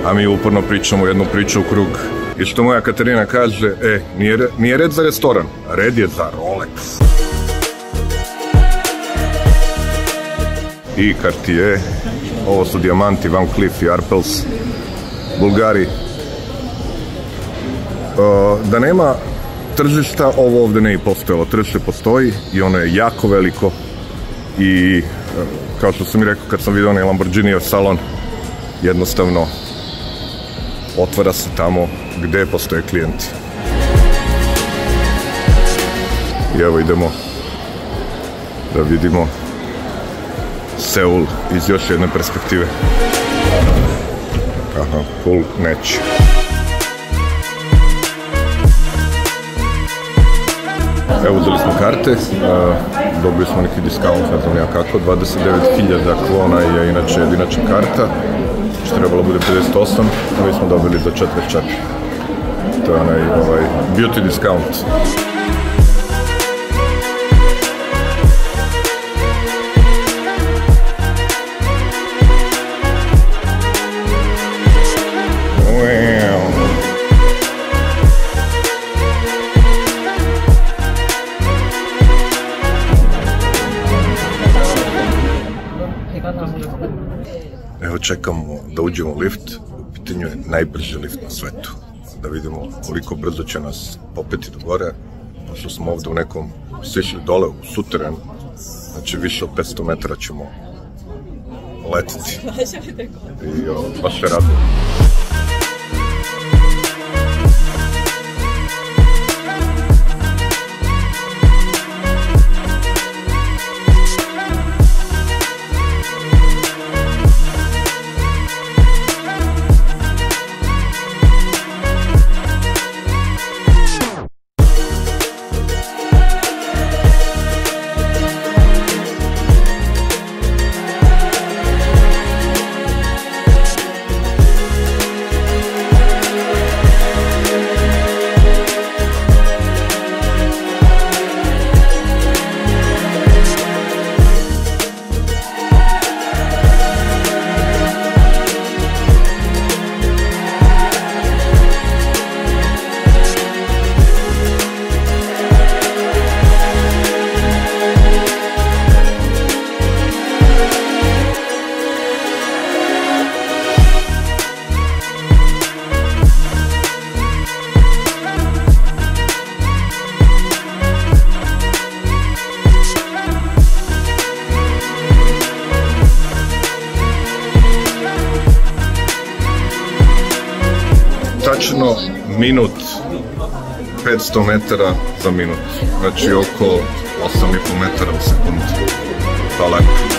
a mi uporno pričamo jednu priču u krug. I što moja Katarina kaže, e, nije, nije red za restoran, red je za i Cartier. Ovo su dijamanti Van Cleef i Arpels. Bulgari. Da nema tržišta, ovo ovde ne i postojalo. Tržište postoji i ono je jako veliko i kao što sam i rekao kad sam vidio onaj Lamborghini salon, jednostavno otvara se tamo gde postoje klijenti. I evo idemo da vidimo Seul iz još jedne perspektive. Aha, full neće. Evo uzeli smo karte, dobili smo neki diskaunt, ne znam ja kako, 29.000 klona je inače jedinačna karta, što trebalo bude 58, a mi smo dobili za 44. To je onaj ovaj, beauty discount. čekamo da uđemo u lift, u pitanju je najbrži lift na svetu. Da vidimo koliko brzo će nas popeti do gore, pošto smo ovde u nekom, sišli dole u suteren, znači više od 500 metara ćemo letiti. *laughs* I o, baš je radno. 100 metara za minut. Znači oko 8,5 metara u sekundu. Daleko.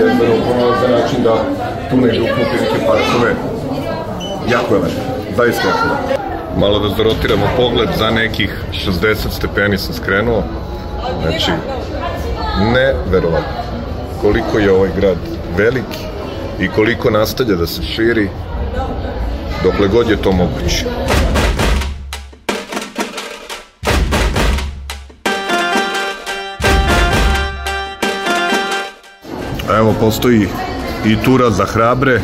jezero uponovno na način da tu negdje uklopi neke parkove. Jako je lepo, zaista jako lepo. Malo da zarotiramo pogled, za nekih 60 stepeni sam skrenuo. Znači, neverovatno koliko je ovaj grad veliki i koliko nastavlja da se širi dokle god je to moguće. Evo, postoji i tura za hrabre.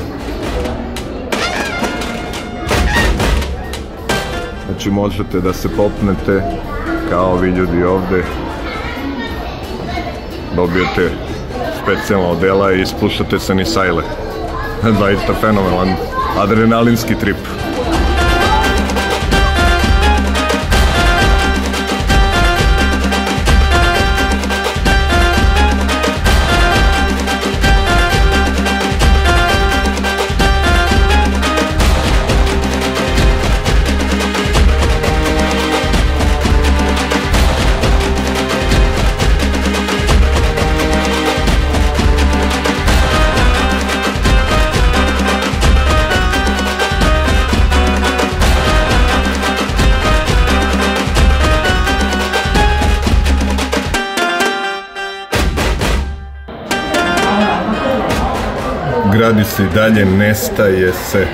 Znači možete da se popnete kao vi ljudi ovde. Dobijete specijalna odela i ispuštate se ni sajle. *laughs* Zaista fenomenalan adrenalinski trip. Gradi se i dalje, nestaje se.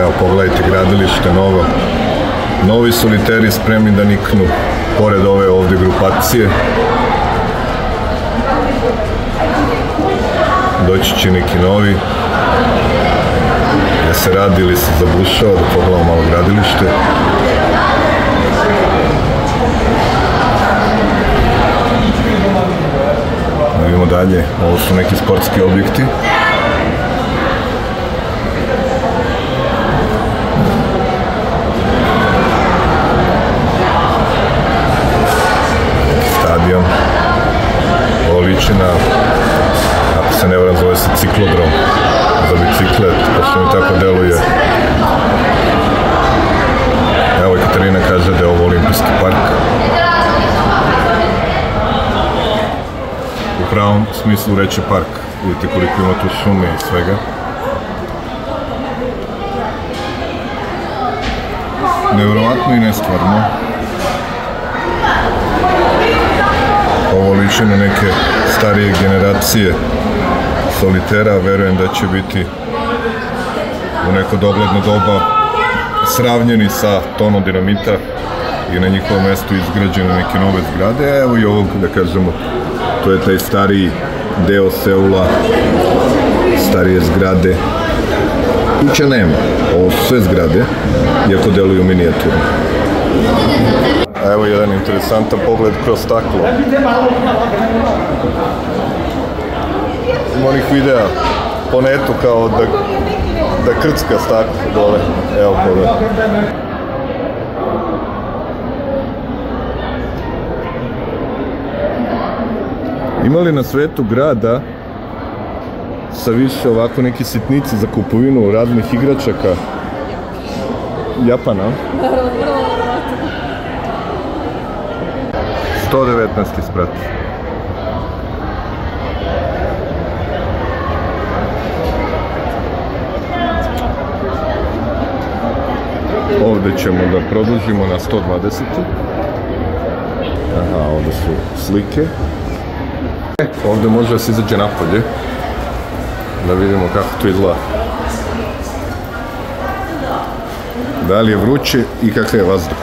Evo, pogledajte gradilište novo. Novi soliteri spremni da niknu pored ove ovde grupacije. Doći će neki novi. Ja se radi ili se zabušao da pogledamo malo gradilište. Vidimo dalje, ovo su neki sportski objekti. Stadion. Ovo liči na, ako se ne varam, zove se ciklodrom za biciklet, pošto mi tako deluje. Evo, Katarina kaže da je ovo olimpijski park. u pravom smislu reći park. Vidite koliko ima tu šume i svega. Nevjerovatno i nestvarno. Ovo liči na neke starije generacije solitera, verujem da će biti u neko dogledno doba sravnjeni sa tonom dinamita i na njihovom mestu izgrađene neke nove zgrade, evo i ovog, da kažemo, to je taj stariji deo Seula, starije zgrade. Kuća nema, ovo su sve zgrade, iako deluju minijaturno. Evo jedan interesantan pogled kroz staklo. Ima onih videa po netu kao da, da krcka staklo dole. Evo pogled. Ima li na svetu grada sa više ovako neki sitnici za kupovinu raznih igračaka? Japana? 119. sprat. Ovde ćemo da produžimo na 120. Aha, ovde su slike. Ovde može da se izađe napolje. Da vidimo kako to izgleda. Da li je vruće i kakav je vazduh.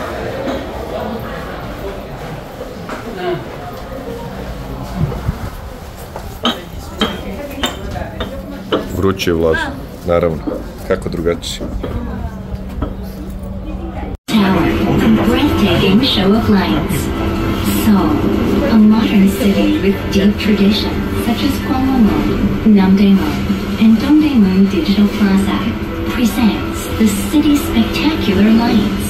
Vruće i vlažno, naravno. Kako drugačije. breathtaking show of lights. City with deep tradition, such as Gwanghwamun, Namdaemun, and Dongdaemun Digital Plaza, presents the city's spectacular lights.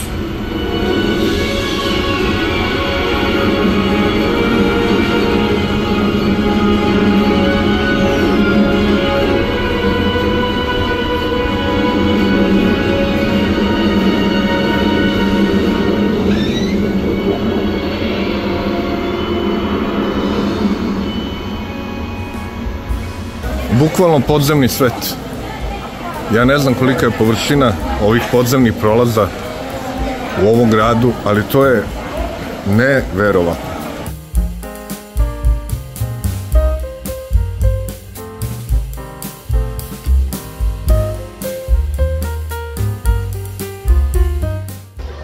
Bukvalno podzemni svet. Ja ne znam kolika je površina ovih podzemnih prolaza u ovom gradu, ali to je neverovatno.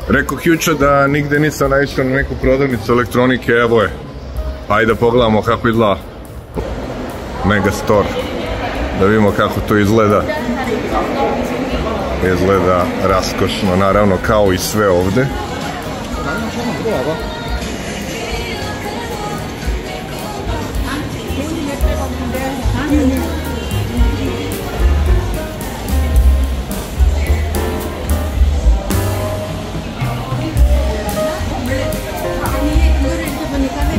Rekao juče da nigde nisam naišao na neku prodavnicu elektronike, evo je. Ajde da pogledamo kako izgleda Megastore. Da vidimo kako to izgleda. Izgleda raskošno, naravno kao i sve ovde.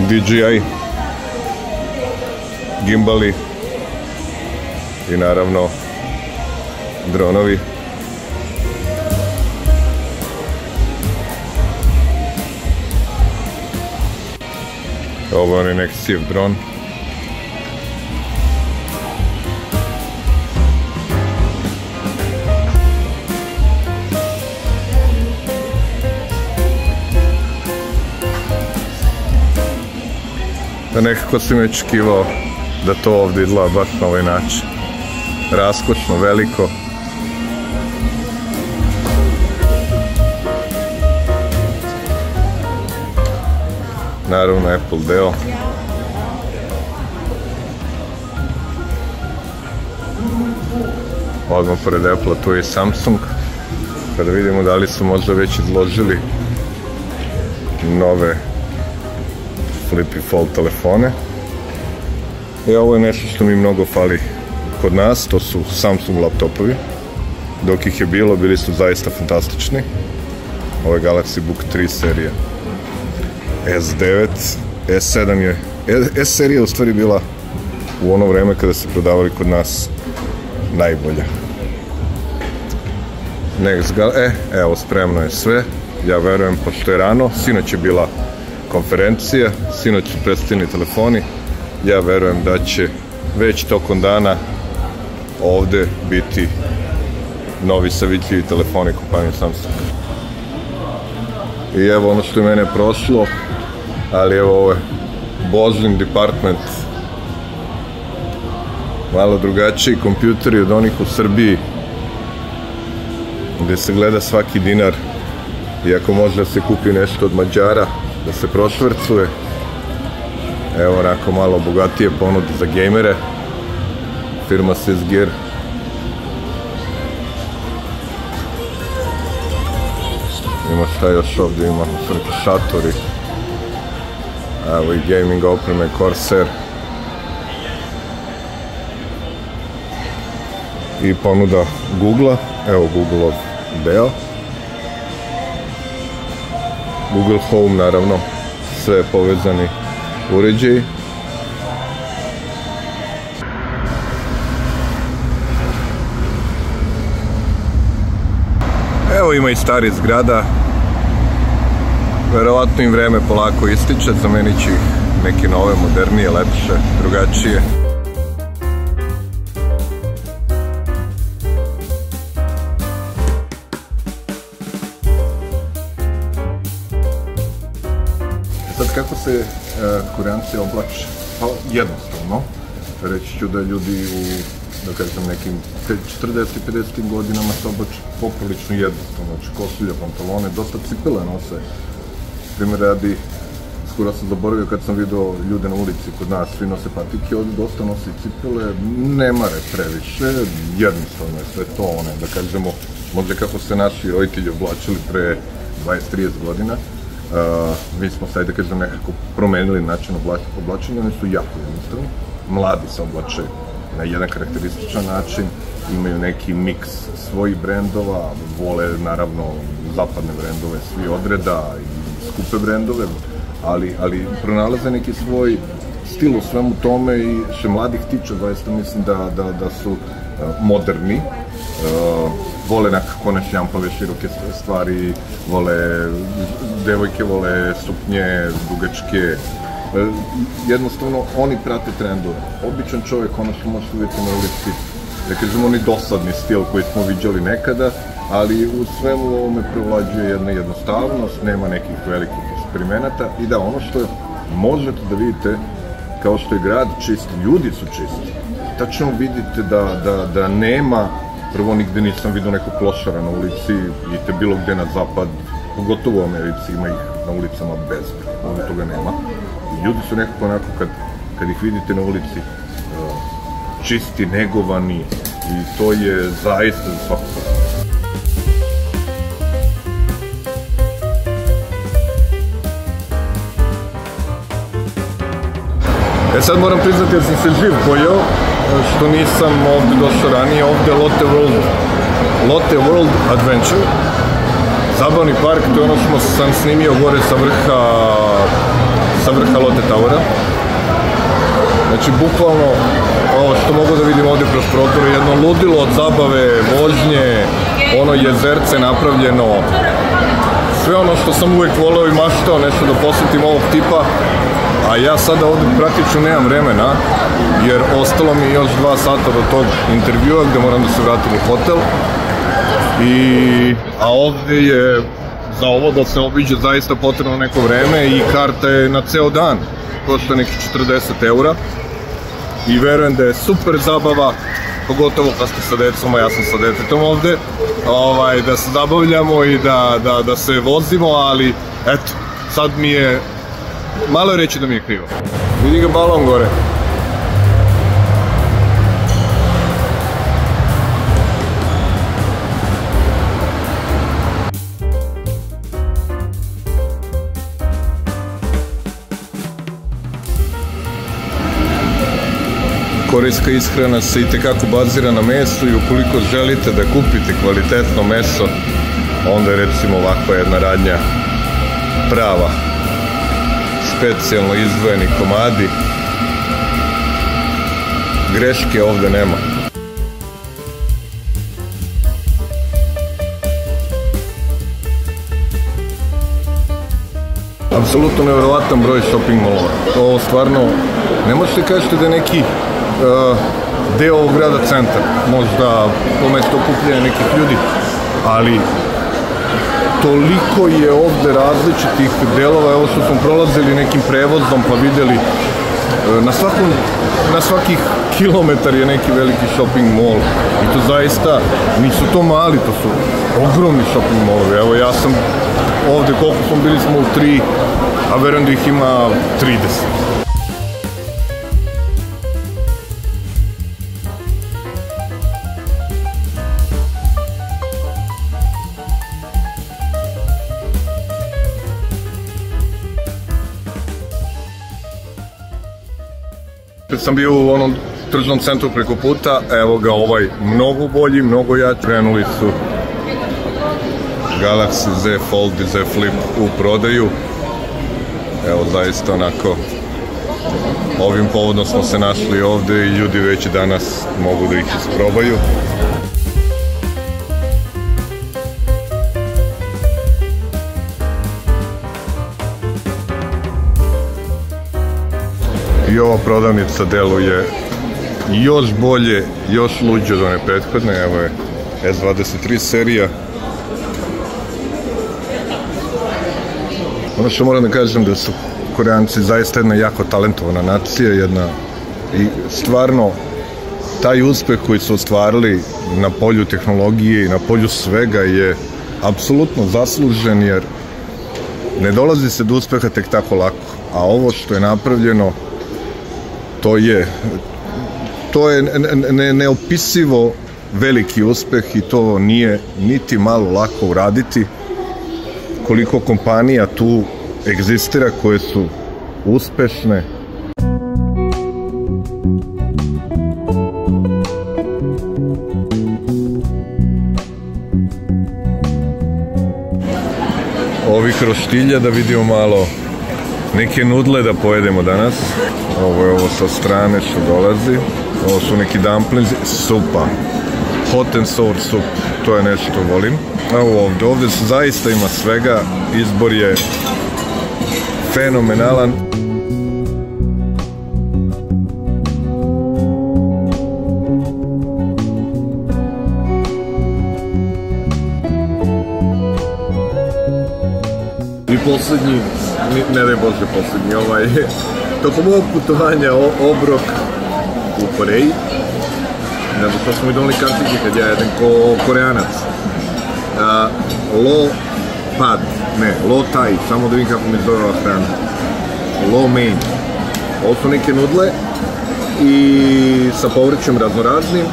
DJI gimbali i naravno dronovi ovo je neki siv dron da nekako sam očekivao da to ovde izgleda baš na ovaj način. Raskošno, veliko. Naravno Apple deo. Odmah pored Apple tu je Samsung. Kada vidimo da li su možda već izložili nove Flippy Fold telefone. I ovo je nešto što mi mnogo fali kod nas, to su Samsung laptopovi. Dok ih je bilo, bili su zaista fantastični. Ovo je Galaxy Book 3 serija. S9, S7 je... S serija u stvari bila u ono vreme kada se prodavali kod nas najbolja. Next Gal... E, evo, spremno je sve. Ja verujem, pošto je rano, sinoć je bila konferencija, sinoć su predstavljeni telefoni. Ja verujem da će već tokom dana ovde biti novi savitljivi telefoni kompanije Samsung. I evo ono što je mene prošlo, ali evo ovo je Bozlin Department malo drugačiji kompjuteri od onih u Srbiji gde se gleda svaki dinar i ako može da se kupi nešto od Mađara da se prošvrcuje evo onako malo bogatije ponude za gejmere firma Sysgear. Ima šta još ovdje ima crki šatori. Evo i gaming opreme Corsair. I ponuda Google-a evo Google-ov deo. Google Home naravno sve povezani uređaji ima i stari zgrada verovatno im vreme polako ističe zamenit će ih neke nove, modernije, lepše, drugačije Sad kako se e, Koreanci oblače? Pa jednostavno. Reći ću da ljudi u, da kažem, nekim 40 i 50 godinama se oblače poprilično jednostavno. Znači kosulja, pantalone, dosta cipele nose. Primer radi, skoro sam zaboravio kad sam video ljude na ulici kod nas, svi nose patike, ovdje dosta nose cipele, ne mare previše, jednostavno je sve to, one, da kažemo, možda kako se naši roditelji oblačili pre 20-30 godina, Uh, mi smo sad, da kažem, nekako promenili način oblačenja, oni su jako jednostavni. Mladi se oblače na jedan karakterističan način, imaju neki miks svojih brendova, vole naravno zapadne brendove, svi odreda i skupe brendove, ali, ali pronalaze neki svoj stil u svemu tome i što mladih tiče, zaista mislim da, da, da su uh, moderni, uh, vole nekako one šljampave, široke stvari, vole, devojke vole suknje, dugačke, e, jednostavno oni prate trendove. Običan čovjek, ono što možete vidjeti na ulici, da kažem, oni dosadni stil koji smo viđali nekada, ali u svemu ovome prevlađuje jedna jednostavnost, nema nekih velikih eksperimenata i da ono što možete da vidite kao što je grad čist, ljudi su čisti. Tačno vidite da, da, da nema prvo nigde nisam vidio nekog klošara na ulici, idite bilo gde na zapad, pogotovo u Americi ima ih na ulicama bez, ovdje toga nema. Ljudi su nekako onako kad, kad ih vidite na ulici uh, čisti, negovani i to je zaista za pohvalu. E sad moram priznati jer sam se živ pojeo, što nisam ovde došao ranije, ovde Lotte World, Lotte World Adventure. Zabavni park, to je ono što sam snimio gore sa vrha, sa vrha Lotte Towera. Znači, bukvalno, ovo što mogu da vidim ovde kroz prozor, je jedno ludilo od zabave, vožnje, ono jezerce napravljeno, sve ono što sam uvek voleo i maštao, nešto da posetim ovog tipa, a ja sada ovde praktično nemam vremena, jer ostalo mi još dva sata do tog intervjua gde moram da se vratim u hotel. I, a ovde je za ovo da se obiđe zaista potrebno neko vreme i karta je na ceo dan, košta nekih 40 eura. I verujem da je super zabava, pogotovo kad ste sa decom, a ja sam sa detetom ovde, ovaj, da se zabavljamo i da, da, da se vozimo, ali eto, sad mi je Malo je reći da mi je krivo. Vidi ga balon gore. Korejska ishrana se i tekako bazira na mesu i ukoliko želite da kupite kvalitetno meso, onda je recimo ovakva jedna radnja prava specijalno izdvojeni komadi. Greške ovde nema. Apsolutno nevjerovatan broj shopping mallova. To stvarno, ne možete kažete da je neki deo ovog grada centar, možda po mesto okupljanja nekih ljudi, ali toliko je ovde različitih delova, evo što smo prolazili nekim prevozom pa videli e, na svakom, na svakih kilometar je neki veliki shopping mall i to zaista nisu to mali, to su ogromni shopping mallovi. Evo ja sam ovde, koliko smo bili smo u tri, a verujem da ih ima 30. sam bio u onom tržnom centru preko puta, evo ga ovaj mnogo bolji, mnogo jači. Krenuli su Galaxy Z Fold i Z Flip u prodaju. Evo zaista onako ovim povodom smo se našli ovde i ljudi već danas mogu da ih isprobaju. I ova prodavnica deluje još bolje, još luđe od one prethodne, evo je S23 serija. Ono što moram da kažem da su Koreanci zaista jedna jako talentovana nacija, jedna i stvarno taj uspeh koji su ostvarili na polju tehnologije i na polju svega je apsolutno zaslužen jer ne dolazi se do uspeha tek tako lako, a ovo što je napravljeno to je to je ne, neopisivo veliki uspeh i to nije niti malo lako uraditi. Koliko kompanija tu egzistira koje su uspešne. Ovih roštilja da vidimo malo neke nudle da pojedemo danas. Ovo je ovo sa strane što dolazi. Ovo su neki dumplings, supa. Hot and sour soup, to je nešto što volim. Evo ovde, ovde zaista ima svega, izbor je fenomenalan. I poslednji ne daj Bože poslednji, ovaj, *laughs* tokom ovog putovanja o, obrok u Koreji, ne znam što smo mi donali kartice kad ja jedem ko koreanac. A, lo pad, ne, lo tai, samo da vidim kako mi zove ova hrana. Lo mein. Ovo su neke nudle i sa povrćem raznoraznim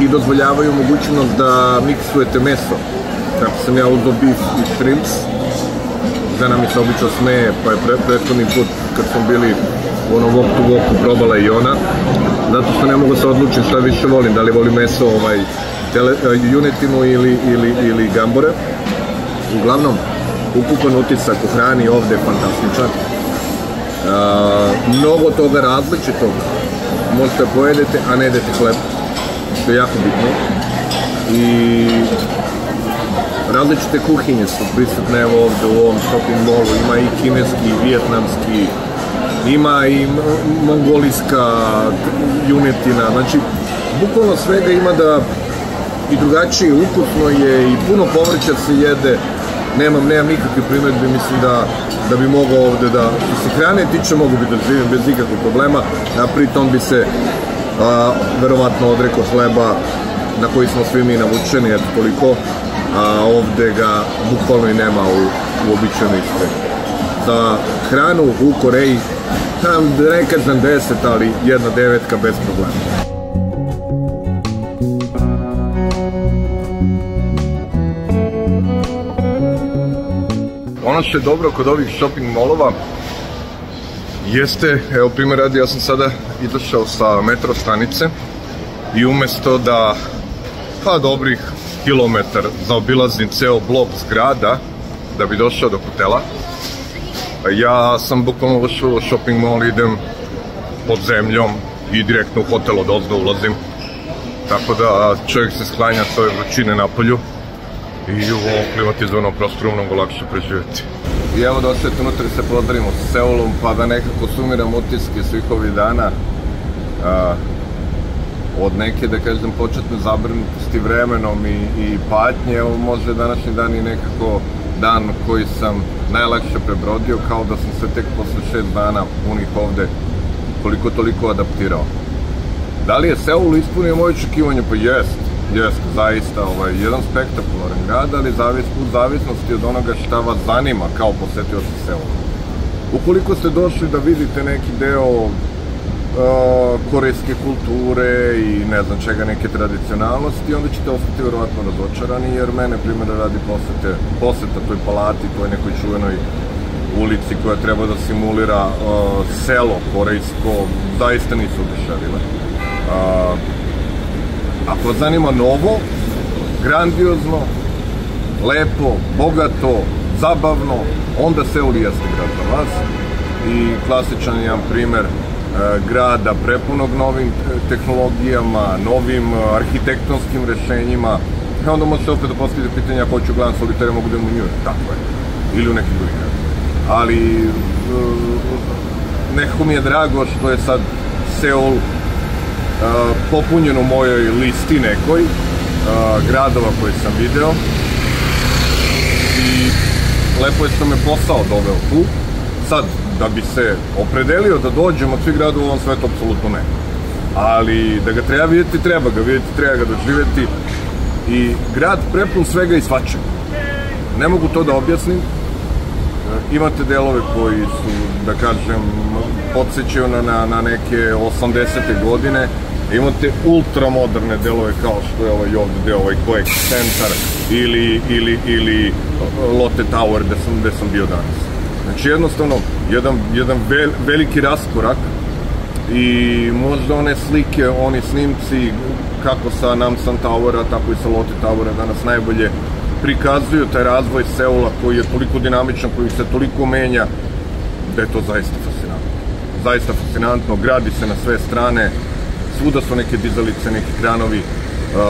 i dozvoljavaju mogućnost da miksujete meso. Tako sam ja uzao beef i shrimps. Žena mi se obično smeje, pa je pre, prethodni put kad smo bili u onom wok to woku probala i ona. Zato što ne mogu se odlučiti šta više volim, da li volim meso, ovaj, tele, eh, junetinu ili, ili, ili gambore. Uglavnom, ukupan utisak u hrani ovde je fantastičan. Uh, mnogo toga različitog možete pojedete, a ne jedete hleb, što je jako bitno. I različite kuhinje su prisutne evo ovde u ovom shopping mallu, ima i kineski, i vijetnamski, ima i mongolijska junetina, znači bukvalno svega ima da i drugačije, ukusno je i puno povrća se jede, nemam, nemam nikakve primjedbe, mislim da, da bi mogao ovde da, što se hrane tiče, mogu bi da živim bez nikakvog problema, a pritom bi se a, verovatno odrekao hleba na koji smo svi mi navučeni, eto toliko, a ovde ga bukvalno i nema u, u običajnoj ishrani. Za hranu u Koreji, tam da ne kažem 10, ali jedna devetka bez problema. Ono što je dobro kod ovih shopping molova jeste, evo primjer radi, ja sam sada izašao sa metro stanice i umesto da pa dobrih kilometar zaobilazim ceo blok zgrada da bi došao do hotela, ja sam bukvalno ušao u shopping mall, idem pod zemljom i direktno u hotel od ozdo ulazim. Tako da čovjek se sklanja toj vrućine na polju i u ovom klimatizovanom prostoru mnogo lakše preživjeti. I evo da osjeti unutra se pozdravimo sa Seulom, pa da nekako sumiram utiske svih ovih dana. A, od neke, da kažem, početne zabrinutosti vremenom i, i patnje, evo može današnji dan i nekako dan koji sam najlakše prebrodio, kao da sam se tek posle šest dana punih ovde koliko toliko adaptirao. Da li je Seul ispunio moje očekivanje? Pa jest, jest, zaista, ovaj, jedan spektakularan grad, ali zavis, u zavisnosti od onoga šta vas zanima kao posetioci Seula. Ukoliko ste došli da vidite neki deo uh, korejske kulture i ne znam čega, neke tradicionalnosti, onda ćete ostati verovatno razočarani, jer mene, primjer, radi posete, poseta toj palati, toj nekoj čuvenoj ulici koja treba da simulira uh, selo korejsko, zaista nisu oduševile. Uh, ako zanima novo, grandiozno, lepo, bogato, zabavno, onda Seul jeste grad za vas. I klasičan je jedan primer grada prepunog novim e, tehnologijama, novim e, arhitektonskim rešenjima. I onda možete opet da postavite pitanje ako hoću gledam solitare, mogu da idem u New York. Tako je. Ili u neki drugi grad. Ali e, nekako mi je drago što je sad Seul e, popunjen u mojoj listi nekoj e, gradova koje sam video i lepo je što me posao doveo tu. Sad, da bi se opredelio da dođem od svih gradova u ovom svetu, apsolutno ne. Ali da ga treba vidjeti, treba ga vidjeti, treba ga doživjeti. I grad prepun svega i svačega. Ne mogu to da objasnim. E, Imate delove koji su, da kažem, podsjećaju na, na, neke 80. godine. Imate ultramoderne delove kao što je ovaj ovde deo, ovaj Koek centar ili, ili, ili Lotte Tower gde sam, gde sam bio danas. Znači jednostavno jedan, jedan vel, veliki raskorak i možda one slike, oni snimci kako sa Namsan Towera, tako i sa Lotte Towera danas najbolje prikazuju taj razvoj Seula koji je toliko dinamičan, koji se toliko menja, da je to zaista fascinantno. Zaista fascinantno, gradi se na sve strane, svuda su neke dizalice, neki kranovi, uh,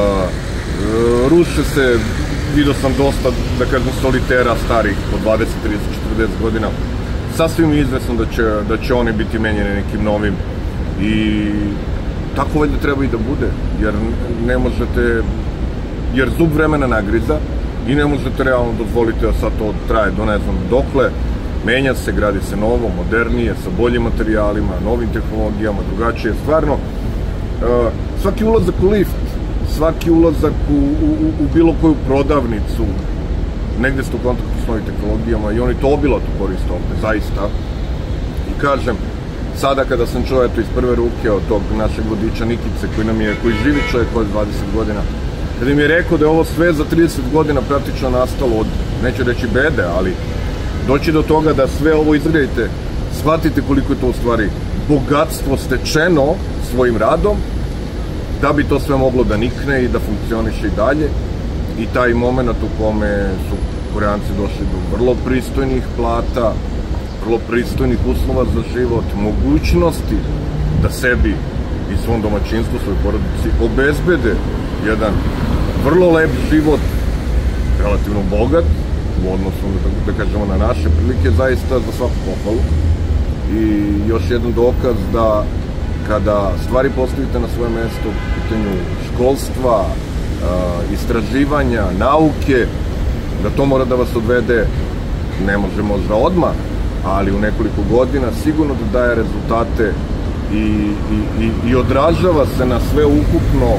ruše se, vidio sam dosta, da kažem, solitera starih po 20, 30, 40 godina. Sasvim izvesno da će, da će oni biti menjeni nekim novim. I tako valjda treba i da bude, jer ne možete, jer zub vremena nagriza i ne možete realno dozvoliti da sad to traje do ne znam dokle, menja se, gradi se novo, modernije, sa boljim materijalima, novim tehnologijama, drugačije, stvarno, uh, svaki ulazak u lift, svaki ulazak u, u, u bilo koju prodavnicu, negde ste u kontaktu s novim tehnologijama i oni to obilato koriste ovde, zaista. I kažem, sada kada sam čuo eto iz prve ruke od tog našeg vodiča Nikice koji nam je, koji živi čovjek od 20 godina, kada mi je rekao da je ovo sve za 30 godina praktično nastalo od, neću reći bede, ali doći do toga da sve ovo izgledajte, shvatite koliko je to u stvari bogatstvo stečeno svojim radom, da bi to sve moglo da nikne i da funkcioniše i dalje. I taj moment u kome su Koreanci došli do vrlo pristojnih plata, vrlo pristojnih uslova za život, mogućnosti da sebi i svom domaćinstvu, svoj porodici obezbede jedan vrlo lep život, relativno bogat, u odnosu, da, da kažemo, na naše prilike, zaista za svaku pohvalu. I još jedan dokaz da kada stvari postavite na svoje mesto u pitanju školstva, istraživanja, nauke, da to mora da vas odvede, ne može možda odmah, ali u nekoliko godina sigurno da daje rezultate i, i, i, i odražava se na sve ukupno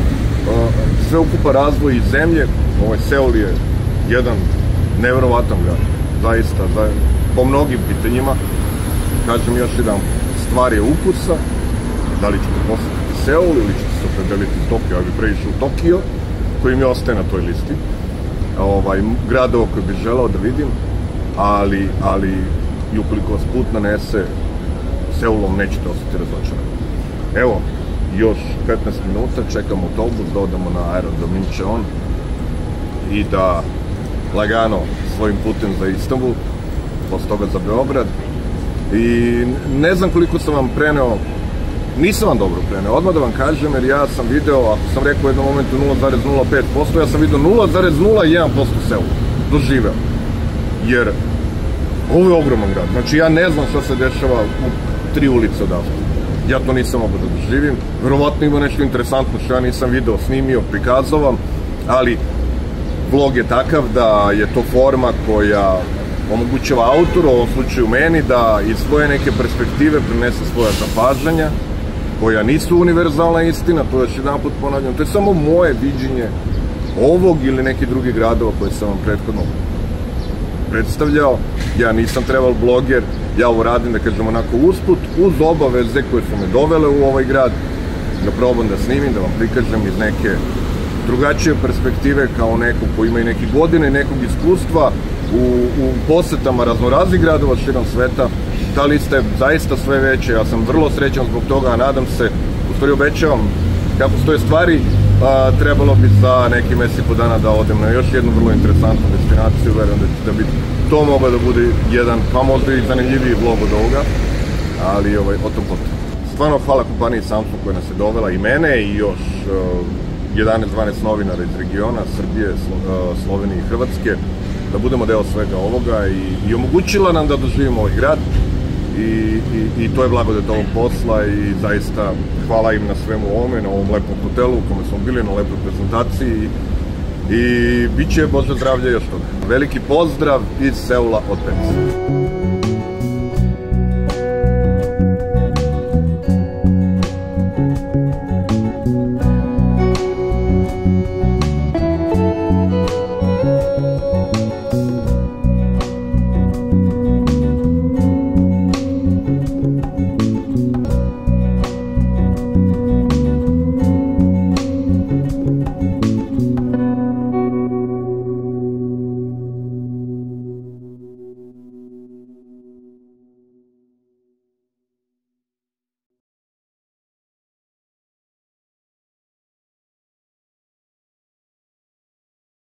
sve ukupa razvoj zemlje. Ovaj Seul je jedan neverovatan grad, zaista, za, po mnogim pitanjima. Kažem još jedan, stvar je ukusa, da li ćete posetiti Seul ili ćete se opredeliti Tokio, ja bih preišao u Tokio, koji mi ostaje na toj listi, ovaj, gradova koji bih želao da vidim, ali, ali i ukoliko vas put nanese Seulom nećete ostati razočarani. Evo, još 15 minuta, čekamo autobus da odemo na aerodrom Incheon i da lagano svojim putem za Istanbul, posle toga za Beograd. I ne znam koliko sam vam preneo, nisam vam dobro preneo, odmah da vam kažem, jer ja sam video, ako sam rekao u jednom momentu 0,05%, ja sam video 0,01% Seula, doživeo. Jer ovo je ogroman grad, znači ja ne znam šta se dešava u tri ulice odavde. Ja to nisam mogao da doživim. Verovatno ima nešto interesantno što ja nisam video, snimio, prikazovam, ali vlog je takav da je to forma koja omogućava autoru, u ovom slučaju meni, da iz svoje neke perspektive prinese svoja zapažanja, koja nisu univerzalna istina, to još jedan put ponavljam, to je samo moje viđenje ovog ili neki drugi gradova koje sam vam prethodno predstavljao. Ja nisam trebal bloger, ja ovo radim, da kažem, onako usput, uz obaveze koje su me dovele u ovaj grad, da probam da snimim, da vam prikažem iz neke drugačije perspektive kao neko ko ima i neke godine, nekog iskustva u, u posetama raznoraznih gradova širom sveta. Ta lista je zaista sve veća, ja sam vrlo srećan zbog toga, nadam se, u stvari obećavam, kako stoje stvari, a, trebalo bi za neki mesec i po dana da odem na još jednu vrlo interesantnu destinaciju, verujem da, da bi to mogao da bude jedan, pa možda i zanimljiviji vlog od ovoga, ali ovaj, o tom potom. Stvarno hvala kompaniji Samsung koja nas je dovela i mene i još uh, 11-12 novinara iz regiona, Srbije, e, Slovenije i Hrvatske, da budemo deo svega ovoga i, i omogućila nam da doživimo ovaj grad i, i, i to je blagodet ovog posla i zaista hvala im na svemu ovome, na ovom lepom hotelu u kome smo bili, na lepoj prezentaciji i bit će Bože zdravlje još toga. Veliki pozdrav iz Seula od Penisa.